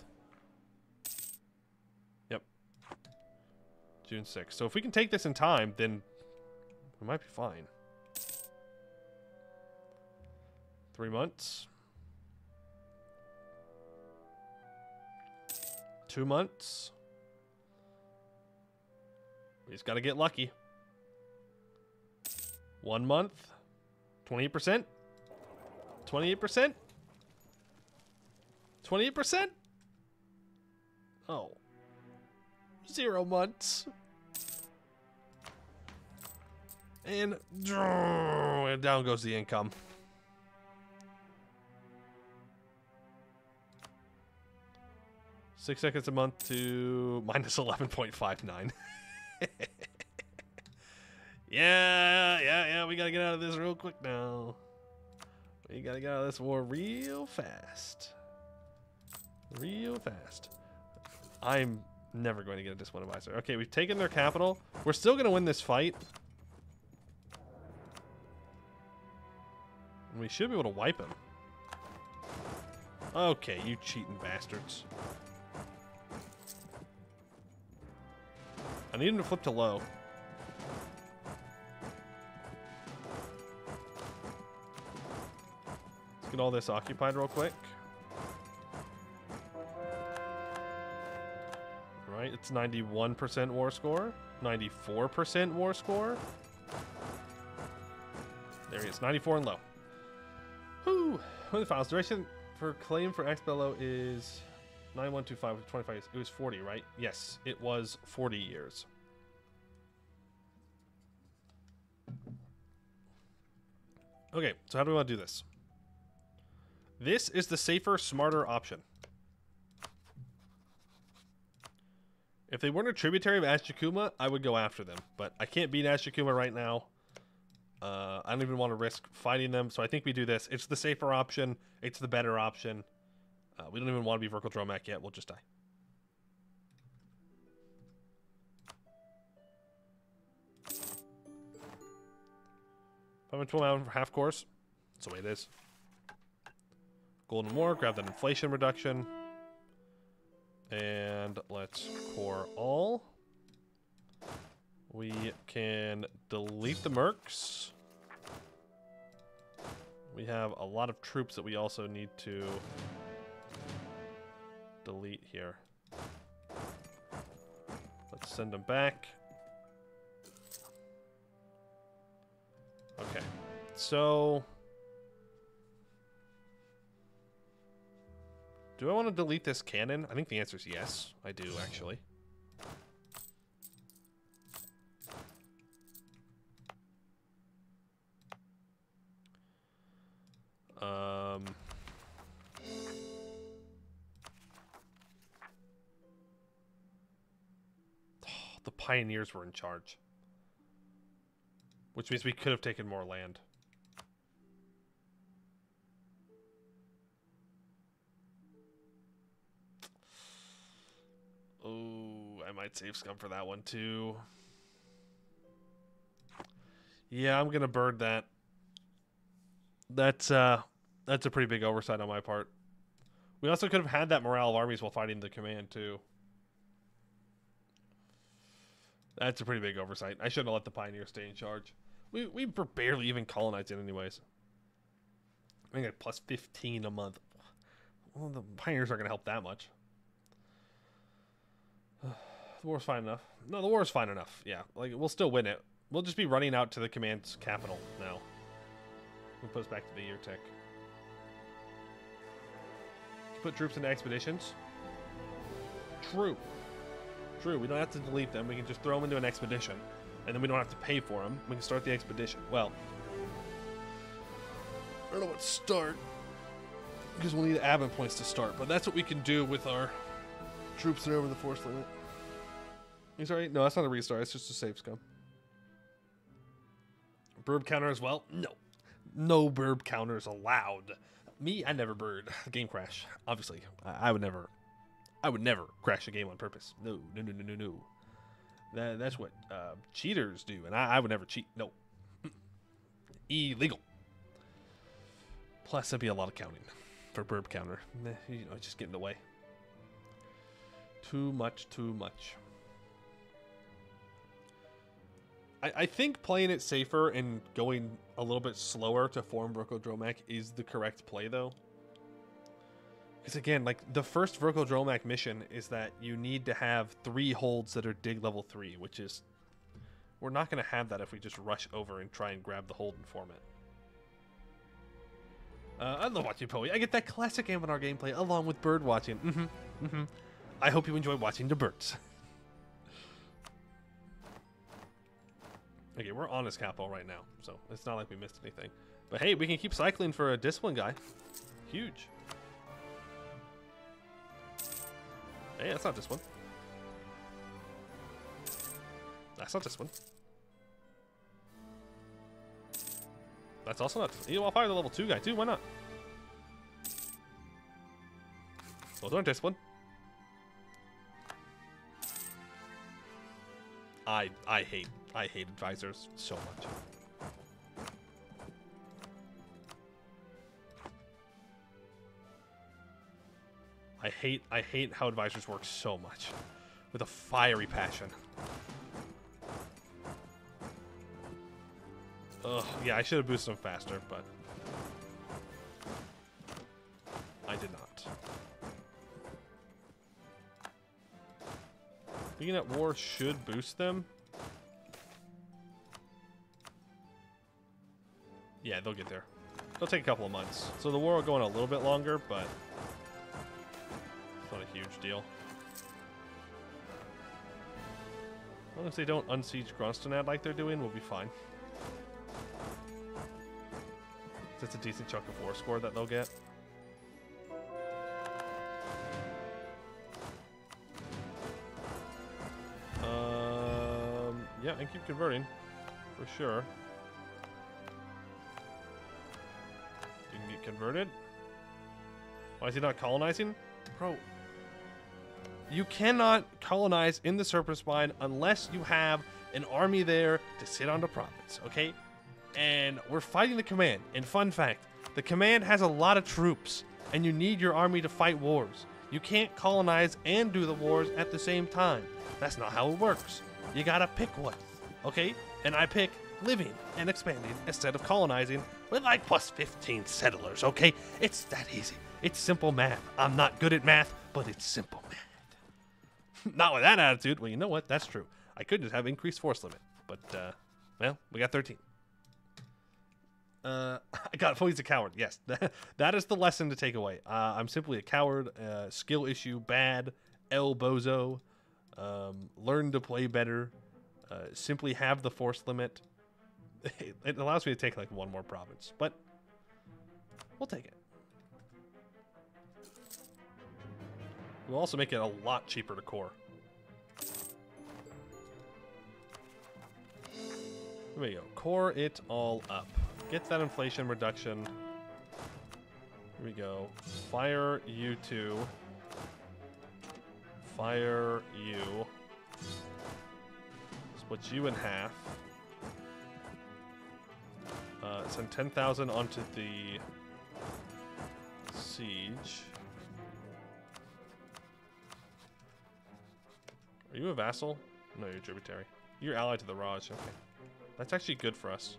Yep. June 6th. So if we can take this in time, then we might be fine. Three months. Two months. We just got to get lucky. One month. 28%. 28%. 28%? Oh. Zero months. And, and down goes the income. Six seconds a month to minus 11.59. yeah, yeah, yeah, we gotta get out of this real quick now. We gotta get out of this war real fast. Real fast. I'm never going to get a discipline advisor. Okay, we've taken their capital. We're still going to win this fight. We should be able to wipe him. Okay, you cheating bastards. I need him to flip to low. Let's get all this occupied real quick. right? It's 91% war score, 94% war score. There he is, 94 and low. Whoo! When the files duration for claim for XBello is 9125 with 25 years. It was 40, right? Yes, it was 40 years. Okay, so how do we want to do this? This is the safer, smarter option. If they weren't a tributary of Azjakuma, I would go after them. But I can't beat Azjakuma right now. Uh, I don't even want to risk fighting them, so I think we do this. It's the safer option. It's the better option. Uh, we don't even want to be Verkal Dromak yet. We'll just die. Five and twelve for half course. That's the way it is. Golden War, grab that inflation reduction. And let's core all. We can delete the mercs. We have a lot of troops that we also need to delete here. Let's send them back. Okay. So... Do I want to delete this cannon? I think the answer is yes. I do, actually. Um... the pioneers were in charge. Which means we could have taken more land. Oh, I might save scum for that one too. Yeah, I'm gonna bird that. That's uh that's a pretty big oversight on my part. We also could have had that morale of armies while fighting the command too. That's a pretty big oversight. I shouldn't have let the pioneers stay in charge. We we were barely even colonized it anyways. I think at plus 15 a month. Well, the pioneers aren't going to help that much. The war's fine enough. No, the war's fine enough. Yeah, like we'll still win it. We'll just be running out to the command's capital now. We'll put us back to the year tech. Put troops into expeditions. True. True. We don't have to delete them. We can just throw them into an expedition, and then we don't have to pay for them. We can start the expedition. Well, I don't know what start because we'll need admin points to start. But that's what we can do with our troops that are over the force limit. You sorry? No, that's not a restart. It's just a save scum. Burb counter as well? No. No burb counters allowed. Me, I never bird. Game crash. Obviously. I, I would never I would never crash a game on purpose. No, no, no, no, no, no. That, that's what uh, cheaters do, and I, I would never cheat. No. Illegal. Plus, that'd be a lot of counting for burb counter. You know, just get in the way. Too much, too much. I, I think playing it safer and going a little bit slower to form Dromak is the correct play, though. Again, like the first Dromak mission is that you need to have three holds that are dig level three, which is we're not going to have that if we just rush over and try and grab the hold and form it. Uh, I love watching Poe. I get that classic Anbennar gameplay along with bird watching. Mm-hmm. Mm-hmm. I hope you enjoy watching the birds. okay, we're on his capital right now, so it's not like we missed anything. But hey, we can keep cycling for a discipline guy. Huge. Hey, that's not this one. That's not this one. That's also not. You I'll fire the level two guy too. Why not? Those aren't this one. I I hate I hate advisors so much. I hate I hate how advisors work so much. With a fiery passion. Ugh, yeah, I should have boosted them faster, but I did not. Being at war should boost them. Yeah, they'll get there. It'll take a couple of months. So the war will go on a little bit longer, but it's not a huge deal. As long as they don't unsiege Gronstonad like they're doing, we'll be fine. That's a decent chunk of war score that they'll get. Um, yeah, and keep converting, for sure. You can get converted. Why is he not colonizing? Bro, you cannot colonize in the Surface Mine unless you have an army there to sit on the province, okay? And we're fighting the command. And fun fact, the command has a lot of troops, and you need your army to fight wars. You can't colonize and do the wars at the same time. That's not how it works. You gotta pick one, okay? And I pick living and expanding instead of colonizing with like plus 15 settlers, okay? It's that easy. It's simple math. I'm not good at math, but it's simple math. Not with that attitude. Well, you know what? That's true. I could just have increased force limit, but, uh, well, we got 13. Uh, I got he's a coward. Yes, that is the lesson to take away. Uh, I'm simply a coward. Uh, skill issue bad. El bozo. Um, learn to play better. Uh, simply have the force limit. it allows me to take like one more province, but we'll take it. We'll also make it a lot cheaper to core. Here we go. Core it all up. Get that inflation reduction. Here we go. Fire you two. Fire you. Split you in half. Uh, send 10,000 onto the siege. Are you a vassal? No, you're tributary. You're allied to the Raj. Okay. That's actually good for us.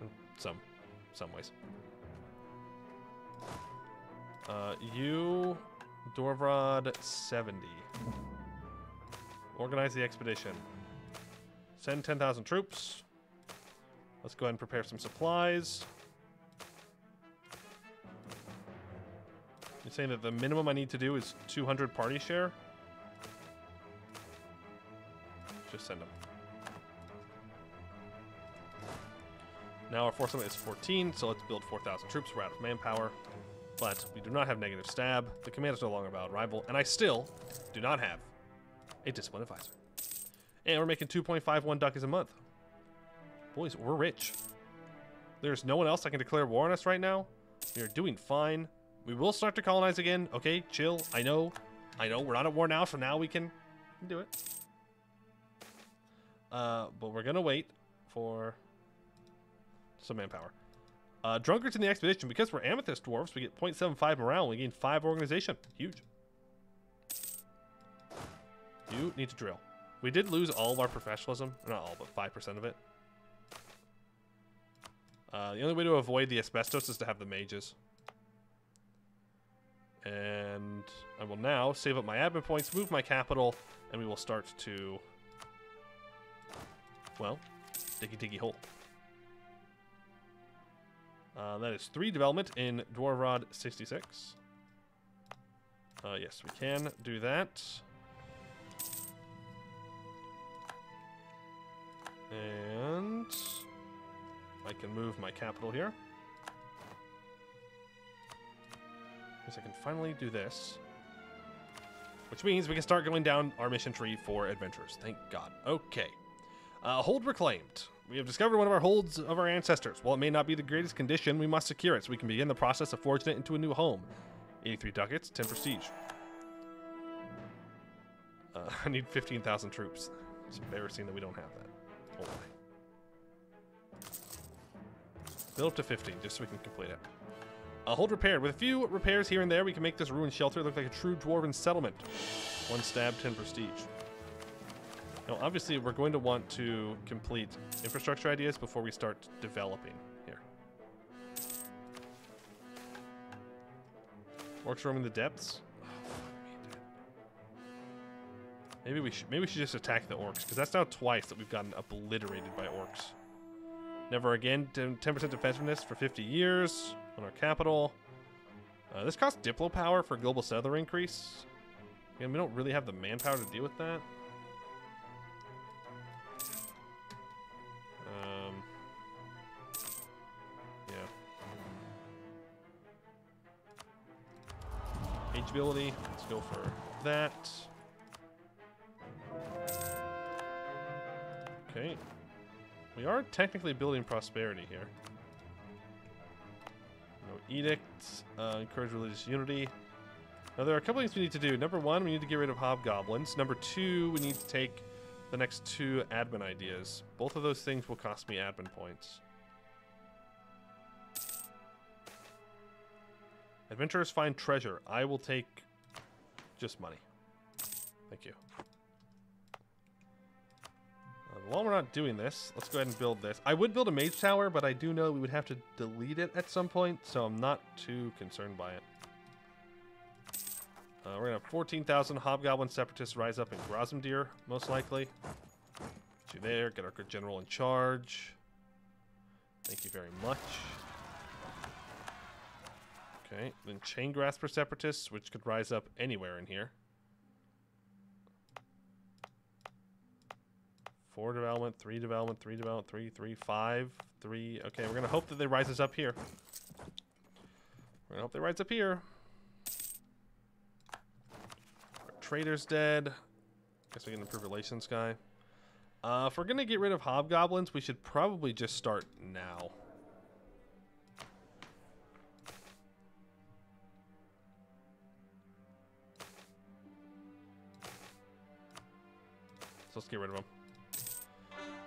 In some, some ways. Uh, you Dorvrod 70. Organize the expedition. Send 10,000 troops. Let's go ahead and prepare some supplies. You're saying that the minimum I need to do is 200 party share? Just send them. Now our force limit is 14, so let's build 4,000 troops. We're out of manpower. But we do not have negative stab. The command is no longer about rival. And I still do not have a discipline advisor. And we're making 2.51 ducats a month. Boys, we're rich. There's no one else that can declare war on us right now. We are doing fine. We will start to colonize again. Okay, chill. I know. I know. We're not at war now, so now we can do it. Uh, but we're to wait for some manpower. Uh, drunkards in the expedition. Because we're amethyst dwarves, we get 0.75 morale. We gain 5 organization. Huge. You need to drill. We did lose all of our professionalism. Not all, but 5% of it. Uh, the only way to avoid the asbestos is to have the mages. And I will now save up my admin points, move my capital, and we will start to, well, diggy diggy hole. Uh, that is three development in Dwarvrod 66. Uh, yes, we can do that. And I can move my capital here. Guess I can finally do this. Which means we can start going down our mission tree for adventurers. Thank God. Okay. Uh, hold reclaimed. We have discovered one of our holds of our ancestors. While it may not be the greatest condition, we must secure it so we can begin the process of forging it into a new home. 83 ducats, 10 prestige. Uh, I need 15,000 troops. It's embarrassing that we don't have that. Oh my. Build up to 15, just so we can complete it. A hold repaired. With a few repairs here and there, we can make this ruined shelter look like a true dwarven settlement. One stab, 10 prestige. Now, obviously, we're going to want to complete infrastructure ideas before we start developing here. Orcs roaming the depths. Maybe we should maybe we should just attack the orcs because that's now twice that we've gotten obliterated by orcs. Never again. 10% defensiveness for 50 years on our capital. Uh, this costs Diplo power for global settler increase. And we don't really have the manpower to deal with that. Ability. Let's go for that. Okay. We are technically building prosperity here. No edict. Uh, encourage religious unity. Now there are a couple things we need to do. Number one, we need to get rid of hobgoblins. Number two, we need to take the next two admin ideas. Both of those things will cost me admin points. Adventurers find treasure. I will take just money. Thank you. Uh, while we're not doing this, let's go ahead and build this. I would build a mage tower, but I do know we would have to delete it at some point, so I'm not too concerned by it. Uh, we're gonna have 14,000 Hobgoblin Separatists rise up in Grozmdir, most likely. Get you there, get our good general in charge. Thank you very much. Okay, then Chain Grasper Separatists, which could rise up anywhere in here. Four development, three development, three development, three, three, five, three. Okay, we're gonna hope that they rise us up here. We're gonna hope they rise up here. Our trader's dead. Guess we can improve relations guy. Uh, if we're gonna get rid of hobgoblins, we should probably just start now. Let's get rid of them.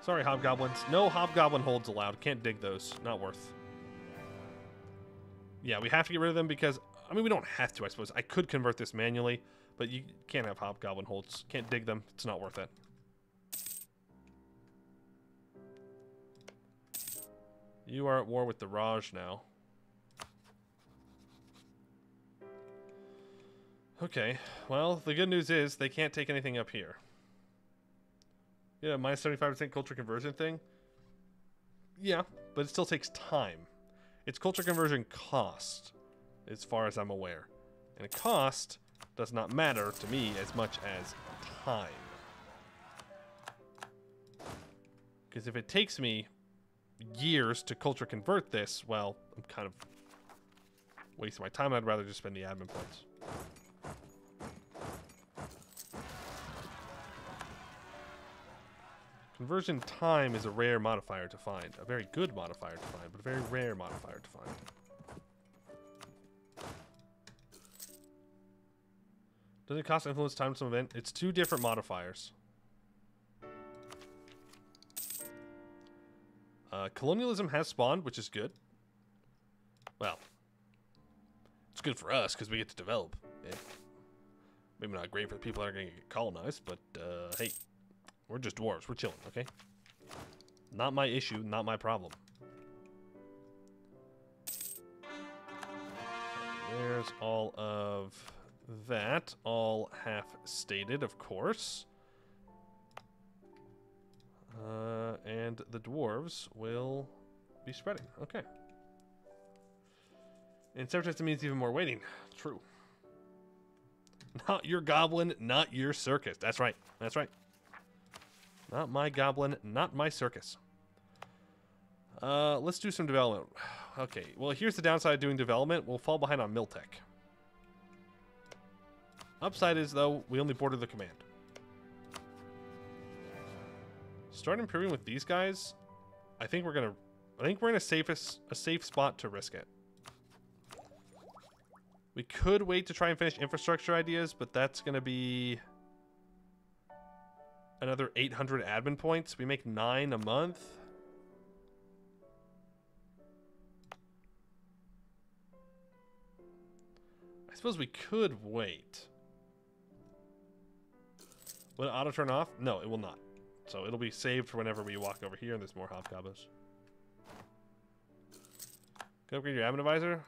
Sorry, hobgoblins. No hobgoblin holds allowed. Can't dig those. Not worth. Yeah, we have to get rid of them because, I mean, we don't have to, I suppose. I could convert this manually, but you can't have hobgoblin holds. Can't dig them. It's not worth it. You are at war with the Raj now. Okay, well, the good news is they can't take anything up here. Yeah, minus 75% culture conversion thing. Yeah, but it still takes time. It's culture conversion cost, as far as I'm aware. And cost does not matter to me as much as time. Because if it takes me years to culture convert this, well, I'm kind of wasting my time. I'd rather just spend the admin points. Conversion time is a rare modifier to find. A very good modifier to find, but a very rare modifier to find. Does it cost influence time to some event? It's two different modifiers. Uh, colonialism has spawned, which is good. Well, it's good for us because we get to develop. Maybe not great for the people that are going to get colonized, but uh, hey, we're just dwarves. We're chilling, okay? Not my issue, not my problem. There's all of that. All half stated, of course. Uh, and the dwarves will be spreading. Okay. And separatists means even more waiting. True. Not your goblin, not your circus. That's right. That's right. Not my goblin, not my circus. Uh, let's do some development. Okay, well, here's the downside of doing development. We'll fall behind on Miltech. Upside is, though, we only border the command. Start improving with these guys. I think we're gonna. I think we're in a safest a safe spot to risk it. We could wait to try and finish infrastructure ideas, but that's gonna be another 800 admin points. We make nine a month. I suppose we could wait. Will it auto turn off? No, it will not. So it'll be saved for whenever we walk over here and there's more hobgoblins. Can upgrade your admin advisor?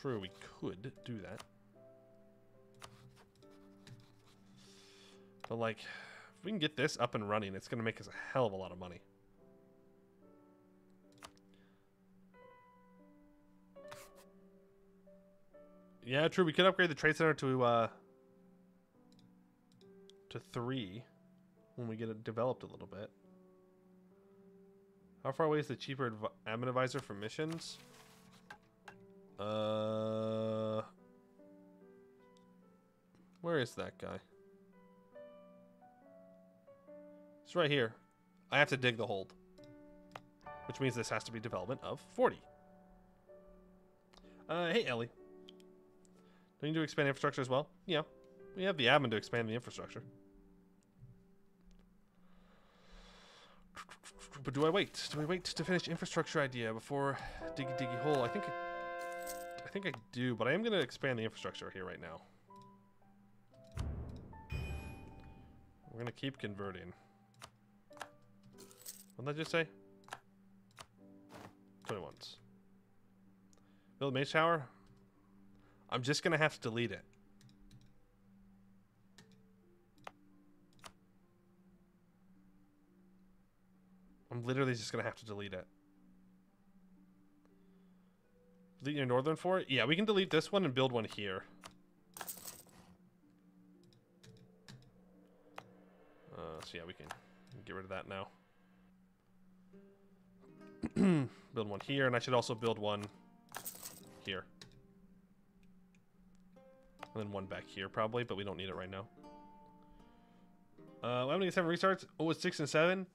True, we could do that. But like, we can get this up and running, it's going to make us a hell of a lot of money. Yeah, true. We could upgrade the trade center to uh to three when we get it developed a little bit. How far away is the cheaper adv admin advisor for missions? Uh, where is that guy? It's right here. I have to dig the hold, which means this has to be development of 40. Uh, hey Ellie, don't you do expand infrastructure as well? Yeah, we have the admin to expand the infrastructure. But do I wait? Do I wait to finish infrastructure idea before diggy diggy hole? I think I think I do, but I am going to expand the infrastructure here right now. We're going to keep converting. What did I just say? 21s. Build a mage tower? I'm just going to have to delete it. I'm literally just gonna have to delete it. Delete your northern fort? Yeah, we can delete this one and build one here. Uh, so yeah, we can get rid of that now. Build one here, and I should also build one here. And then one back here, probably, but we don't need it right now. Uh, how many seven restarts? Oh, it's six and seven.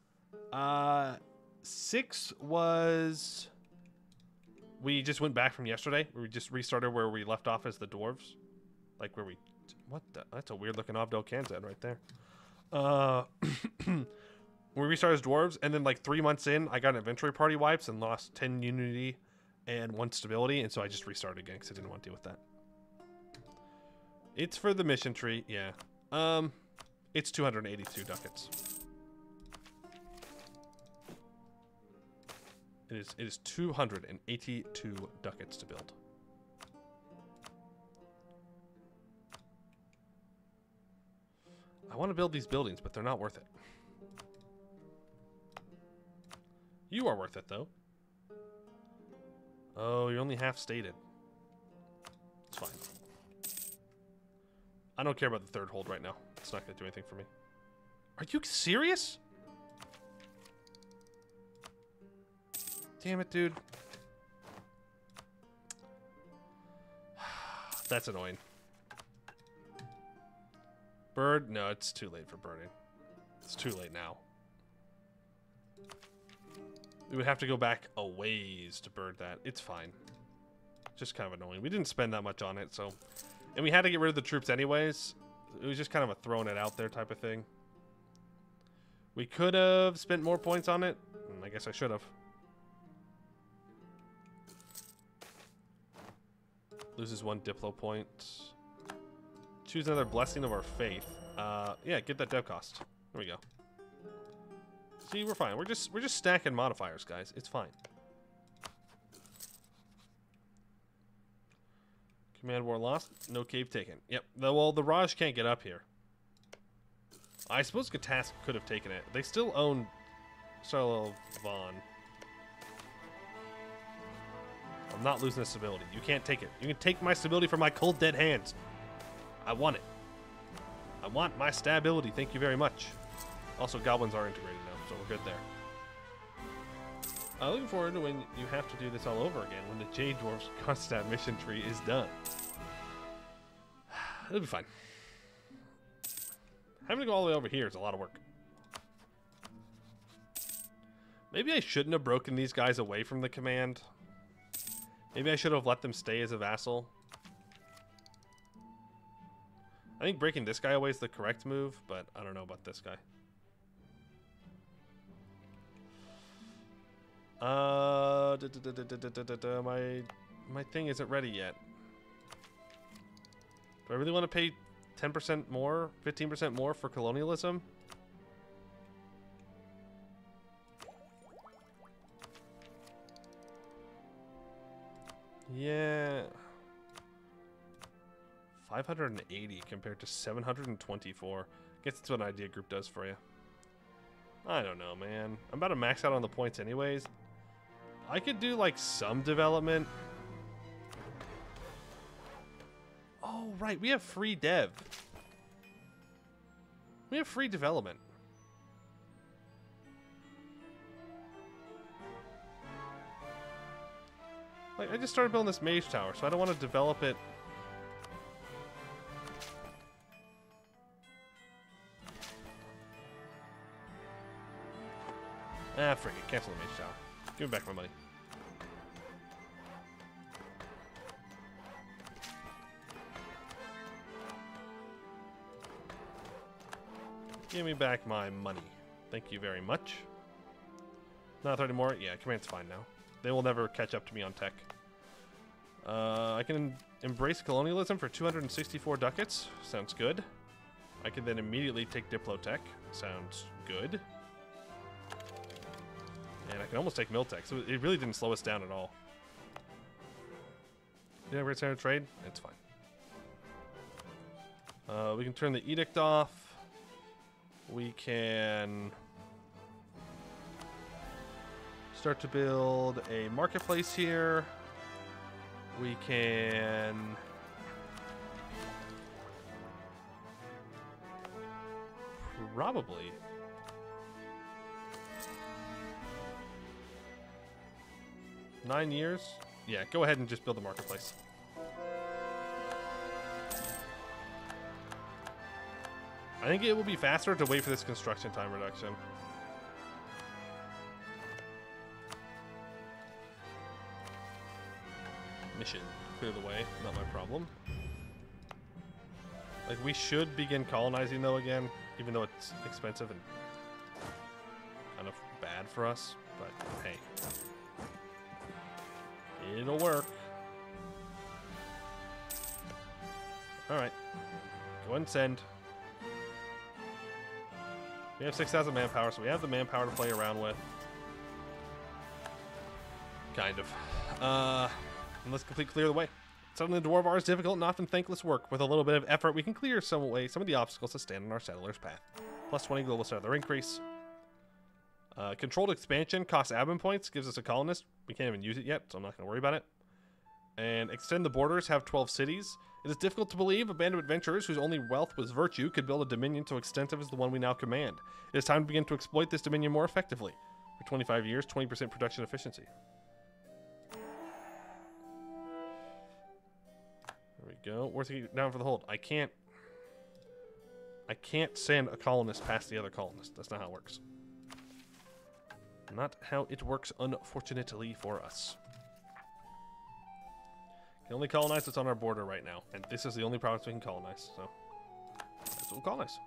Uh, six was we just went back from yesterday. We just restarted where we left off as the dwarves, like where we. What? The, that's a weird looking Ovdo Kanzan right there. Uh, we restarted as dwarves, and then like three months in, I got an inventory party wipes and lost ten unity and one stability, and so I just restarted again because I didn't want to deal with that. It's for the mission tree, yeah. Um, it's 282 ducats. It is it is 282 ducats to build. I want to build these buildings, but they're not worth it. You are worth it, though. Oh, you're only half stated. It's fine. I don't care about the third hold right now. It's not going to do anything for me. Are you serious? Damn it, dude. That's annoying. Bird? No, it's too late for birding. It's too late now. We would have to go back a ways to bird that. It's fine. Just kind of annoying. We didn't spend that much on it, so... And we had to get rid of the troops anyways. It was just kind of a throwing it out there type of thing. We could have spent more points on it. Hmm, I guess I should have. Loses one Diplo point. Choose another Blessing of our Faith. Uh, yeah, get that dev cost. There we go. See, we're fine. We're just we're just stacking modifiers, guys. It's fine. Command war lost. No cave taken. Yep. Well, the Raj can't get up here. I suppose Gatask could have taken it. They still own Starlo Vaughn. I'm not losing this stability. You can't take it. You can take my stability from my cold dead hands. I want it. I want my stability. Thank you very much. Also, goblins are integrated so we're good there. I'm looking forward to when you have to do this all over again, when the Jade Dwarf's Kronstadt mission tree is done. It'll be fine. Having to go all the way over here is a lot of work. Maybe I shouldn't have broken these guys away from the command. Maybe I should have let them stay as a vassal. I think breaking this guy away is the correct move, but I don't know about this guy. Uh, my my thing isn't ready yet. Do I really want to pay 10% more, 15% more for colonialism? Yeah. 580 compared to 724. Guess that's what an Idea Group does for you. I don't know, man. I'm about to max out on the points anyways. I could do, like, some development. Oh, right. We have free dev. We have free development. Like, I just started building this mage tower, so I don't want to develop it. Ah, frick it. Cancel the mage tower. Give me back my money. Give me back my money. Thank you very much. Not 30 more? Yeah, command's fine now. They will never catch up to me on tech. Uh, I can embrace colonialism for 264 ducats. Sounds good. I can then immediately take Diplotech. Sounds good. And I can almost take Miltech, so it really didn't slow us down at all. Yeah, we're of trade. It's fine. Uh, we can turn the edict off. We can start to build a marketplace here. We can probably nine years. Yeah, go ahead and just build the marketplace. I think it will be faster to wait for this construction time reduction. Mission. Clear the way. Not my problem. Like, we should begin colonizing, though, again. Even though it's expensive and kind of bad for us. But, hey. It'll work. Alright. Go and send. We have 6,000 manpower, so we have the manpower to play around with. Kind of. Uh, and let's complete clear the way. Settling the Dwarovar is difficult and often thankless work. With a little bit of effort, we can clear some way some of the obstacles that stand in our settler's path. Plus 20 global settler increase. Uh, controlled expansion costs admin points, gives us a colonist. We can't even use it yet, so I'm not going to worry about it. And extend the borders, have 12 cities. It is difficult to believe a band of adventurers whose only wealth was virtue could build a dominion so extensive as the one we now command. It is time to begin to exploit this dominion more effectively. For 25 years, 20% production efficiency. There we go. Worth it down for the hold. I can't. I can't send a colonist past the other colonist. That's not how it works. Not how it works, unfortunately for us. Can only colonize what's on our border right now, and this is the only province we can colonize. So that's what we'll colonize.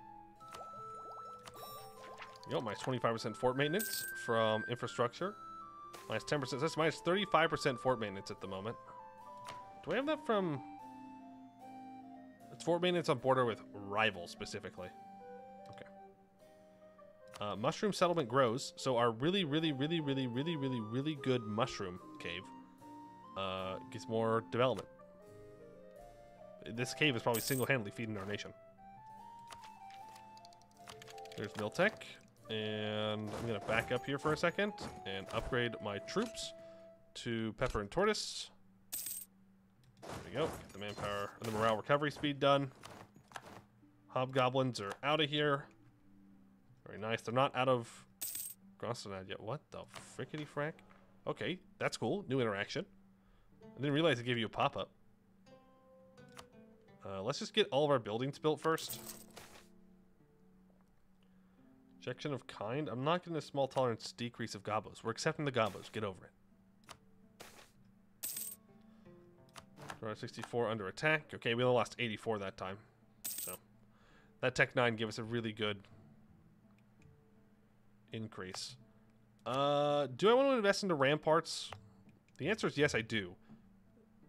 Yo, minus 25% fort maintenance from infrastructure. Minus 10%. That's minus 35% fort maintenance at the moment. Do we have that from... It's fort maintenance on border with rival specifically. Uh, mushroom settlement grows, so our really, really, really, really, really, really, really good mushroom cave uh, gets more development. This cave is probably single-handedly feeding our nation. There's Miltech. And I'm to back up here for a second and upgrade my troops to Pepper and Tortoise. There we go. Get the manpower, and the morale recovery speed done. Hobgoblins are out of here. Very nice. They're not out of Grossenad yet. What the frickety frack? Okay, that's cool. New interaction. I didn't realize it gave you a pop-up. Uh, let's just get all of our buildings built first. Injection of kind? I'm not getting a small tolerance decrease of gobos. We're accepting the gobos. Get over it. 64 under attack. Okay, we only lost 84 that time. So that Tech 9 gave us a really good increase. Uh, do I want to invest into ramparts? The answer is yes, I do.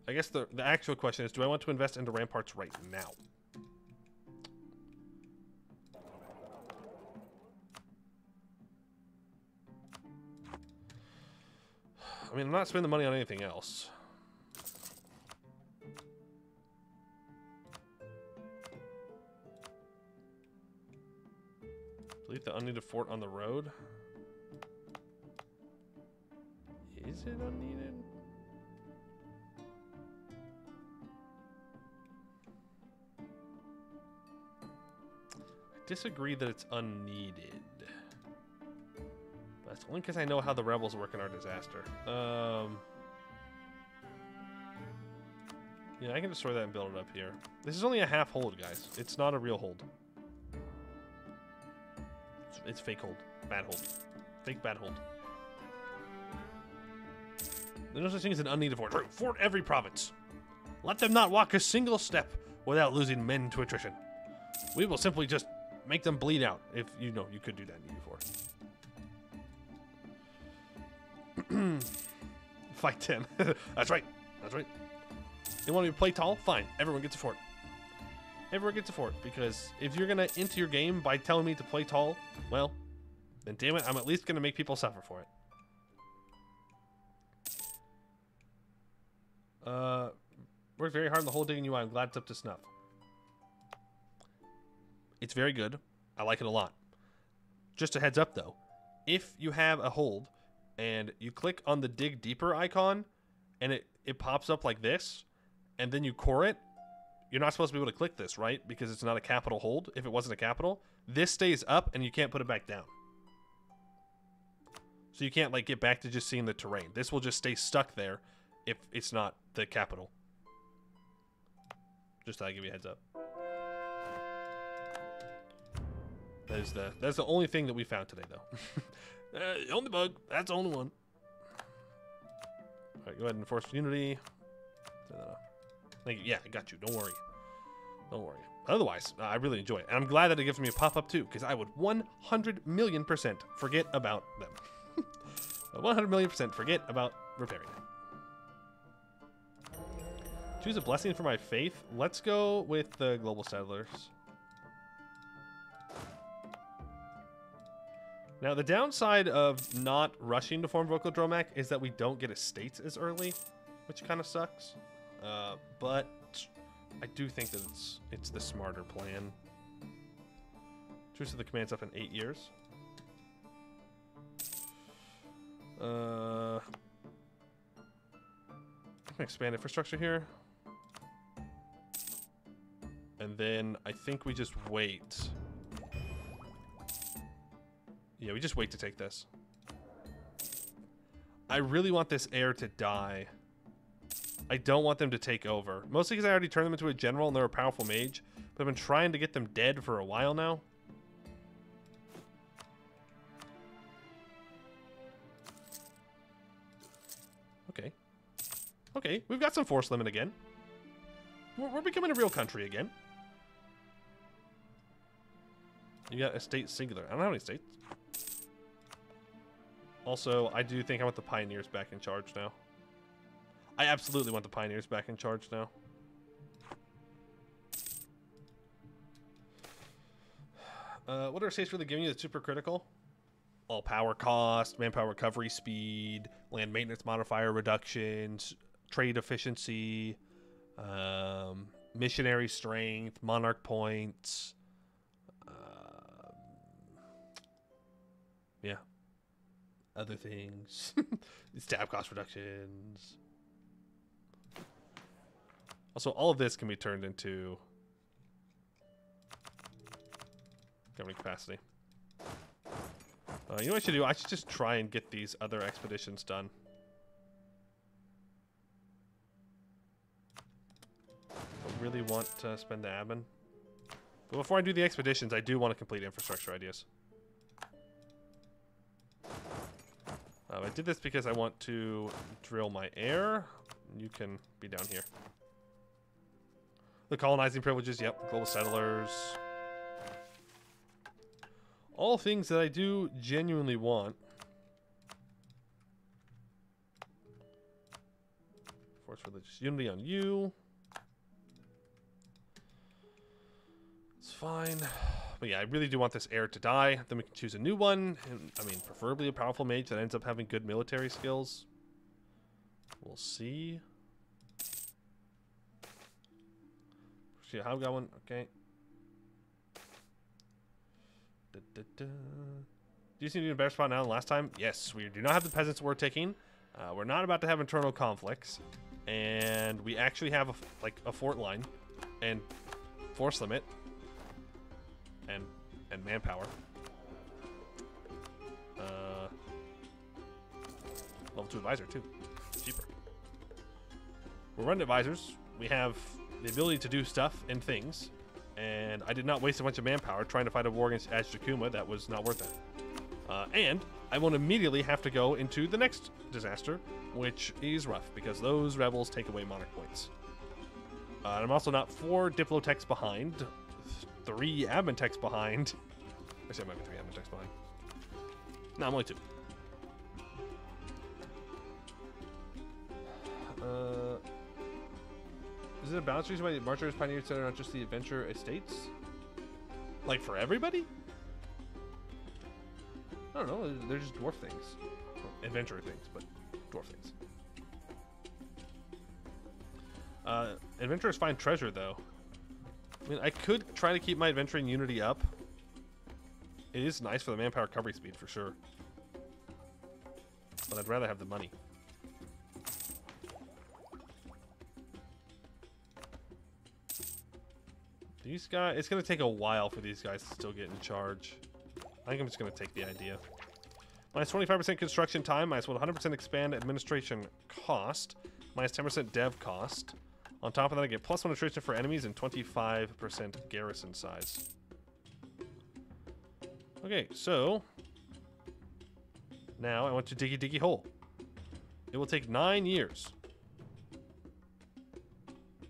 I guess the, the actual question is, do I want to invest into ramparts right now? I mean, I'm not spending the money on anything else. The unneeded fort on the road. Is it unneeded? I disagree that it's unneeded. That's only because I know how the rebels work in our disaster. Um, yeah, I can destroy that and build it up here. This is only a half hold, guys. It's not a real hold. It's, it's fake hold. Bad hold. Fake bad hold. There's no such thing as an unneeded fort. Fort every province. Let them not walk a single step without losing men to attrition. We will simply just make them bleed out. If you know, you could do that in EU4. Fight 10. That's right. That's right. You want to play tall? Fine. Everyone gets a fort. Everyone gets a fort because if you're gonna into your game by telling me to play tall, well, then damn it, I'm at least gonna make people suffer for it. Uh, worked very hard on the whole digging UI. I'm glad it's up to snuff. It's very good. I like it a lot. Just a heads up though, if you have a hold and you click on the dig deeper icon and it, it pops up like this and then you core it you're not supposed to be able to click this right? Because it's not a capital hold. If it wasn't a capital this stays up and you can't put it back down. So you can't like get back to just seeing the terrain. This will just stay stuck there if it's not the capital. Just to give you a heads up. That is the that's the only thing that we found today though. Uh, only bug. That's the only one. All right, go ahead and enforce unity. You. Yeah, I got you. Don't worry. Don't worry. Otherwise, uh, I really enjoy it. And I'm glad that it gives me a pop-up too, because I would 100 million percent forget about them. 100 million percent forget about repairing them. Choose a blessing for my faith. Let's go with the global settlers. Now, the downside of not rushing to form Verkal Dromak is that we don't get estates as early, which kind of sucks. Uh, but I do think that it's it's the smarter plan. Truce of the command's up in eight years. Uh, expand infrastructure here. And then I think we just wait. Yeah, we just wait to take this. I really want this heir to die. I don't want them to take over. Mostly because I already turned them into a general and they're a powerful mage. But I've been trying to get them dead for a while now. Okay. Okay, we've got some force limit again. We're, we're becoming a real country again. You got estate singular. I don't have any states. Also, I do think I want the pioneers back in charge now. I absolutely want the pioneers back in charge now. Uh, what are states really giving you that's super critical? All power cost, manpower recovery speed, land maintenance modifier reductions, trade efficiency, um, missionary strength, monarch points. Uh, yeah. Other things. Stab cost reductions. Also, all of this can be turned into governing capacity. Uh, you know what I should do? I should just try and get these other expeditions done. I really want to spend the admin. But before I do the expeditions, I do want to complete infrastructure ideas. Um, I did this because I want to drill my air. You can be down here. The colonizing privileges, yep. Global settlers. All things that I do genuinely want. Force religious unity on you. It's fine. But yeah, I really do want this heir to die. Then we can choose a new one. And, I mean, preferably a powerful mage that ends up having good military skills. We'll see. See how going? Okay. Da, da, da. Do you seem to be in a better spot now than last time? Yes, we do not have the peasants we're taking. Uh, we're not about to have internal conflicts, and we actually have a, like a fort line and force limit and and manpower. Uh, level two advisor too, cheaper. We're running advisors. We have the ability to do stuff and things, and I did not waste a bunch of manpower trying to fight a war against Azjakuma. That was not worth it. Uh, and I won't immediately have to go into the next disaster, which is rough because those rebels take away monarch points. Uh, I'm also not four diplotechs behind, three admin techs behind. I say I might be three admin behind. No, I'm only two. Is it a balance reason why the Marchers Pioneers are not just the adventure estates? Like for everybody? I don't know. They're just dwarf things, adventure things, but dwarf things. Uh, adventurers find treasure though. I mean, I could try to keep my adventuring unity up. It is nice for the manpower recovery speed for sure. But I'd rather have the money. These guys, it's going to take a while for these guys to still get in charge. I think I'm just going to take the idea. Minus 25% construction time, minus 100% expand administration cost, minus 10% dev cost. On top of that, I get plus one attrition for enemies and 25% garrison size. Okay, so now I want to diggy diggy hole. It will take nine years.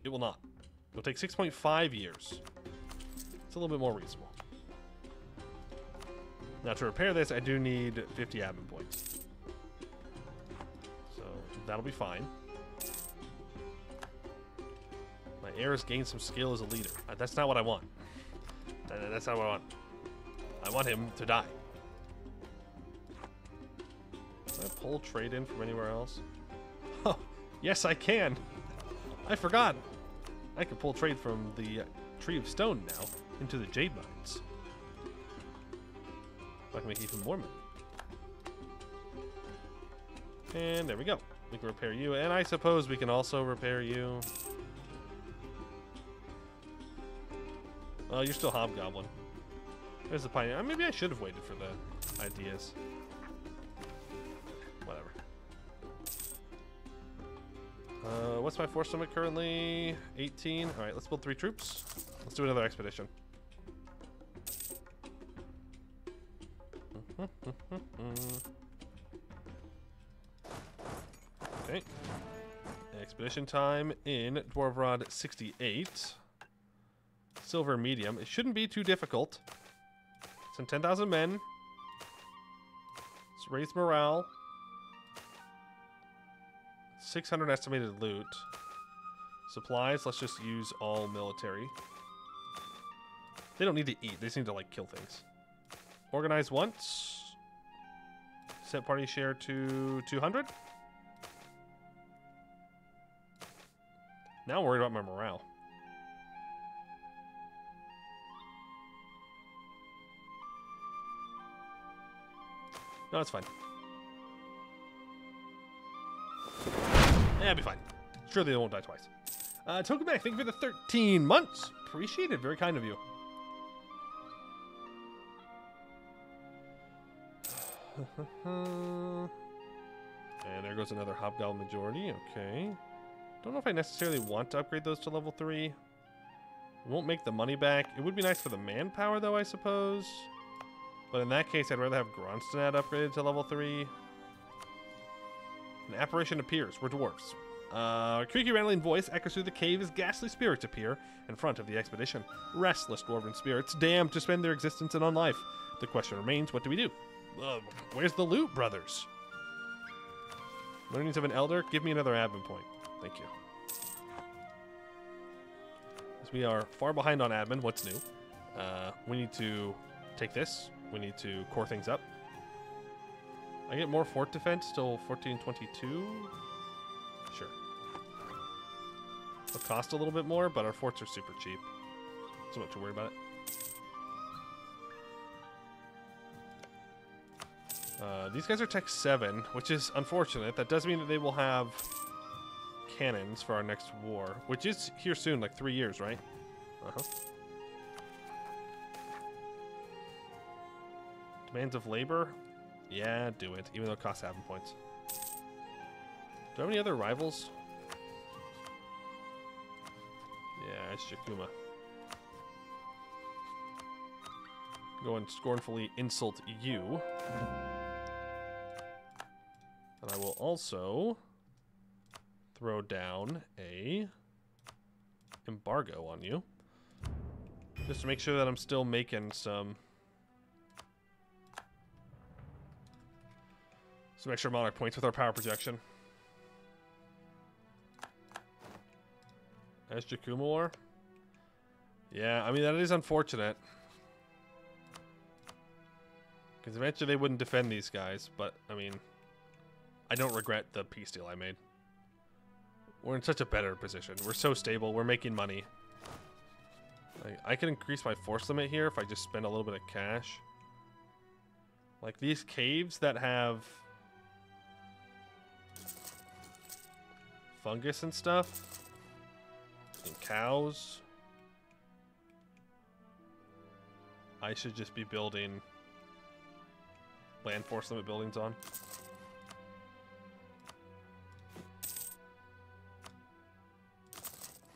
It will not. It will take 6.5 years. It's a little bit more reasonable. Now to repair this, I do need 50 admin points. So that'll be fine. My heirs gained some skill as a leader. Uh, That's not what I want. That's not what I want. I want him to die. Can I pull trade in from anywhere else? Oh, yes I can. I forgot. I can pull trade from the uh, Tree of Stone now into the Jade Mines. I can make even more money. And there we go. We can repair you, and I suppose we can also repair you. Well, you're still Hobgoblin. There's the Pioneer. Maybe I should have waited for the ideas. Uh, what's my force limit currently? 18. All right, let's build three troops. Let's do another expedition. okay. Expedition time in Dwarovrod 68. Silver medium. It shouldn't be too difficult. Send 10,000 men. Let's raise morale. 600 estimated loot. Supplies, let's just use all military. They don't need to eat, they just need to like kill things. Organize once. Set party share to 200. Now I'm worried about my morale. No, it's fine. Yeah, it'll be fine. Surely they won't die twice. Uh, Tokamak, thank you for the 13 months. Appreciate it. Very kind of you. and there goes another Hobgoblin majority. Okay. Don't know if I necessarily want to upgrade those to level 3. It won't make the money back. It would be nice for the manpower, though, I suppose. But in that case, I'd rather have Gronstonad upgraded to level 3. An apparition appears. We're dwarfs. Uh, creaky rattling voice echoes through the cave as ghastly spirits appear in front of the expedition. Restless dwarven spirits, damned to spend their existence in unlife. The question remains, what do we do? Uh, where's the loot, brothers? Learnings of an elder? Give me another admin point. Thank you. As we are far behind on admin, what's new? Uh, we need to take this. We need to core things up. I get more fort defense till 1422. Sure. It'll cost a little bit more, but our forts are super cheap. So not to worry about it. Uh, these guys are tech 7, which is unfortunate. That does mean that they will have cannons for our next war, which is here soon, like three years, right? Uh-huh. Demands of labor? Yeah, do it, even though it costs seven points. Do I have any other rivals? Yeah, Azjakuma. Go and scornfully insult you. And I will also throw down a embargo on you. Just to make sure that I'm still making some some sure monarch points with our power projection. Azjakuma War? Yeah, I mean, that is unfortunate. Because eventually they wouldn't defend these guys, but, I mean, I don't regret the peace deal I made. We're in such a better position. We're so stable. We're making money. Like, I can increase my force limit here if I just spend a little bit of cash. Like, these caves that have fungus and stuff. And cows. I should just be building land force limit buildings on.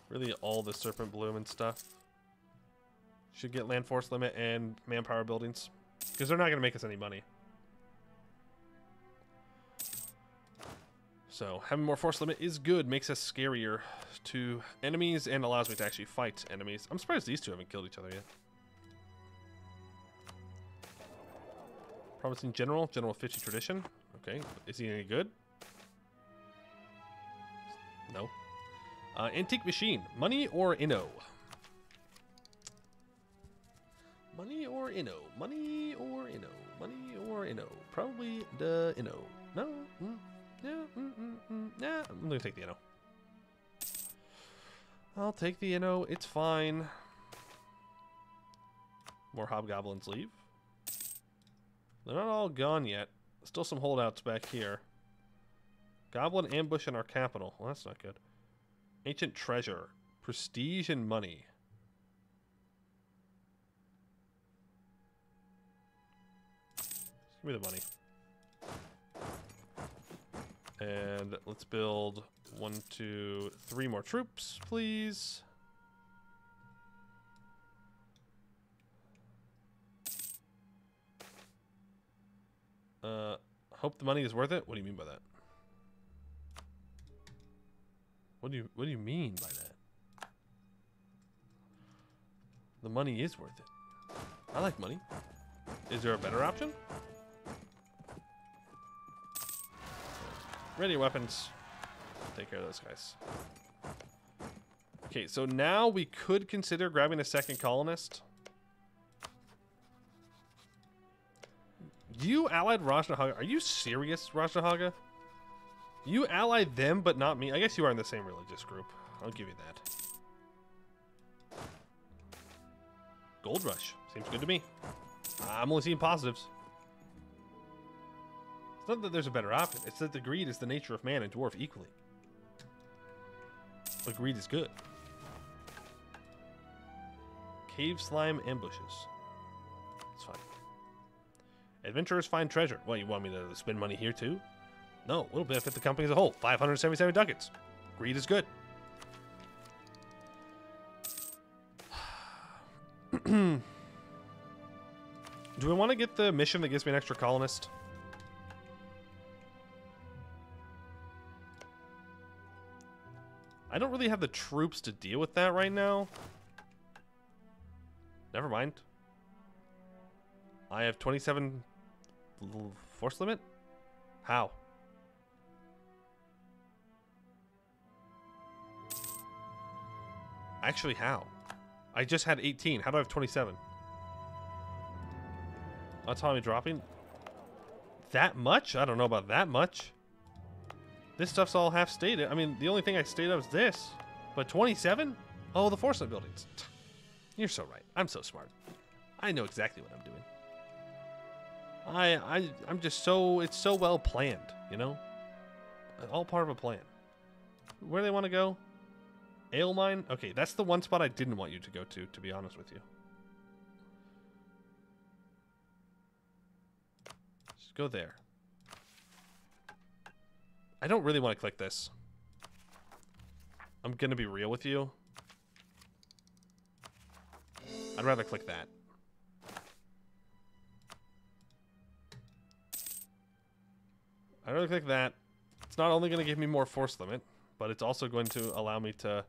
Really all the serpent bloom and stuff. Should get land force limit and manpower buildings. Because they're not going to make us any money. So having more force limit is good, makes us scarier to enemies and allows me to actually fight enemies. I'm surprised these two haven't killed each other yet. Promising General, General 50 Tradition. Okay, is he any good? No. Uh, Antique Machine, Money or Inno? Money or Inno? Money or Inno? Money or Inno? Probably the Inno. No? Mm. Yeah, mm, mm, mm, yeah. I'm gonna take the Inno. I'll take the Inno. It's fine. More hobgoblins leave. They're not all gone yet. Still some holdouts back here. Goblin ambush in our capital. Well, that's not good. Ancient treasure. Prestige and money. Give me the money. And let's build one, two, three more troops, please. Uh, hope the money is worth it. What do you mean by that? What do you What do you mean by that? The money is worth it. I like money. Is there a better option? Ready weapons. Take care of those guys. Okay, so now we could consider grabbing a second colonist. You allied Rajnadhaga. Are you serious, Rajnadhaga? You allied them, but not me. I guess you are in the same religious group. I'll give you that. Gold Rush. Seems good to me. I'm only seeing positives. It's not that there's a better option. It's that the greed is the nature of man and dwarf equally. But greed is good. Cave slime ambushes. It's fine. Adventurers find treasure. Well, you want me to spend money here too? No, it'll benefit the company as a whole. 577 ducats. Greed is good. Do we want to get the mission that gives me an extra colonist? I don't really have the troops to deal with that right now. Never mind. I have 27 force limit? How? Actually, how? I just had 18. How do I have 27? Autonomy dropping? That much? I don't know about that much. This stuff's all half stated. I mean, the only thing I stated was this. But 27? Oh, the force limit buildings. You're so right. I'm so smart. I know exactly what I'm doing. I, I, I'm just so, it's so well planned, you know? All part of a plan. Where do they want to go? Ale mine? Okay, that's the one spot I didn't want you to go to, to be honest with you. Just go there. I don't really want to click this. I'm going to be real with you. I'd rather click that. I'd rather click that. It's not only going to give me more force limit, but it's also going to allow me to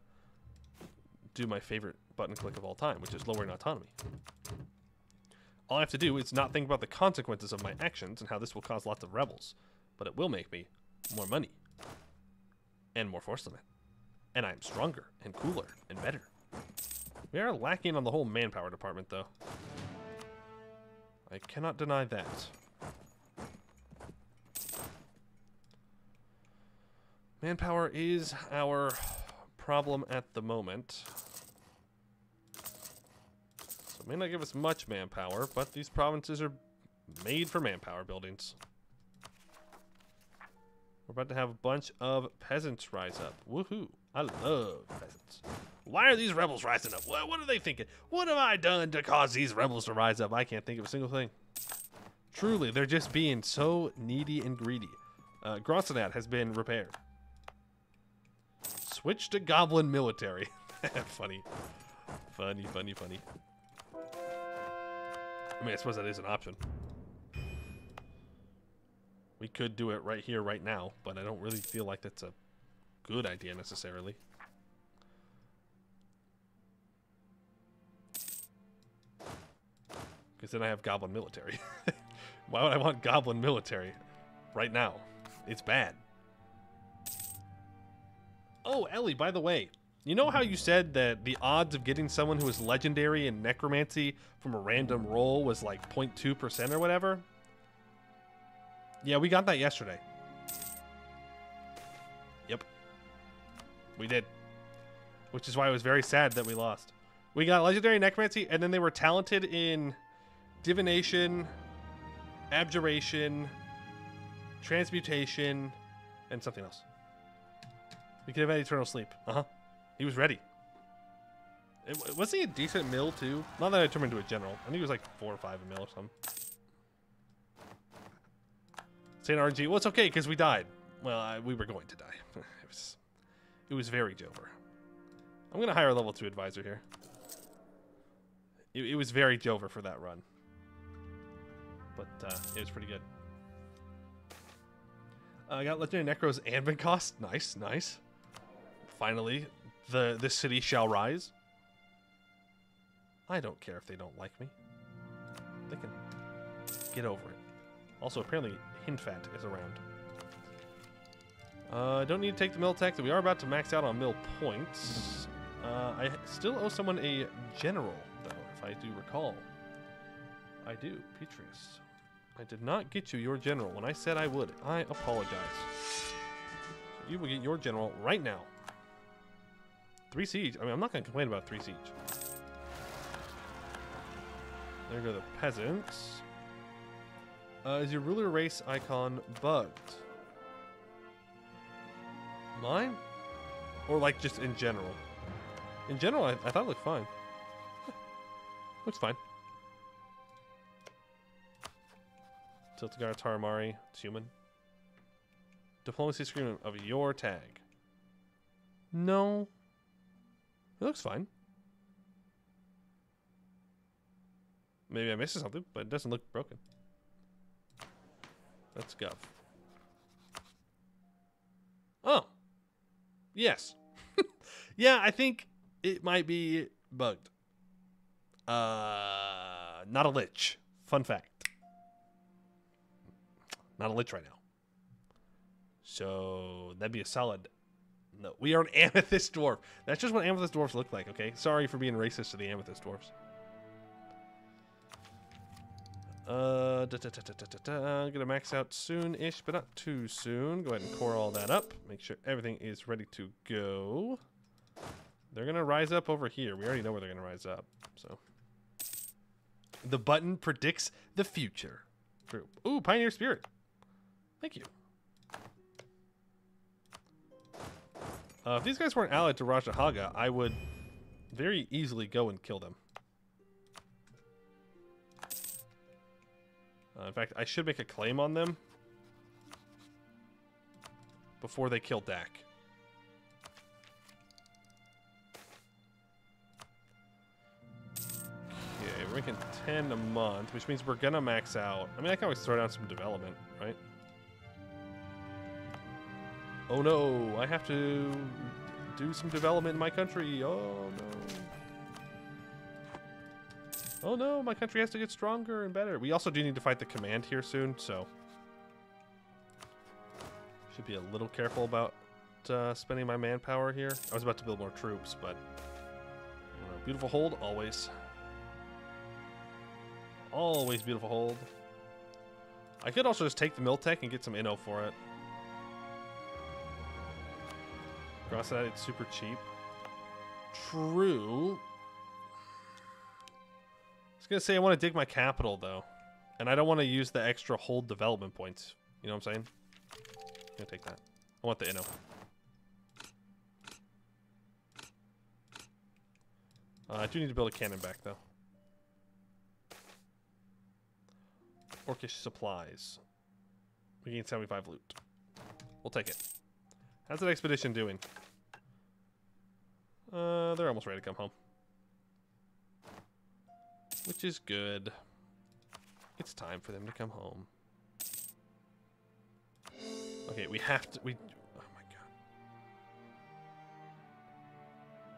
do my favorite button click of all time, which is lowering autonomy. All I have to do is not think about the consequences of my actions and how this will cause lots of rebels, but it will make me more money and more force limit. And I'm stronger and cooler and better. We are lacking on the whole manpower department, though. I cannot deny that. Manpower is our problem at the moment. So it may not give us much manpower, but these provinces are made for manpower buildings. We're about to have a bunch of peasants rise up. Woohoo. I love peasants. Why are these rebels rising up? What, what are they thinking? What have I done to cause these rebels to rise up? I can't think of a single thing. Truly, they're just being so needy and greedy. Uh, Grossenat has been repaired. Switch to goblin military. funny. Funny, funny, funny. I mean, I suppose that is an option. We could do it right here, right now, but I don't really feel like that's a good idea necessarily. Because then I have goblin military. Why would I want goblin military right now? It's bad. Oh, Ellie, by the way, you know how you said that the odds of getting someone who is legendary in necromancy from a random roll was like 0.2% or whatever? Yeah, we got that yesterday. Yep. We did. which is why it was very sad that we lost. We got legendary necromancy, and then they were talented in divination, abjuration, transmutation, and something else. We could have had eternal sleep. Uh huh. He was ready. It, was he a decent mill too? Not that I turned into a general. I think he was like four or five a mill or something. Saint RNG. Well, it's okay because we died. Well, I, we were going to die. it was, it was very Jover. I'm gonna hire a level two advisor here. It, it was very Jover for that run, but uh, it was pretty good. Uh, I got Legendary Necros and cost. Nice, nice. Finally, the this city shall rise. I don't care if they don't like me. They can get over it. Also, apparently, Hinfat is around. I uh, don't need to take the mill tech. We are about to max out on mill points. Uh, I still owe someone a general, though, if I do recall. I do, Petrus. I did not get you your general when I said I would. I apologize. So you will get your general right now. Three siege. I mean, I'm not going to complain about three siege. There go the peasants. Uh, is your ruler race icon bugged? Mine? Or like just in general? In general, I, I thought it looked fine. looks fine. Tiltgar Taramari, it's human. Diplomacy screen of your tag. No. It looks fine. Maybe I missed something, but it doesn't look broken. Let's go. Oh. Yes. yeah, I think it might be bugged. Uh, not a lich. Fun fact. Not a lich right now. So that'd be a solid. No, we are an amethyst dwarf. That's just what amethyst dwarfs look like. Okay, sorry for being racist to the amethyst dwarfs. Uh, da, da, da, gonna max out soon-ish, but not too soon. Go ahead and core all that up. Make sure everything is ready to go. They're gonna rise up over here. We already know where they're gonna rise up. So, the button predicts the future. True. Ooh, Pioneer Spirit. Thank you. Uh, if these guys weren't allied to Rajnadhaga, I would very easily go and kill them. Uh, in fact, I should make a claim on them before they kill Dak. Okay, we're making 10 a month, which means we're gonna max out. I mean, I can always throw down some development, right? Oh no, I have to do some development in my country. Oh no. Oh no, my country has to get stronger and better. We also do need to fight the command here soon, so... Should be a little careful about uh, spending my manpower here. I was about to build more troops, but... Beautiful hold, always. Always beautiful hold. I could also just take the Miltech and get some Inno for it. Cross that, it's super cheap. True gonna say I want to dig my capital though, and I don't want to use the extra hold development points. You know what I'm saying? I'm gonna take that. I want the Inno. Uh, I do need to build a cannon back though. Orcish supplies. We gain 75 loot. We'll take it. How's that expedition doing? Uh, they're almost ready to come home which is good. It's time for them to come home. Okay, we have to... We, oh my god.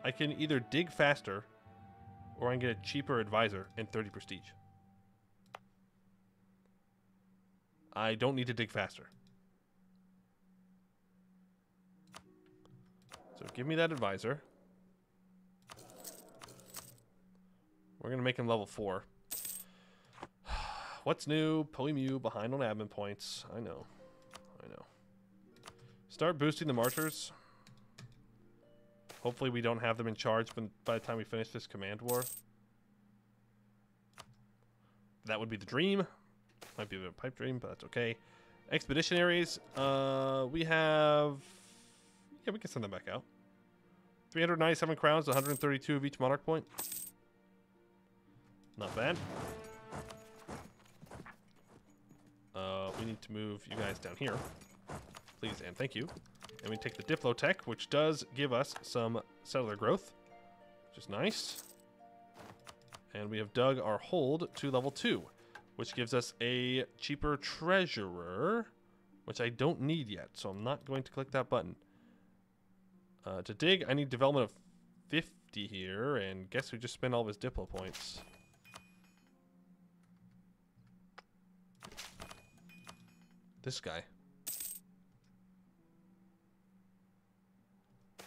I can either dig faster, or I can get a cheaper advisor and 30 prestige. I don't need to dig faster. So give me that advisor. We're going to make him level 4. What's new? Mew behind on admin points. I know. I know. Start boosting the marchers. Hopefully we don't have them in charge by by the time we finish this command war. That would be the dream. Might be a bit of a pipe dream, but that's okay. Expeditionaries, uh, we have... Yeah, we can send them back out. 397 crowns, 132 of each monarch point. Not bad. Uh, we need to move you guys down here. Please and thank you. And we take the Diplotech, which does give us some settler growth, which is nice. And we have dug our hold to level 2, which gives us a cheaper treasurer, which I don't need yet, so I'm not going to click that button. Uh, to dig, I need development of 50 here, and guess who just spent all of his Diplo points? This guy.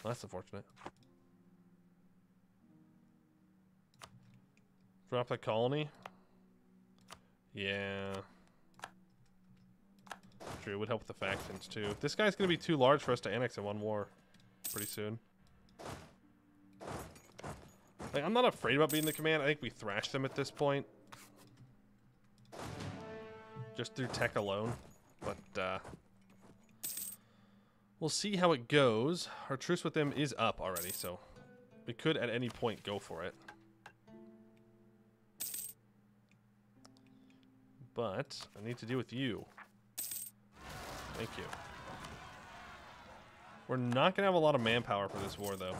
Well, that's unfortunate. Drop that colony? Yeah. True, it would help with the factions too. This guy's gonna be too large for us to annex in one war pretty soon. Like, I'm not afraid about being the command. I think we thrash them at this point. Just through tech alone. But, uh... We'll see how it goes. Our truce with them is up already, so... We could at any point go for it. But, I need to deal with you. Thank you. We're not going to have a lot of manpower for this war, though.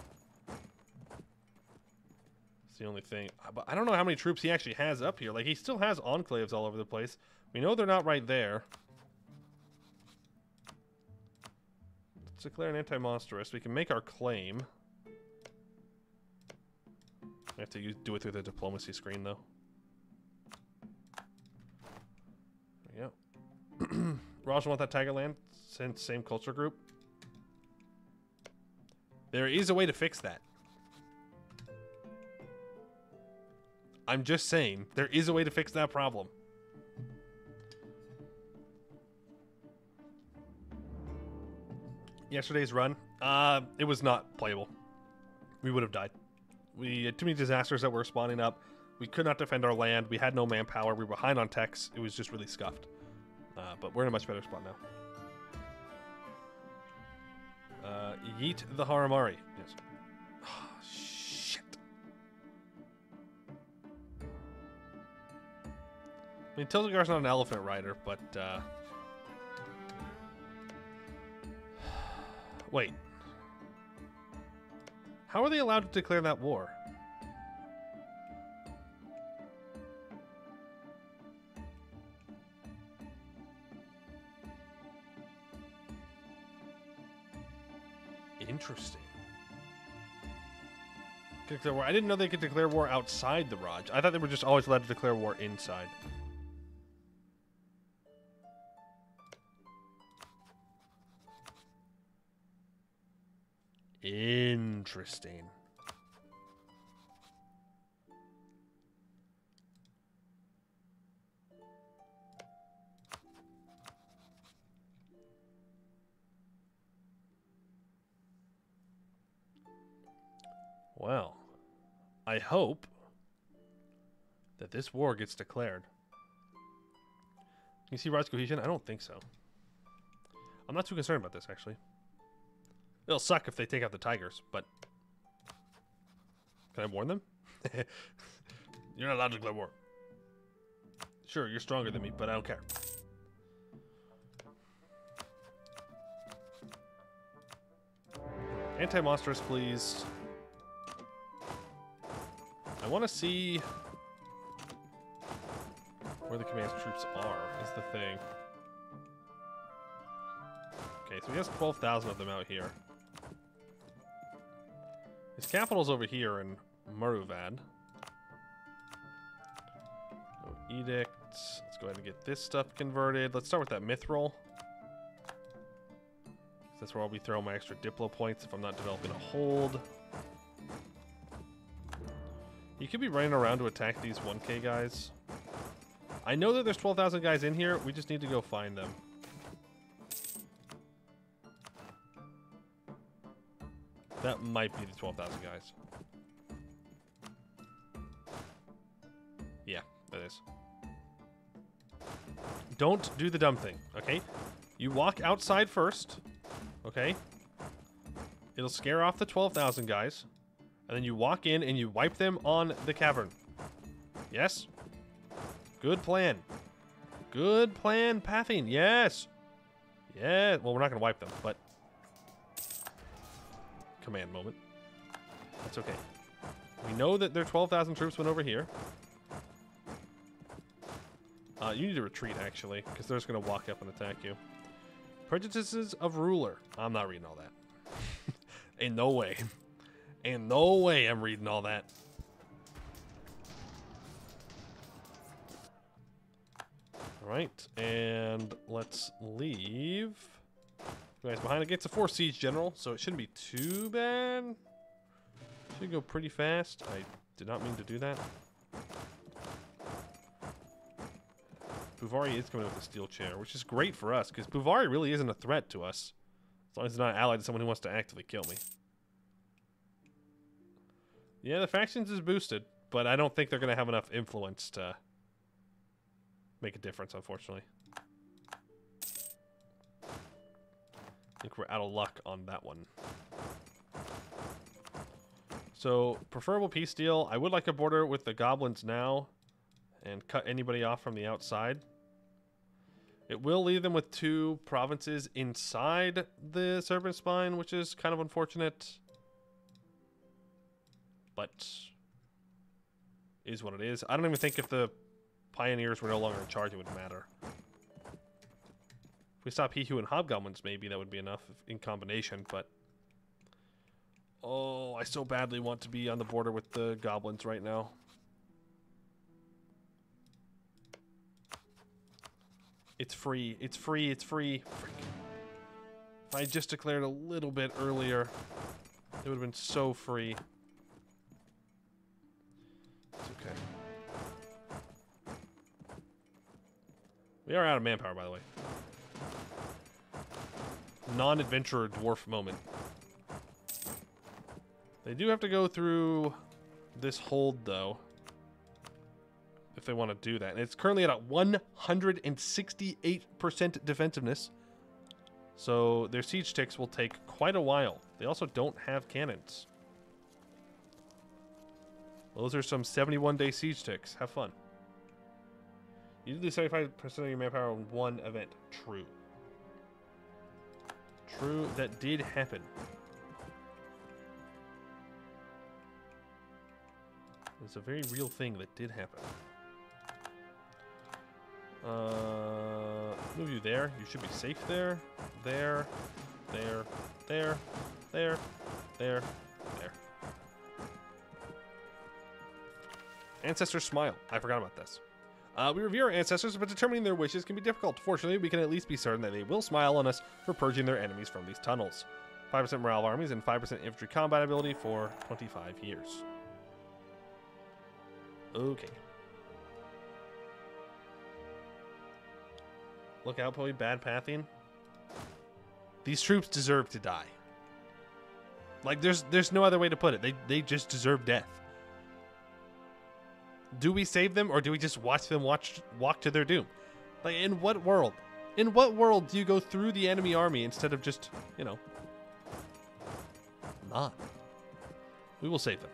It's the only thing. Uh, but I don't know how many troops he actually has up here. Like, he still has enclaves all over the place. We know they're not right there. Declare an anti-monstrous. We can make our claim. We have to use, do it through the diplomacy screen, though. There we go. Want that Tiger land since same culture group. There is a way to fix that. I'm just saying, there is a way to fix that problem. Yesterday's run, uh, it was not playable. We would have died. We had too many disasters that were spawning up. We could not defend our land. We had no manpower. We were behind on techs. It was just really scuffed. Uh, but we're in a much better spot now. Uh, yeet the Harimari. Yes. Oh, shit. I mean, Tildegar's not an elephant rider, but, uh... Wait. How are they allowed to declare that war? Interesting. Declare war. I didn't know they could declare war outside the Raj. I thought they were just always allowed to declare war inside. Interesting. Well, I hope that this war gets declared. You see Raj cohesion? I don't think so. I'm not too concerned about this, actually. It'll suck if they take out the tigers, but... Can I warn them? you're not allowed to declare war. Sure, you're stronger than me, but I don't care. Anti-monstrous, please. I want to see where the command's troops are, is the thing. Okay, so he has 12,000 of them out here. His capital's over here in Muruvad. No edict. Let's go ahead and get this stuff converted. Let's start with that mithril. That's where I'll be throwing my extra Diplo points if I'm not developing a hold. You could be running around to attack these 1k guys. I know that there's 12,000 guys in here. We just need to go find them. That might be the 12,000 guys. Yeah, that is. Don't do the dumb thing, okay? You walk outside first, okay? It'll scare off the 12,000 guys. And then you walk in and you wipe them on the cavern. Yes? Good plan. Good plan, pathing. Yes. Yeah. Well, we're not going to wipe them, but... Command moment. That's okay. We know that their 12,000 troops went over here. Uh, you need to retreat, actually, because they're just going to walk up and attack you. Prejudices of ruler. I'm not reading all that. In no way. In no way I'm reading all that. Alright, and let's leave. Guys behind against a four siege general, so it shouldn't be too bad. Should go pretty fast. I did not mean to do that. Buvari is coming with a steel chair, which is great for us, because Buvari really isn't a threat to us. As long as it's not allied to someone who wants to actively kill me. Yeah, the factions is boosted, but I don't think they're going to have enough influence to make a difference, unfortunately. I think we're out of luck on that one. So, preferable peace deal. I would like a border with the goblins now and cut anybody off from the outside. It will leave them with two provinces inside the Serpentspine, which is kind of unfortunate. But is what it is. I don't even think if the Pioneers were no longer in charge, it would matter. We stop Hihu and Hobgoblins, maybe that would be enough in combination, but... Oh, I so badly want to be on the border with the Goblins right now. It's free. It's free. It's free. Freak. If I just declared a little bit earlier, it would have been so free. It's okay. We are out of manpower, by the way. Non-adventurer dwarf moment. They do have to go through this hold, though if they want to do that. And it's currently at a 168% defensiveness. So their siege ticks will take quite a while. They also don't have cannons. Those are some 71 day siege ticks. Have fun. You lose 75% of your manpower in one event. True. True, that did happen. It's a very real thing that did happen. Uh, move you there. You should be safe there. There. There. There. There. There. There. Ancestor smile. I forgot about this. Uh, we review our ancestors, but determining their wishes can be difficult. Fortunately, we can at least be certain that they will smile on us for purging their enemies from these tunnels. 5% morale of armies and 5% infantry combat ability for 25 years. Okay. Look out, probably bad pathing. These troops deserve to die. Like there's there's no other way to put it. They they just deserve death. Do we save them or do we just watch them watch walk to their doom? Like in what world? In what world do you go through the enemy army instead of just, you know, not? We will save them.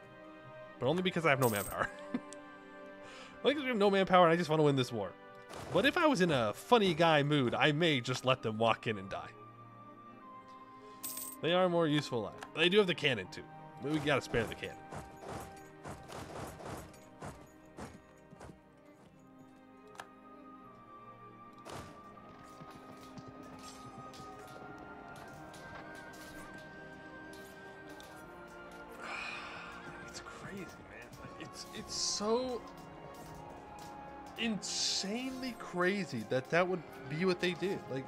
But only because I have no manpower. like we have no manpower and I just want to win this war. But if I was in a funny guy mood, I may just let them walk in and die. They are more useful. They do have the cannon too. We gotta spare the cannon. So insanely crazy that that would be what they did. Like,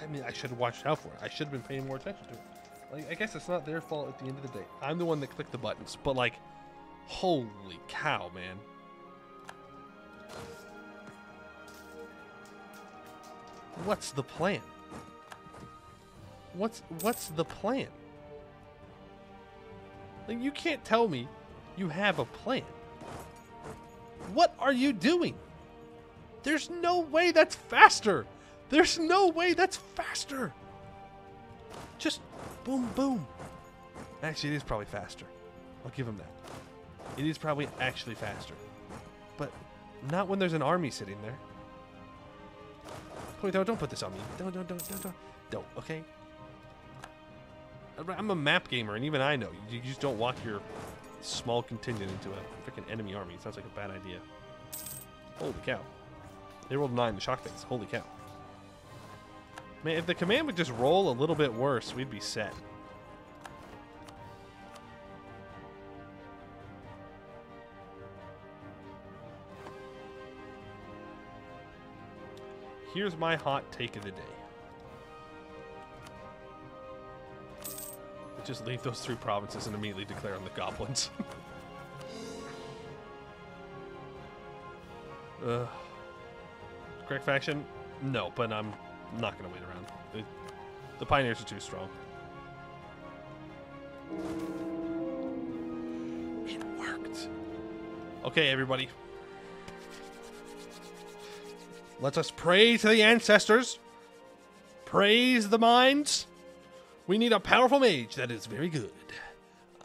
I, I mean, I should have watched out for it. I should have been paying more attention to it. Like, I guess it's not their fault at the end of the day. I'm the one that clicked the buttons, but like, holy cow, man. What's the plan? What's what's the plan? Like, you can't tell me you have a plan. What are you doing? There's no way that's faster. There's no way that's faster. Just boom, boom. Actually, it is probably faster. I'll give him that. It is probably actually faster. But not when there's an army sitting there. Wait, don't, don't put this on me. Don't, don't, don't, don't, don't. Don't, okay? I'm a map gamer, and even I know. You just don't walk your small contingent into a freaking enemy army. Sounds like a bad idea. Holy cow. They rolled 9 the shock phase. Holy cow. Man, if the command would just roll a little bit worse, we'd be set. Here's my hot take of the day. Just leave those three provinces and immediately declare on the goblins. uh, correct faction? No, but I'm not going to wait around. The, the pioneers are too strong. It worked. Okay, everybody. Let us pray to the ancestors. Praise the minds. We need a powerful mage that is very good.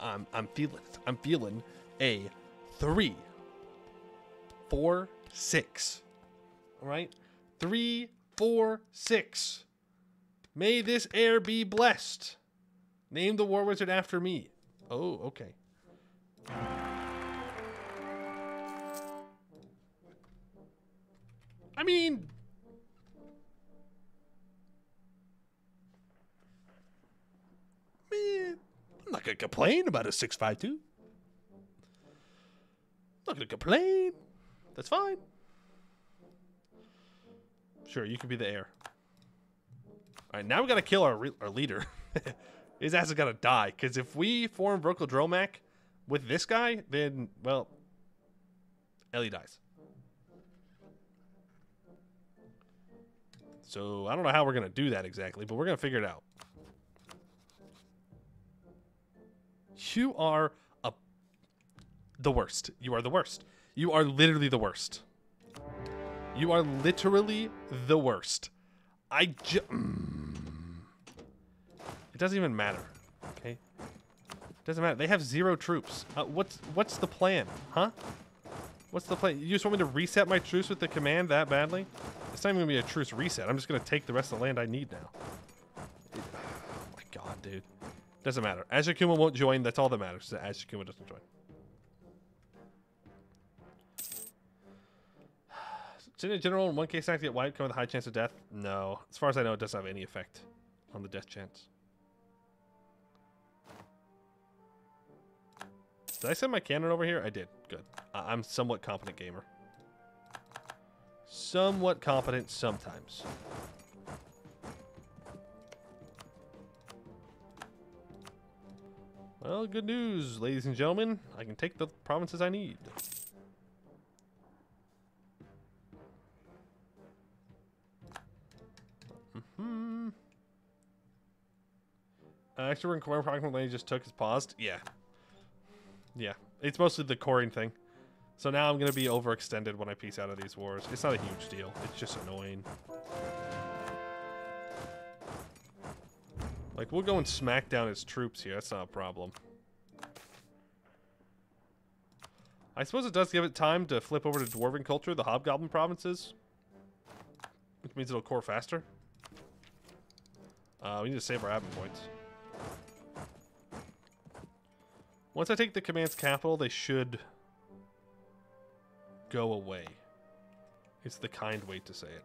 I'm I'm feeling I'm feeling a three, four, six. All right, three, four, six. May this air be blessed. Name the war wizard after me. Oh, okay. I mean, I'm not gonna complain about a six five two. Not gonna complain. That's fine. Sure, you can be the heir. All right, now we gotta kill our our leader. His ass is gonna die because if we form Verkal Dromak with this guy, then well, Ellie dies. So I don't know how we're gonna do that exactly, but we're gonna figure it out. You are a the worst. You are the worst. You are literally the worst. You are literally the worst. I ju- It doesn't even matter. Okay? It doesn't matter. They have zero troops. Uh, what's what's the plan? Huh? What's the plan? You just want me to reset my truce with the command that badly? It's not even gonna be a truce reset. I'm just gonna take the rest of the land I need now. Oh my god, dude. Doesn't matter. Azjakuma won't join. That's all that matters. That Azjakuma doesn't join. In general, in one case, act get wiped, come with a high chance of death. No, as far as I know, it doesn't have any effect on the death chance. Did I send my cannon over here? I did. Good. I- I'm somewhat competent gamer. Somewhat competent sometimes. Well, good news, ladies and gentlemen. I can take the provinces I need. Hmm. Uh, actually, when approximately just took is paused. Yeah. Yeah. It's mostly the coring thing. So now I'm going to be overextended when I piece out of these wars. It's not a huge deal. It's just annoying. Like, we'll go and smack down his troops here. That's not a problem. I suppose it does give it time to flip over to Dwarven culture, the Hobgoblin provinces. Which means it'll core faster. Uh, we need to save our admin points. Once I take the command's capital, they should go away. It's the kind way to say it.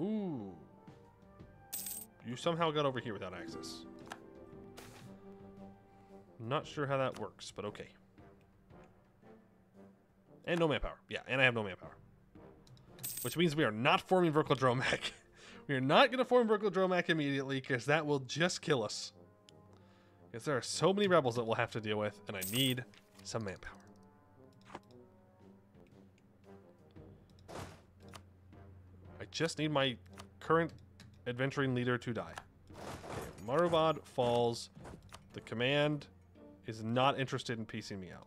Ooh. You somehow got over here without access. Not sure how that works, but okay. And no manpower. Yeah, and I have no manpower. Which means we are not forming Verkal Dromak. we are not going to form Verkal Dromak immediately, because that will just kill us. Because there are so many rebels that we'll have to deal with, and I need some manpower. I just need my current adventuring leader to die. Okay, Marubad falls. The command is not interested in piecing me out.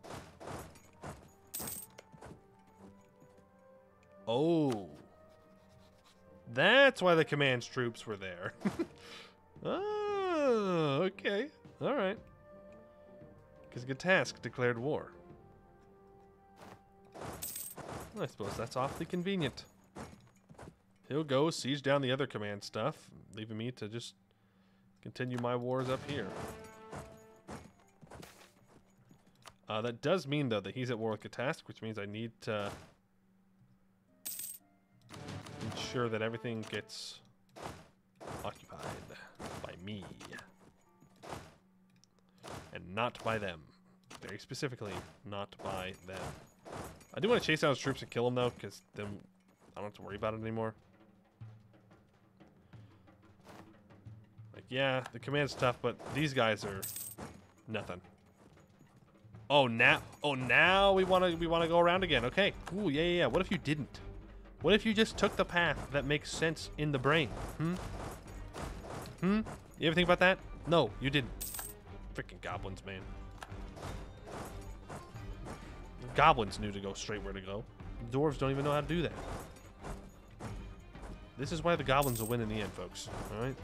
Oh. That's why the command's troops were there. oh, okay. All right. Because Gatask declared war. I suppose that's awfully convenient. He'll go siege down the other command stuff, leaving me to just continue my wars up here. Uh, that does mean, though, that he's at war with Gatask, which means I need to ensure that everything gets occupied by me. And not by them. Very specifically, not by them. I do want to chase down his troops and kill him, though, because then I don't have to worry about it anymore. Yeah, the command's tough, but these guys are nothing. Oh, now, oh, now we want to we want to go around again. Okay. Ooh, yeah, yeah, yeah. What if you didn't? What if you just took the path that makes sense in the brain? Hmm? Hmm? You ever think about that? No, you didn't. Freaking goblins, man. Goblins knew to go straight where to go. Dwarves don't even know how to do that. This is why the goblins will win in the end, folks. All right.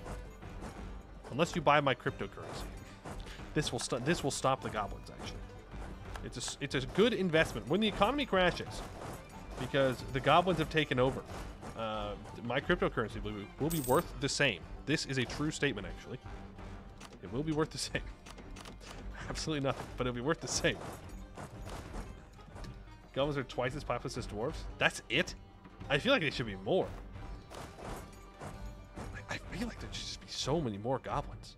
Unless you buy my cryptocurrency, this will this will stop the goblins. Actually, it's a it's a good investment when the economy crashes because the goblins have taken over. Uh, my cryptocurrency will be, will be worth the same. This is a true statement, actually. It will be worth the same. Absolutely nothing, but it'll be worth the same. Goblins are twice as populous as dwarves. That's it? I feel like they should be more. Feel like there should just be so many more goblins.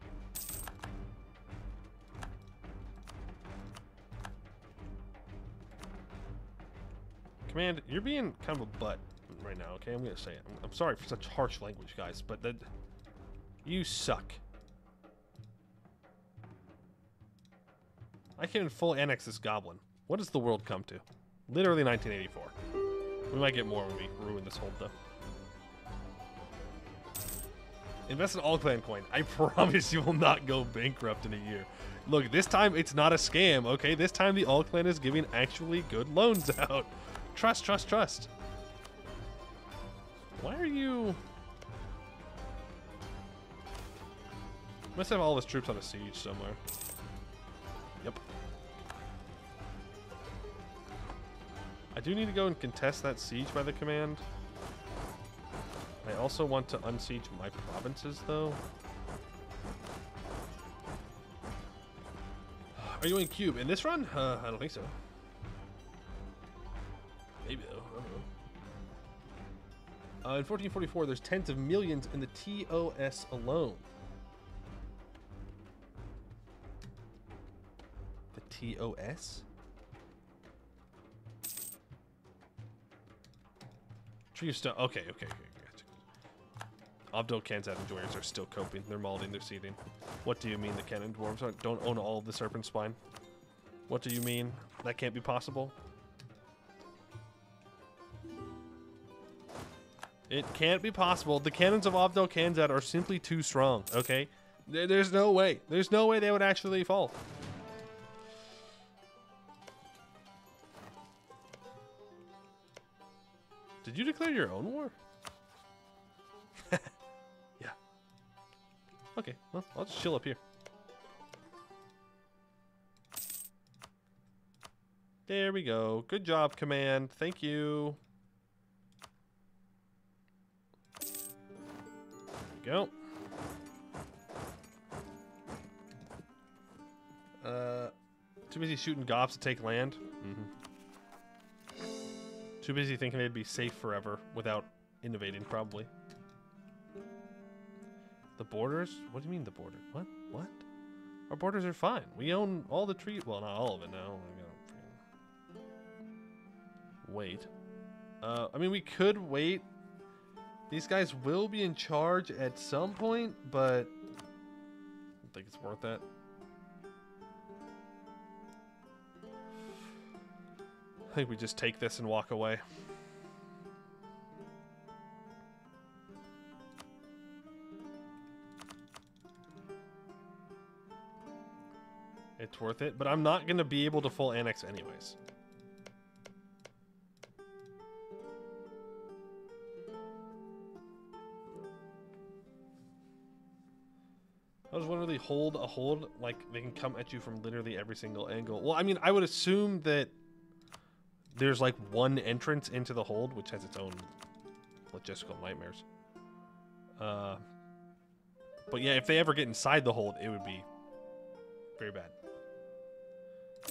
Command, you're being kind of a butt right now, okay? I'm gonna say it. I'm, I'm sorry for such harsh language, guys, but that you suck. I can full annex this goblin. What does the world come to? Literally 1984. We might get more when we ruin this whole stuff. Invest in all clan coin. I promise you will not go bankrupt in a year. Look, this time it's not a scam, okay? This time the All Clan is giving actually good loans out. Trust, trust, trust. Why are you... Must have all his troops on a siege somewhere. Yep. I do need to go and contest that siege by the command. I also want to unsiege my provinces, though. Are you in cube in this run? Uh, I don't think so. Maybe though. I don't know. Uh, in 1444, there's tens of millions in the TOS alone. The TOS? Tree of Stone. Okay, okay, okay. Abdul Kanzad and are still coping. They're mauling, they're seething. What do you mean the cannon dwarves don't own all of the Serpentspine? What do you mean? That can't be possible? It can't be possible. The cannons of Abdel Kanzad are simply too strong, okay? There's no way. There's no way they would actually fall. Did you declare your own war? Okay, well, I'll just chill up here. There we go. Good job, Command. Thank you. There we go. Uh, too busy shooting gobs to take land. Mm-hmm. Too busy thinking they'd be safe forever without innovating, probably. The borders? What do you mean the border? What? What? Our borders are fine. We own all the tree. Well, not all of it now. Wait. Uh, I mean, we could wait. These guys will be in charge at some point, but I don't think it's worth that. I think we just take this and walk away. It's worth it, but I'm not going to be able to full annex anyways. Does one really hold a hold? Like, they can come at you from literally every single angle. Well, I mean, I would assume that there's like one entrance into the hold, which has its own logistical nightmares. Uh, but yeah, if they ever get inside the hold, it would be very bad.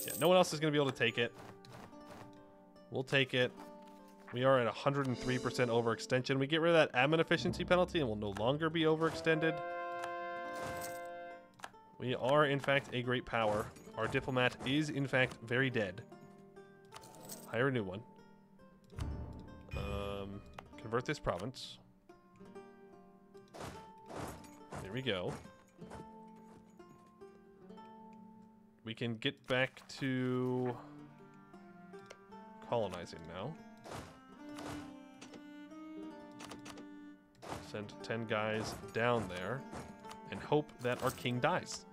Yeah, no one else is going to be able to take it. We'll take it. We are at 103% overextension. We get rid of that admin efficiency penalty and we'll no longer be overextended. We are, in fact, a great power. Our diplomat is, in fact, very dead. Hire a new one. Um, convert this province. There we go. We can get back to colonizing now. Send 10 guys down there and hope that our king dies.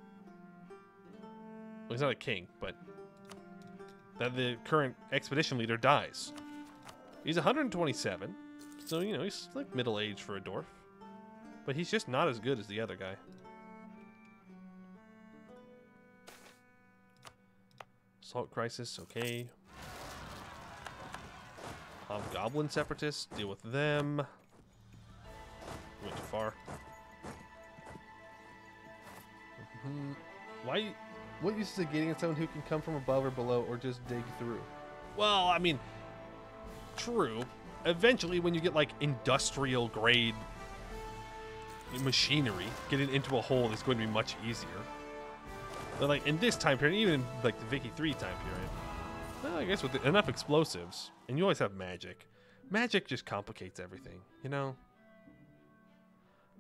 Well, he's not a king, but that the current expedition leader dies. He's 127, so, you know, he's like middle age for a dwarf. But he's just not as good as the other guy. Salt crisis, okay. Hobgoblin separatists, deal with them. Went too far. Mm-hmm. Why? What use is it getting at someone who can come from above or below or just dig through? Well, I mean, true. Eventually, when you get like industrial grade machinery, getting into a hole is going to be much easier. But like in this time period, even in like the Vicky 3 time period, well, I guess with enough explosives, and you always have magic, magic just complicates everything, you know?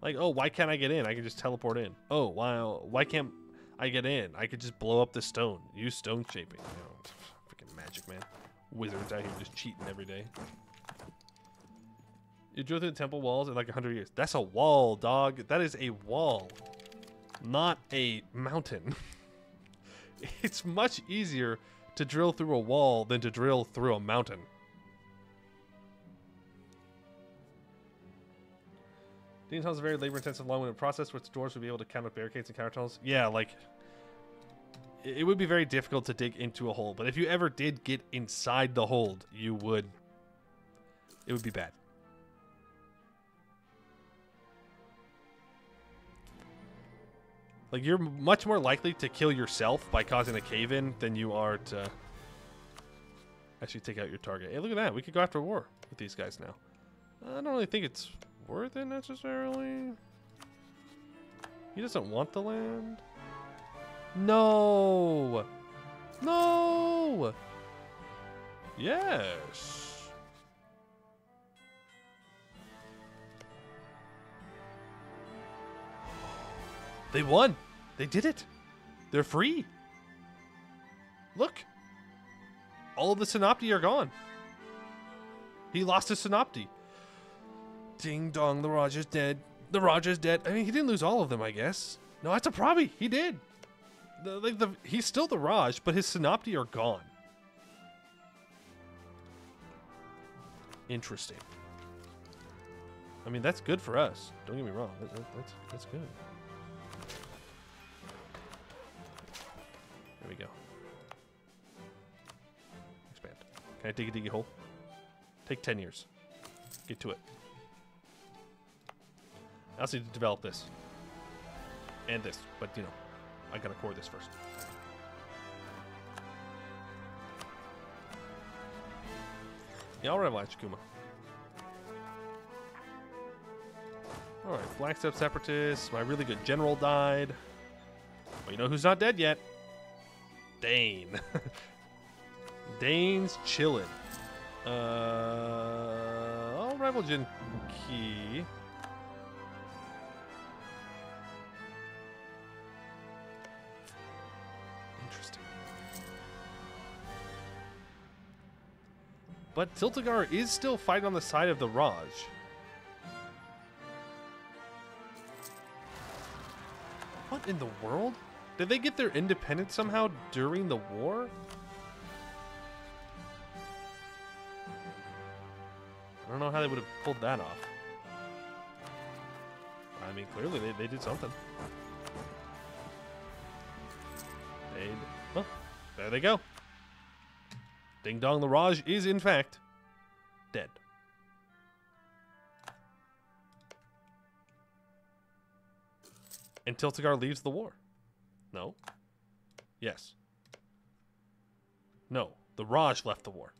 Like, oh, why can't I get in? I can just teleport in. Oh, why, why can't I get in? I could just blow up the stone. Use stone shaping. You know, freaking magic, man. Wizards out here just cheating every day. You drew through the temple walls in like 100 years. That's a wall, dog. That is a wall, not a mountain. it's much easier to drill through a wall than to drill through a mountain. Dean tunnels a very labor-intensive, long-winded process, which doors would be able to count with barricades and counter tunnels. Yeah, like it would be very difficult to dig into a hole. But if you ever did get inside the hold, you would. It would be bad. Like, you're much more likely to kill yourself by causing a cave in than you are to actually take out your target. Hey, look at that. We could go after war with these guys now. I don't really think it's worth it necessarily. He doesn't want the land. No! No! Yes. They won. They did it. They're free. Look. All of the Synopti are gone. He lost his Synopti. Ding dong, the Raja's dead. The Raja's dead. I mean, he didn't lose all of them, I guess. No, that's a Prabi. He did. The, like the, he's still the Raj, but his Synopti are gone. Interesting. I mean, that's good for us. Don't get me wrong. That, that, that's that's good. There we go. Expand. Can I dig a diggy hole? Take 10 years. Get to it. I also need to develop this. And this, but you know, I gotta core this first. Yeah, I'll rival Azjakuma. Alright, Black Step Separatists. My really good general died. But you know who's not dead yet? Dane. Dane's chillin'. Uh, I'll rival Jin Key. Interesting. But Tiltagar is still fighting on the side of the Raj. What in the world? Did they get their independence somehow during the war? I don't know how they would have pulled that off. I mean, clearly they, they did something. They, well, there they go. Ding Dong the Raj is, in fact, dead. And Tiltagar leaves the war. No. Yes. No. The Raj left the war.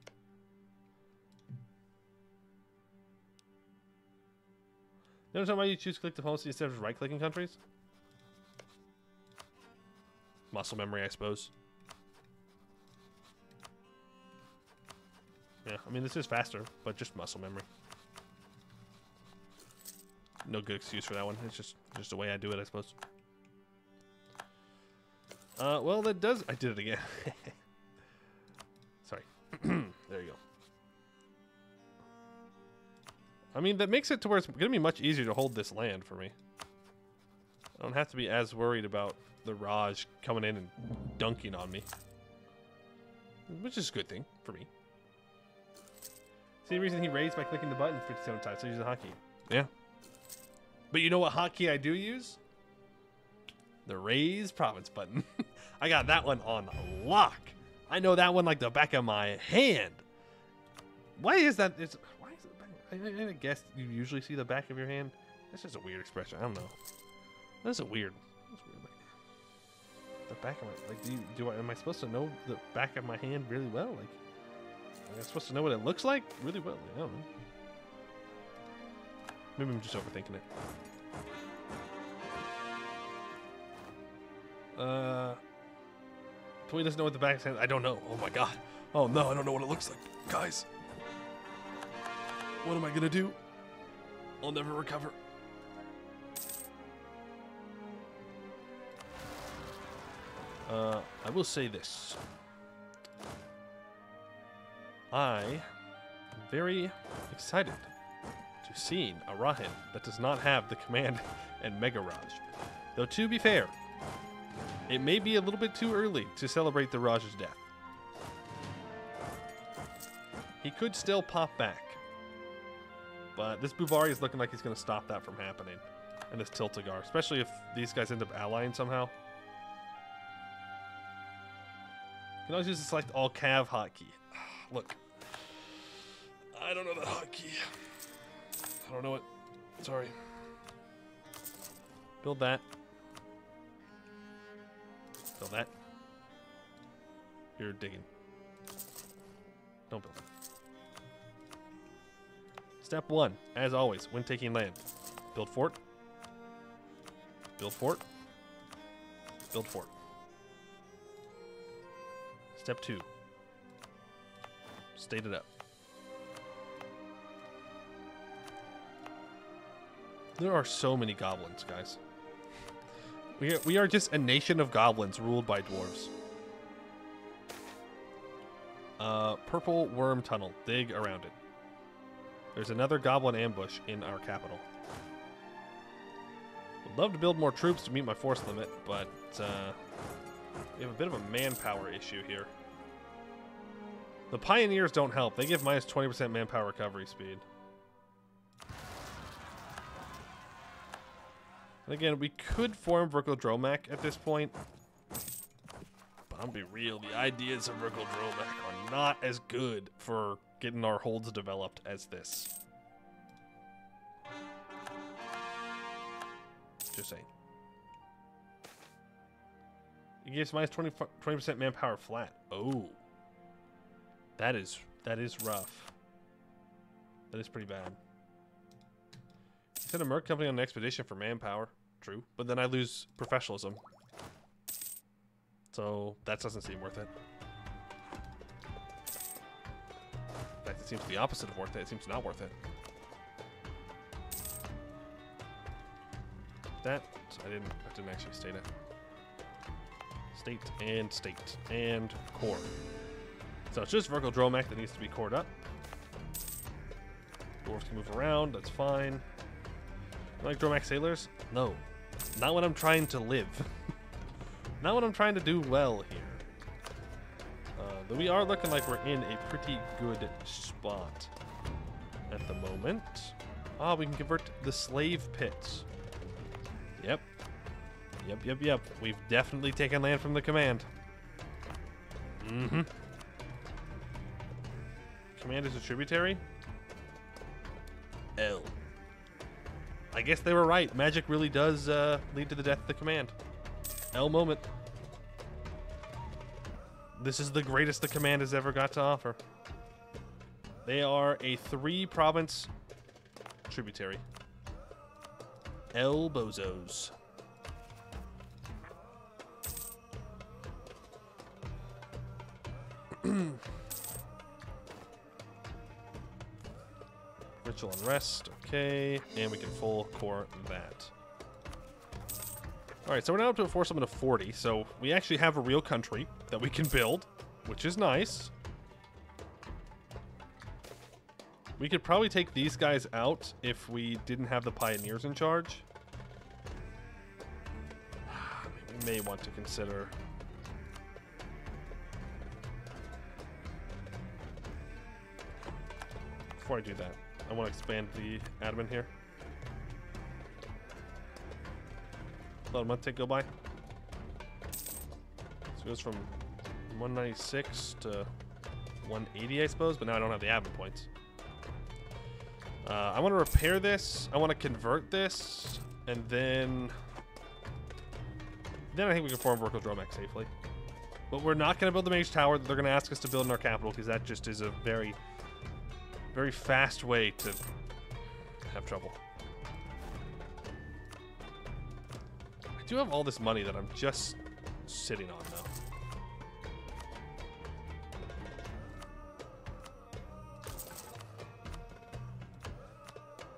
You understand why you choose click diplomacy instead of right clicking countries? Muscle memory, I suppose. Yeah, I mean, this is faster, but just muscle memory. No good excuse for that one. It's just just the way I do it, I suppose. Uh, well, that does... I did it again. Sorry. there you go. I mean, that makes it to where it's going to be much easier to hold this land for me. I don't have to be as worried about the Raj coming in and dunking on me. Which is a good thing for me. See the reason he raised by clicking the button 57 times, so he's a hotkey. Yeah. But you know what hotkey I do use? The raise province button. I got that one on lock. I know that one like the back of my hand. Why is that? It's, why is it back? I, I guess you usually see the back of your hand. That's just a weird expression. I don't know. That's a weird. That's weird. Like, the back of my like. Do you do? I, am I supposed to know the back of my hand really well? Like, am I supposed to know what it looks like really well? I don't know. Maybe I'm just overthinking it. Uh, Toy doesn't know what the back says. I don't know. Oh my god. Oh no, I don't know what it looks like. Guys. What am I gonna do? I'll never recover. Uh, I will say this. I am very excited to seeing a Rahen that does not have the command and Mega Raj. Though to be fair, it may be a little bit too early to celebrate the Raj's death. He could still pop back. But this Buvari is looking like he's going to stop that from happening. And this Tiltagar, especially if these guys end up allying somehow. You can always use select all cav hotkey. Look. I don't know that hotkey. I don't know it. Sorry. Build that. Build that. You're digging. Don't build it. Step one, as always, when taking land. Build fort. Build fort. Build fort. Step two. State it up. There are so many goblins, guys. We are, we are just a nation of goblins ruled by dwarves. Uh, purple worm tunnel. Dig around it. There's another goblin ambush in our capital. Would love to build more troops to meet my force limit, but uh, we have a bit of a manpower issue here. The pioneers don't help. They give minus 20% manpower recovery speed. And again, we could form Verkal Dromak at this point. But I'm gonna be real, the ideas of Verkal Dromak are not as good for getting our holds developed as this. Just saying. It gives minus 20, percent manpower flat. Oh. That is, that is rough. That is pretty bad. Send a merc company on an expedition for manpower. True. But then I lose professionalism. So that doesn't seem worth it. In fact, it seems the opposite of worth it. It seems not worth it. That I didn't I didn't actually state it. State and state and core. So it's just Verkal Dromak that needs to be cored up. Dwarves can move around, that's fine. like Dromak sailors? No. Not when I'm trying to live. Not when I'm trying to do well here. Uh, we are looking like we're in a pretty good spot at the moment. Ah, we can convert the slave pits. Yep. Yep, yep, yep. We've definitely taken land from the command. Mm-hmm. Command is a tributary? L. I guess they were right. Magic really does uh, lead to the death of the command. L moment. This is the greatest the command has ever got to offer. They are a three province tributary. El Bozos. Ritual unrest, okay. And we can full core that. Alright, so we're now up to a force limit of 40, so we actually have a real country that we can build, which is nice. We could probably take these guys out if we didn't have the pioneers in charge. We may want to consider... Before I do that, I want to expand the admin here. Let a month take go by. So it goes from 196 to 180, I suppose, but now I don't have the admin points. Uh, I want to repair this. I want to convert this, and then then I think we can form Verkal Dromak safely. But we're not going to build the Mage Tower that they're going to ask us to build in our capital because that just is a very, very fast way to have trouble. I do have all this money that I'm just sitting on, though.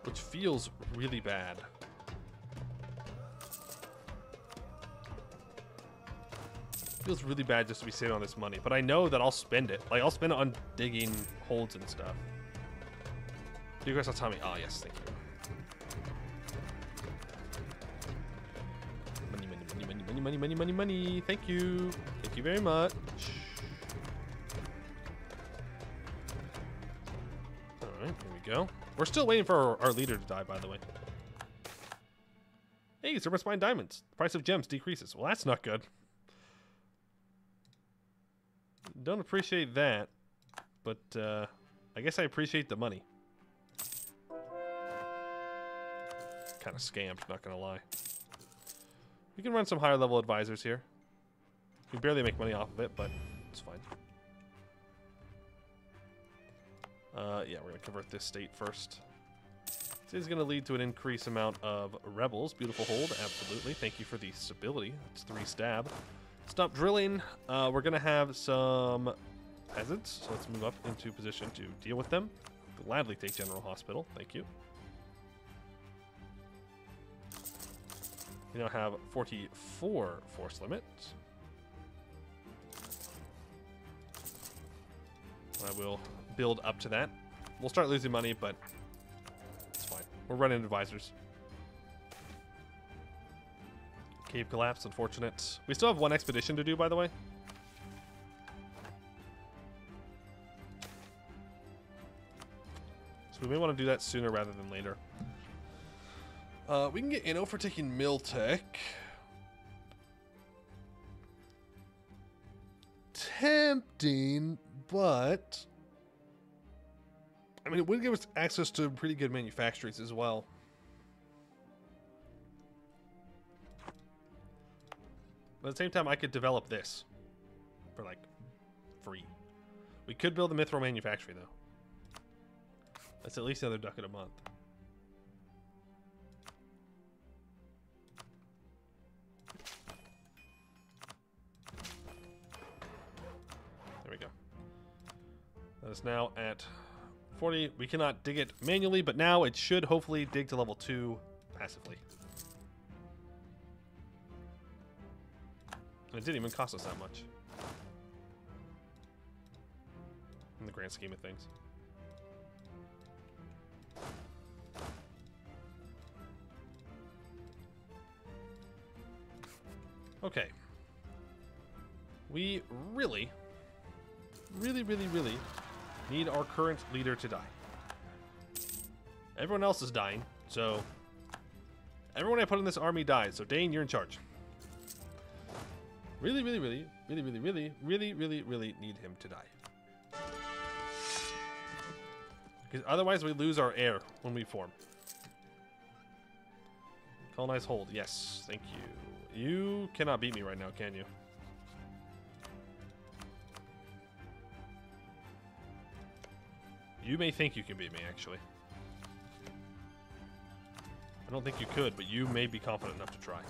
Which feels really bad. Feels really bad just to be sitting on this money, but I know that I'll spend it. Like, I'll spend it on digging holds and stuff. You guys tell me. Oh, yes, thank you. Money, money, money, money, money, money, money, money, money. Thank you. Thank you very much. Alright, here we go. We're still waiting for our, our leader to die, by the way. Hey, Silver Spine Diamonds. Price of gems decreases. Well, that's not good. Don't appreciate that, but uh, I guess I appreciate the money. Kind of scammed, not gonna lie. We can run some higher level advisors here. We barely make money off of it, but it's fine. Uh, yeah, we're gonna convert this state first. This is gonna lead to an increased amount of rebels. Beautiful hold, absolutely. Thank you for the stability. That's three stab. Stop drilling. Uh, we're gonna have some peasants, so let's move up into position to deal with them. Gladly take General Hospital. Thank you. We now have 44 force limit. I will build up to that. We'll start losing money, but it's fine. We're running advisors. Cave collapse, unfortunate. We still have one expedition to do, by the way. So we may want to do that sooner rather than later. Uh, we can get Inno for taking Miltech. Tempting, but... I mean, it would give us access to pretty good manufacturers as well. But at the same time, I could develop this for like free. We could build a Mithril manufactory though. That's at least another ducat a month. That is now at 40. We cannot dig it manually, but now it should hopefully dig to level 2 passively. And it didn't even cost us that much. In the grand scheme of things. Okay. We really, really, really, really need our current leader to die. Everyone else is dying, so everyone I put in this army dies. So Dane, you're in charge. Really, really, really, really, really, really, really, really, really need him to die. Because otherwise we lose our air when we form. Colonize hold. Yes, thank you. You cannot beat me right now, can you? You may think you can beat me, actually. I don't think you could, but you may be confident enough to try.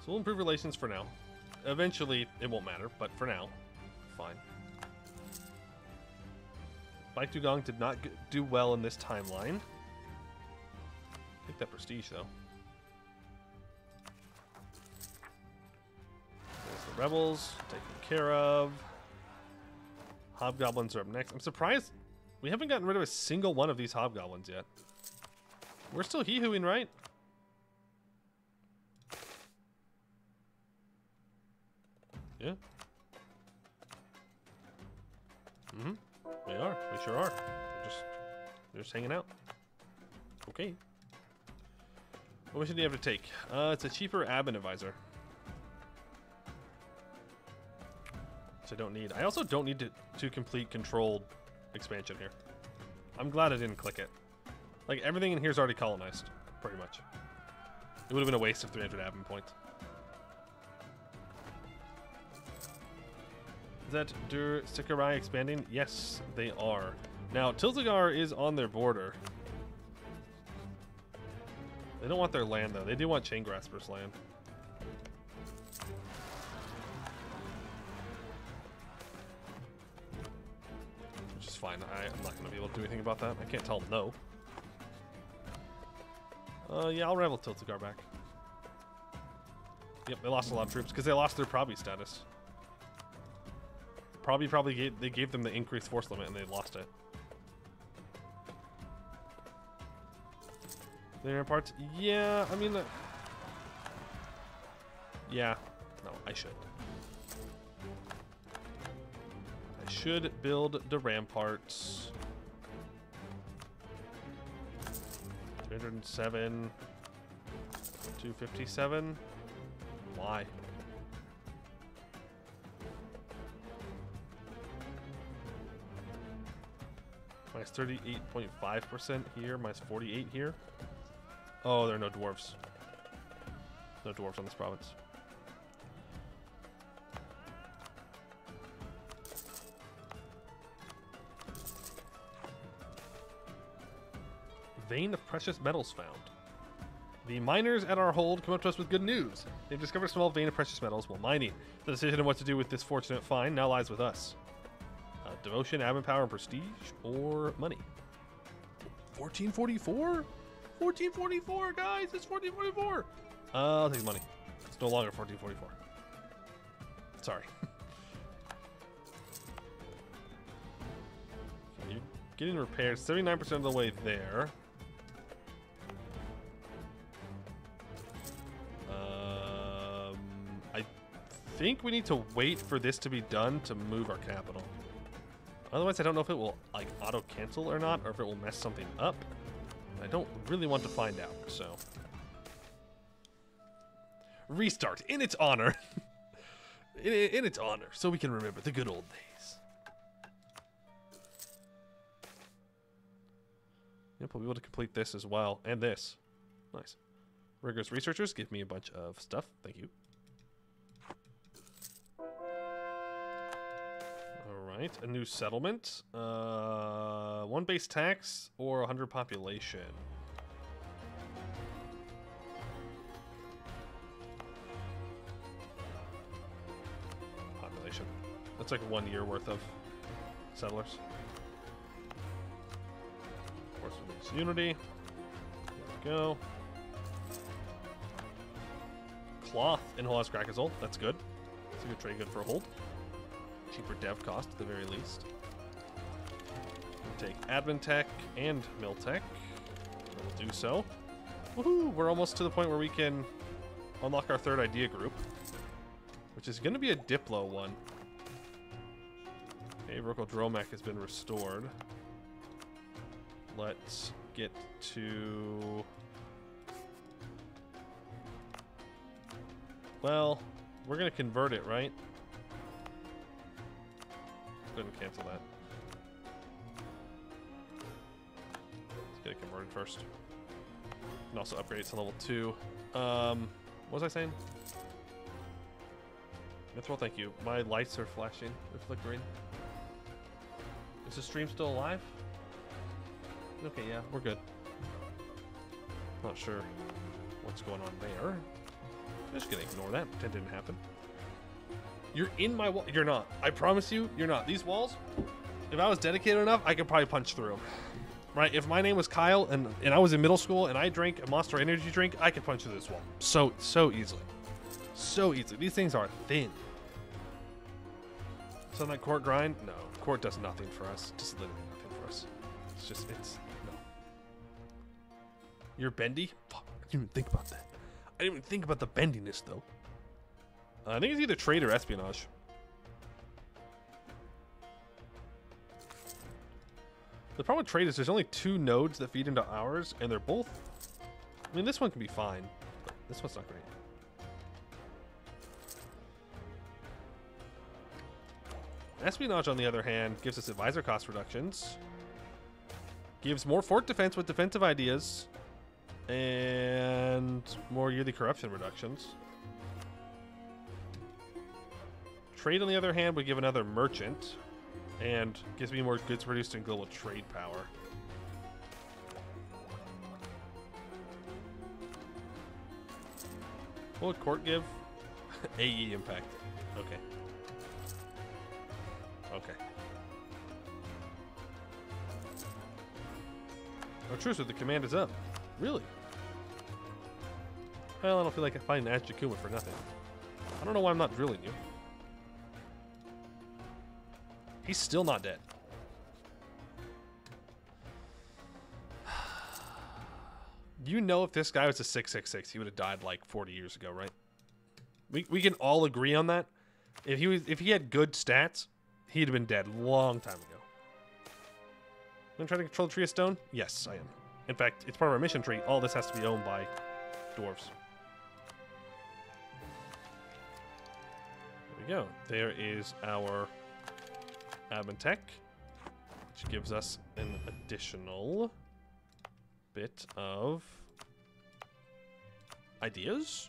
So we'll improve relations for now. Eventually, it won't matter, but for now, fine. Bike Dugong did not do well in this timeline. Take that prestige, though. There's the rebels, taken care of. Hobgoblins are up next. I'm surprised we haven't gotten rid of a single one of these hobgoblins yet. We're still hee-hooing, right? Yeah. Mm-hmm. We are. We sure are. We're just, we're just hanging out. Okay. What mission do you have to take? Uh, it's a cheaper admin advisor. I don't need. I also don't need to, to complete controlled expansion here. I'm glad I didn't click it. Like, everything in here is already colonized, pretty much. It would have been a waste of 300 admin points. Is that Dur Sikarai expanding? Yes, they are. Now, Tilzagar is on their border. They don't want their land, though. They do want Chain Grasper's land. Fine. I, am not going to be able to do anything about that. I can't tell them no. Uh, yeah, I'll rival Tilzagar back. Yep, they lost a lot of troops because they lost their Proby status. Probably, probably gave, they gave them the increased force limit and they lost it. Linear parts? Yeah, I mean, uh, yeah, no, I should. Should build the ramparts. 307, 257. Why? Minus 38.5% here, minus 48 here. Oh, there are no dwarves. No dwarves on this province. Vein of precious metals found. The miners at our hold come up to us with good news. They've discovered a small vein of precious metals while mining. The decision of what to do with this fortunate find now lies with us. Uh, devotion, admin power, and prestige, or money. 1444? 1444, guys! It's 1444! Uh, I'll take money. It's no longer 1444. Sorry. you're getting repaired 79% of the way there. Think we need to wait for this to be done to move our capital. Otherwise, I don't know if it will like auto cancel or not, or if it will mess something up. I don't really want to find out, so. Restart in its honor. in, in its honor, so we can remember the good old days. Yep, we'll be able to complete this as well, and this. Nice. Rigorous researchers give me a bunch of stuff. Thank you. Alright, a new settlement. Uh, one base tax or 100 population. Population. That's like one year worth of settlers. Force release unity. There we go. Cloth in Holas Krakazol. That's good. It's a good trade good for a hold cheaper dev cost at the very least. Take admin tech and mill tech. We'll do so. Woohoo! We're almost to the point where we can unlock our third idea group, which is going to be a Diplo one. Okay, Roko Dromek has been restored. Let's get to... Well, we're going to convert it, right? Go ahead and cancel that. Let's get it converted first. And also upgrade it to level 2. Um, what was I saying? Mithril, thank you. My lights are flashing. They're flickering. Is the stream still alive? Okay, yeah, we're good. Not sure what's going on there. Just gonna ignore that. Pretend didn't happen. You're in my wall. You're not. I promise you, you're not. These walls, if I was dedicated enough, I could probably punch through them. Right? If my name was Kyle and, and I was in middle school and I drank a Monster Energy drink, I could punch through this wall. So, so easily. So easily. These things are thin. So that court grind? No. Court does nothing for us. Just literally nothing for us. It's just, it's, no. You're bendy? Fuck, I didn't even think about that. I didn't even think about the bendiness, though. Uh, I think it's either trade or espionage. The problem with trade is there's only two nodes that feed into ours, and they're both... I mean, this one can be fine, but this one's not great. Espionage, on the other hand, gives us advisor cost reductions, gives more fort defense with defensive ideas, and more yearly corruption reductions. Trade, on the other hand, would give another merchant, and gives me more goods produced and global trade power. What would court give? AE impact. Okay. Okay. Oh, true, so the command is up. Really? Well, I don't feel like I find Azjakuma for nothing. I don't know why I'm not drilling you. He's still not dead. You know if this guy was a 666, he would have died like 40 years ago, right? We, we can all agree on that. If he was if he had good stats, he'd have been dead long time ago. I'm trying to control the tree of stone? Yes, I am. In fact, it's part of our mission tree. All this has to be owned by dwarves. There we go. There is our admin tech, which gives us an additional bit of ideas.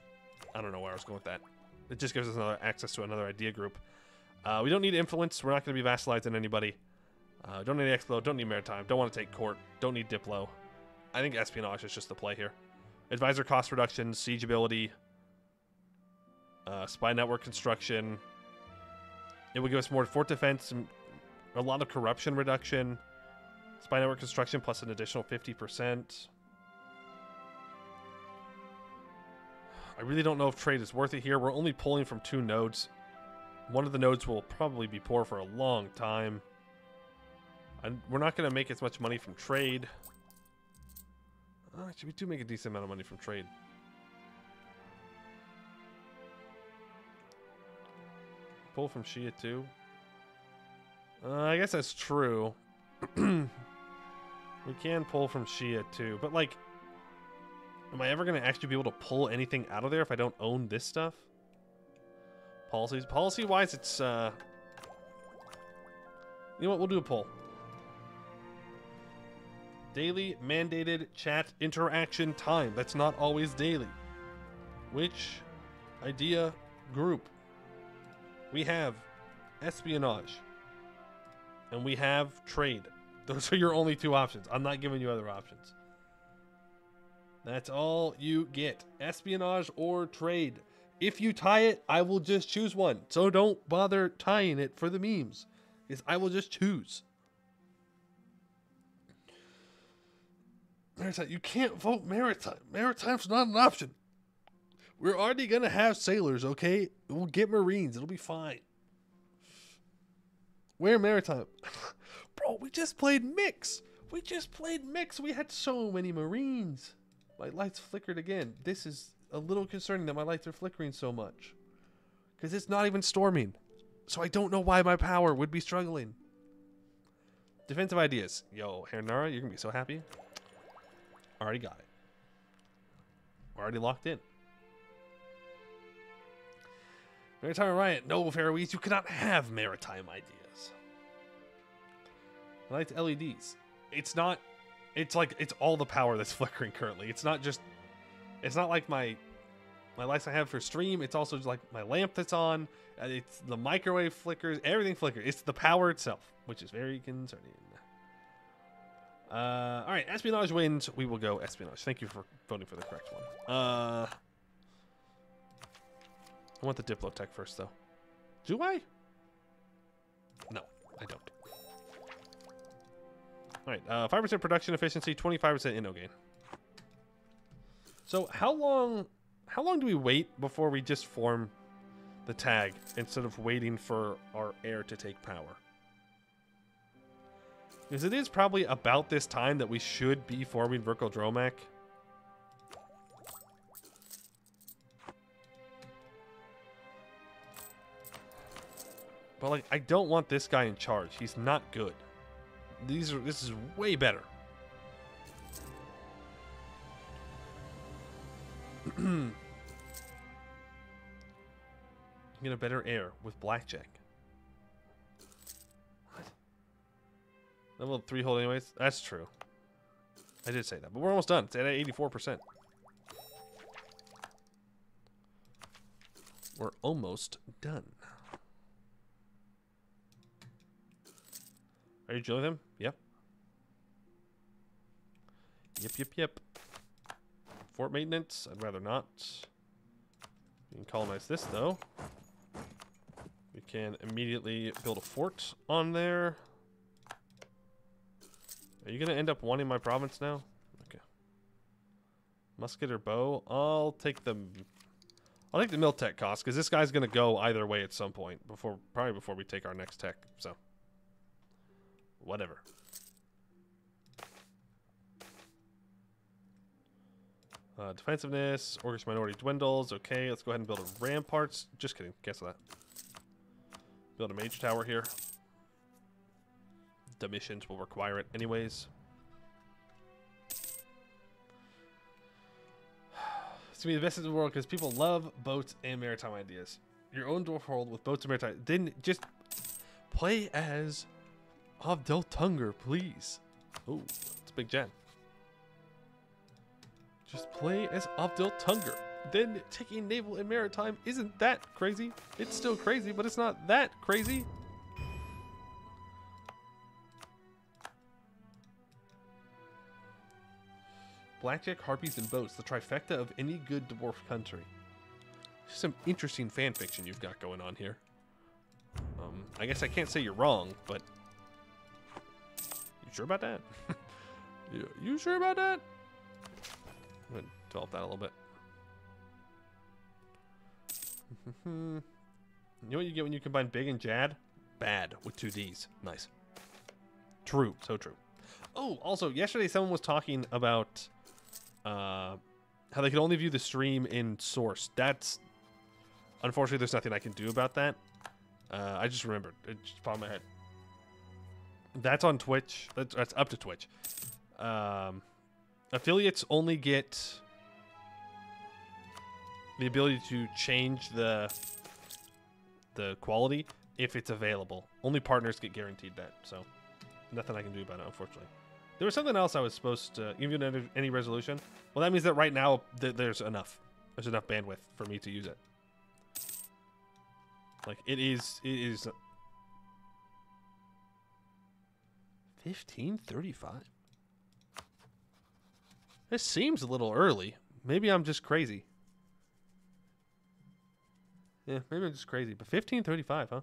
I don't know where I was going with that. It just gives us another access to another idea group. Uh, we don't need influence. We're not going to be vassalizing anybody. Uh, don't need explode. Don't need maritime. Don't want to take court. Don't need diplo. I think espionage is just the play here. Advisor cost reduction, siege ability, uh, spy network construction. It will give us more fort defense, a lot of corruption reduction. Spy network construction plus an additional 50%. I really don't know if trade is worth it here. We're only pulling from two nodes. One of the nodes will probably be poor for a long time. And we're not going to make as much money from trade. Actually, we do make a decent amount of money from trade. Pull from Shia too. Uh, I guess that's true. we can pull from Shia too, but like, am I ever going to actually be able to pull anything out of there if I don't own this stuff? Policies, policy wise, it's uh, you know what? We'll do a poll. Daily mandated chat interaction time. That's not always daily. Which idea group? We have espionage and we have trade. Those are your only two options. I'm not giving you other options. That's all you get espionage or trade. If you tie it, I will just choose one. So don't bother tying it for the memes. Because I will just choose. Maritime, you can't vote maritime. Maritime's not an option. We're already gonna have sailors, okay? We'll get Marines. It'll be fine. Where maritime? Bro, we just played mix. We just played mix. We had so many Marines. My lights flickered again. This is a little concerning that my lights are flickering so much. Because it's not even storming. So I don't know why my power would be struggling. Defensive ideas. Yo, Hernara, you're going to be so happy. Already got it. Already locked in. Maritime Riot. No, Faroese, you cannot have maritime ideas. I LEDs. It's not. It's like it's all the power that's flickering currently. It's not just. It's not like my my lights I have for stream. It's also like my lamp that's on. uh, It's the microwave flickers. Everything flickers. It's the power itself, which is very concerning. Uh, all right, espionage wins. We will go espionage. Thank you for voting for the correct one. Uh, I want the Diplotech first, though. Do I? No, I don't. All right, uh, 5% production efficiency, 25% inno gain. So how long, how long do we wait before we just form the tag instead of waiting for our heir to take power? Because it is probably about this time that we should be forming Verkal Dromak. But like, I don't want this guy in charge. He's not good. These are. This is way better. Get a better heir with blackjack. What? Level three hold anyways. That's true. I did say that, but we're almost done. It's at eighty-four percent. We're almost done. Are you drilling them? Yep. Yep, yep, yep. Fort maintenance, I'd rather not. We can colonize this, though. We can immediately build a fort on there. Are you going to end up wanting my province now? Okay. Musket or bow? I'll take the... I'll take the mill tech cost, because this guy's going to go either way at some point. before Probably before we take our next tech, so... Whatever. Uh, defensiveness, Orcish minority dwindles. Okay, let's go ahead and build a ramparts. Just kidding. Cancel that. Build a mage tower here. The missions will require it anyways. It's gonna be the best in the world because people love boats and maritime ideas. Your own dwarf world with boats and maritime. Then just play as Abdel Tunger, please. Oh, it's Big Jen. Just play as Abdel Tunger. Then taking naval and maritime isn't that crazy. It's still crazy, but it's not that crazy. Blackjack, harpies, and boats, the trifecta of any good dwarf country. Some interesting fan fiction you've got going on here. Um, I guess I can't say you're wrong, but you sure about that? you, you sure about that? I'm gonna develop that a little bit. you know what you get when you combine big and jad? Bad with two D's. Nice. True. So true. Oh, also, yesterday someone was talking about uh, how they could only view the stream in source. That's unfortunately there's nothing I can do about that. Uh, I just remembered. It just popped in my head. That's on Twitch. That's, that's up to Twitch. Um, affiliates only get the ability to change the the quality if it's available. Only partners get guaranteed that. So nothing I can do about it, unfortunately. There was something else I was supposed to give you any, resolution. Well, that means that right now th there's enough. There's enough bandwidth for me to use it. Like it is, it is. 1535? This seems a little early. Maybe I'm just crazy. Yeah, maybe I'm just crazy. But 1535, huh?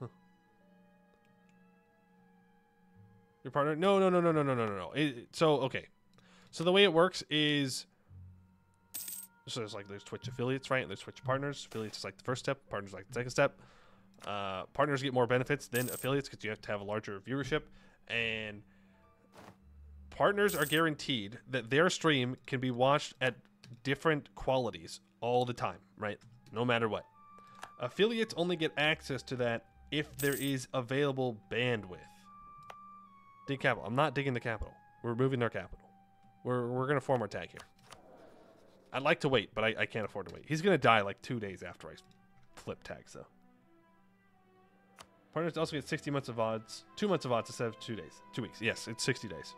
huh. Your partner? No, no, no, no, no, no, no, no. So, okay. So the way it works is so there's like there's Twitch affiliates, right? And there's Twitch partners. Affiliates is like the first step, partners like the second step. Uh, partners get more benefits than affiliates because you have to have a larger viewership, and partners are guaranteed that their stream can be watched at different qualities all the time, right? No matter what. Affiliates only get access to that if there is available bandwidth. Dig capital. I'm not digging the capital. We're moving our capital. We're, we're going to form our tag here. I'd like to wait, but I, I can't afford to wait. He's going to die like two days after I flip tags, though. Partners also get 60 months of odds, two months of odds instead of two days, two weeks. Yes, it's 60 days.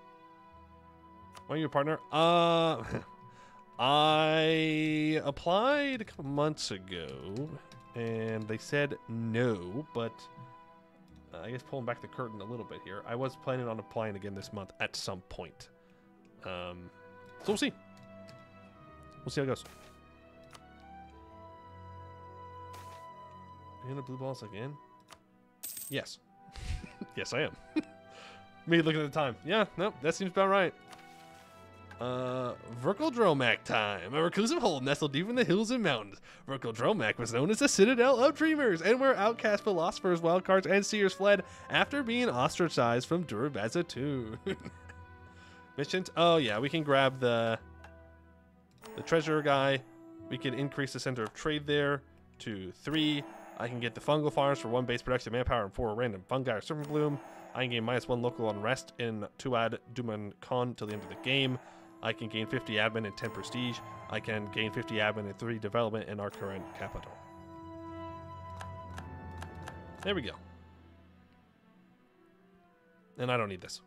Why are you a partner? Uh, I applied a couple months ago, and they said no, but uh, I guess pulling back the curtain a little bit here, I was planning on applying again this month at some point. Um, so we'll see. We'll see how it goes. And the blue balls again? Yes. yes, I am. Me looking at the time. Yeah, no, that seems about right. Uh, Verkal Dromak time. A reclusive hole nestled deep in the hills and mountains. Verkal Dromak was known as the citadel of dreamers, and where outcast philosophers, wildcards, and seers fled after being ostracized from Durabaza 2. Missions? Oh yeah, we can grab the the treasurer guy. We can increase the center of trade there to three. I can get the fungal farms for one base production manpower and four random fungi or serpent bloom. I can gain minus one local unrest in Tuad Duman Khan till the end of the game. I can gain 50 admin and 10 prestige. I can gain 50 admin and 3 development in our current capital. There we go. And I don't need this.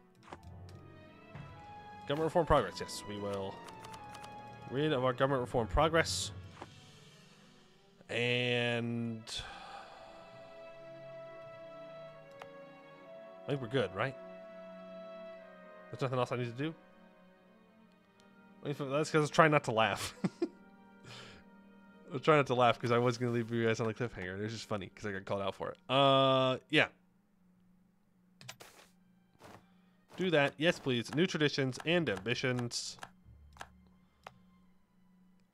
Government reform progress. Yes, we will rid of our government reform progress. And I think we're good, right? There's nothing else I need to do. That's because I was trying not to laugh. I was trying not to laugh because I was going to leave you guys on a cliffhanger. It was just funny because I got called out for it. Uh, yeah. Do that. Yes, please. New traditions and ambitions.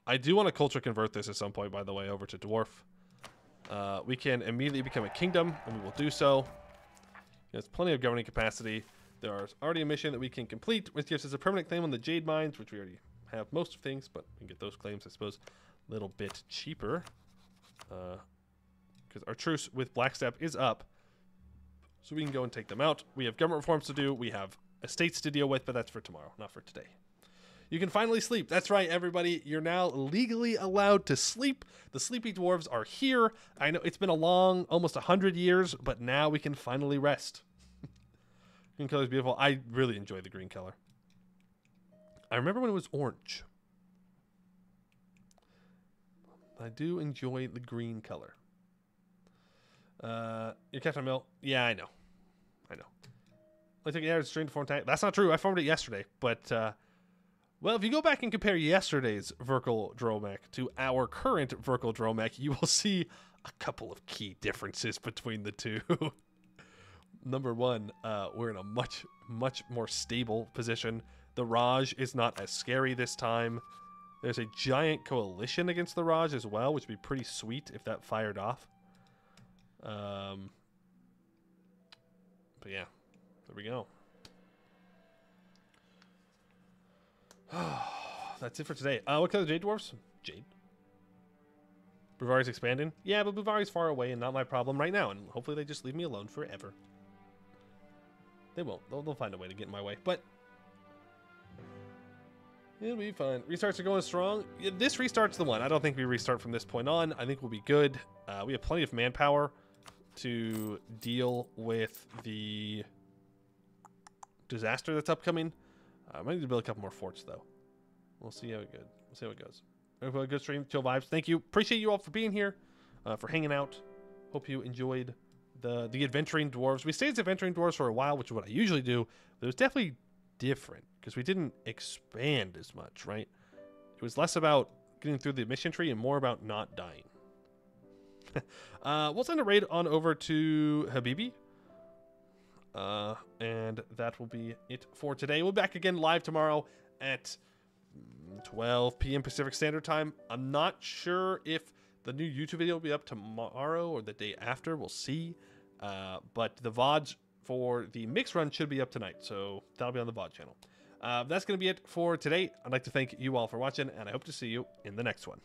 I do want to culture convert this at some point, by the way, over to dwarf. Uh, we can immediately become a kingdom, and we will do so. There's plenty of governing capacity. There is already a mission that we can complete, which gives us a permanent claim on the Jade Mines, which we already have most of things, but we can get those claims, I suppose, a little bit cheaper. Because uh, our truce with Blackstep is up, so we can go and take them out. We have government reforms to do. We have estates to deal with, but that's for tomorrow, not for today. You can finally sleep. That's right, everybody. You're now legally allowed to sleep. The sleepy dwarves are here. I know it's been a long, almost 100 years, but now we can finally rest. green color is beautiful. I really enjoy the green color. I remember when it was orange. I do enjoy the green color. Uh, your Captain Mill. Yeah, I know. I know. I took it out straight to form tank. That's not true. I formed it yesterday, but uh, well, if you go back and compare yesterday's Verkal Dromak to our current Verkal Dromak, you will see a couple of key differences between the two. Number one, uh, we're in a much, much more stable position. The Raj is not as scary this time. There's a giant coalition against the Raj as well, which would be pretty sweet if that fired off. Um, but yeah, there we go. That's it for today. Uh, what color Jade Dwarfs? Jade. Buvari's expanding? Yeah, but Buvari's far away and not my problem right now, and hopefully they just leave me alone forever. They won't. They'll, they'll find a way to get in my way, but it'll be fine. Restarts are going strong. Yeah, this restart's the one. I don't think we restart from this point on. I think we'll be good. Uh, we have plenty of manpower to deal with the disaster that's upcoming. Uh, I might need to build a couple more forts though. We'll see how it good. We'll see how it goes. Good stream, chill vibes. Thank you. Appreciate you all for being here, uh, for hanging out. Hope you enjoyed the the adventuring dwarves. We stayed as adventuring dwarves for a while, which is what I usually do. But it was definitely different because we didn't expand as much, right? It was less about getting through the mission tree and more about not dying. uh, we'll send a raid on over to Habibi. Uh, and that will be it for today. We'll be back again live tomorrow at 12 p.m. Pacific Standard Time. I'm not sure if the new YouTube video will be up tomorrow or the day after. We'll see. Uh, but the VODs for the mix run should be up tonight, so that'll be on the VOD channel. Uh, that's going to be it for today. I'd like to thank you all for watching, and I hope to see you in the next one.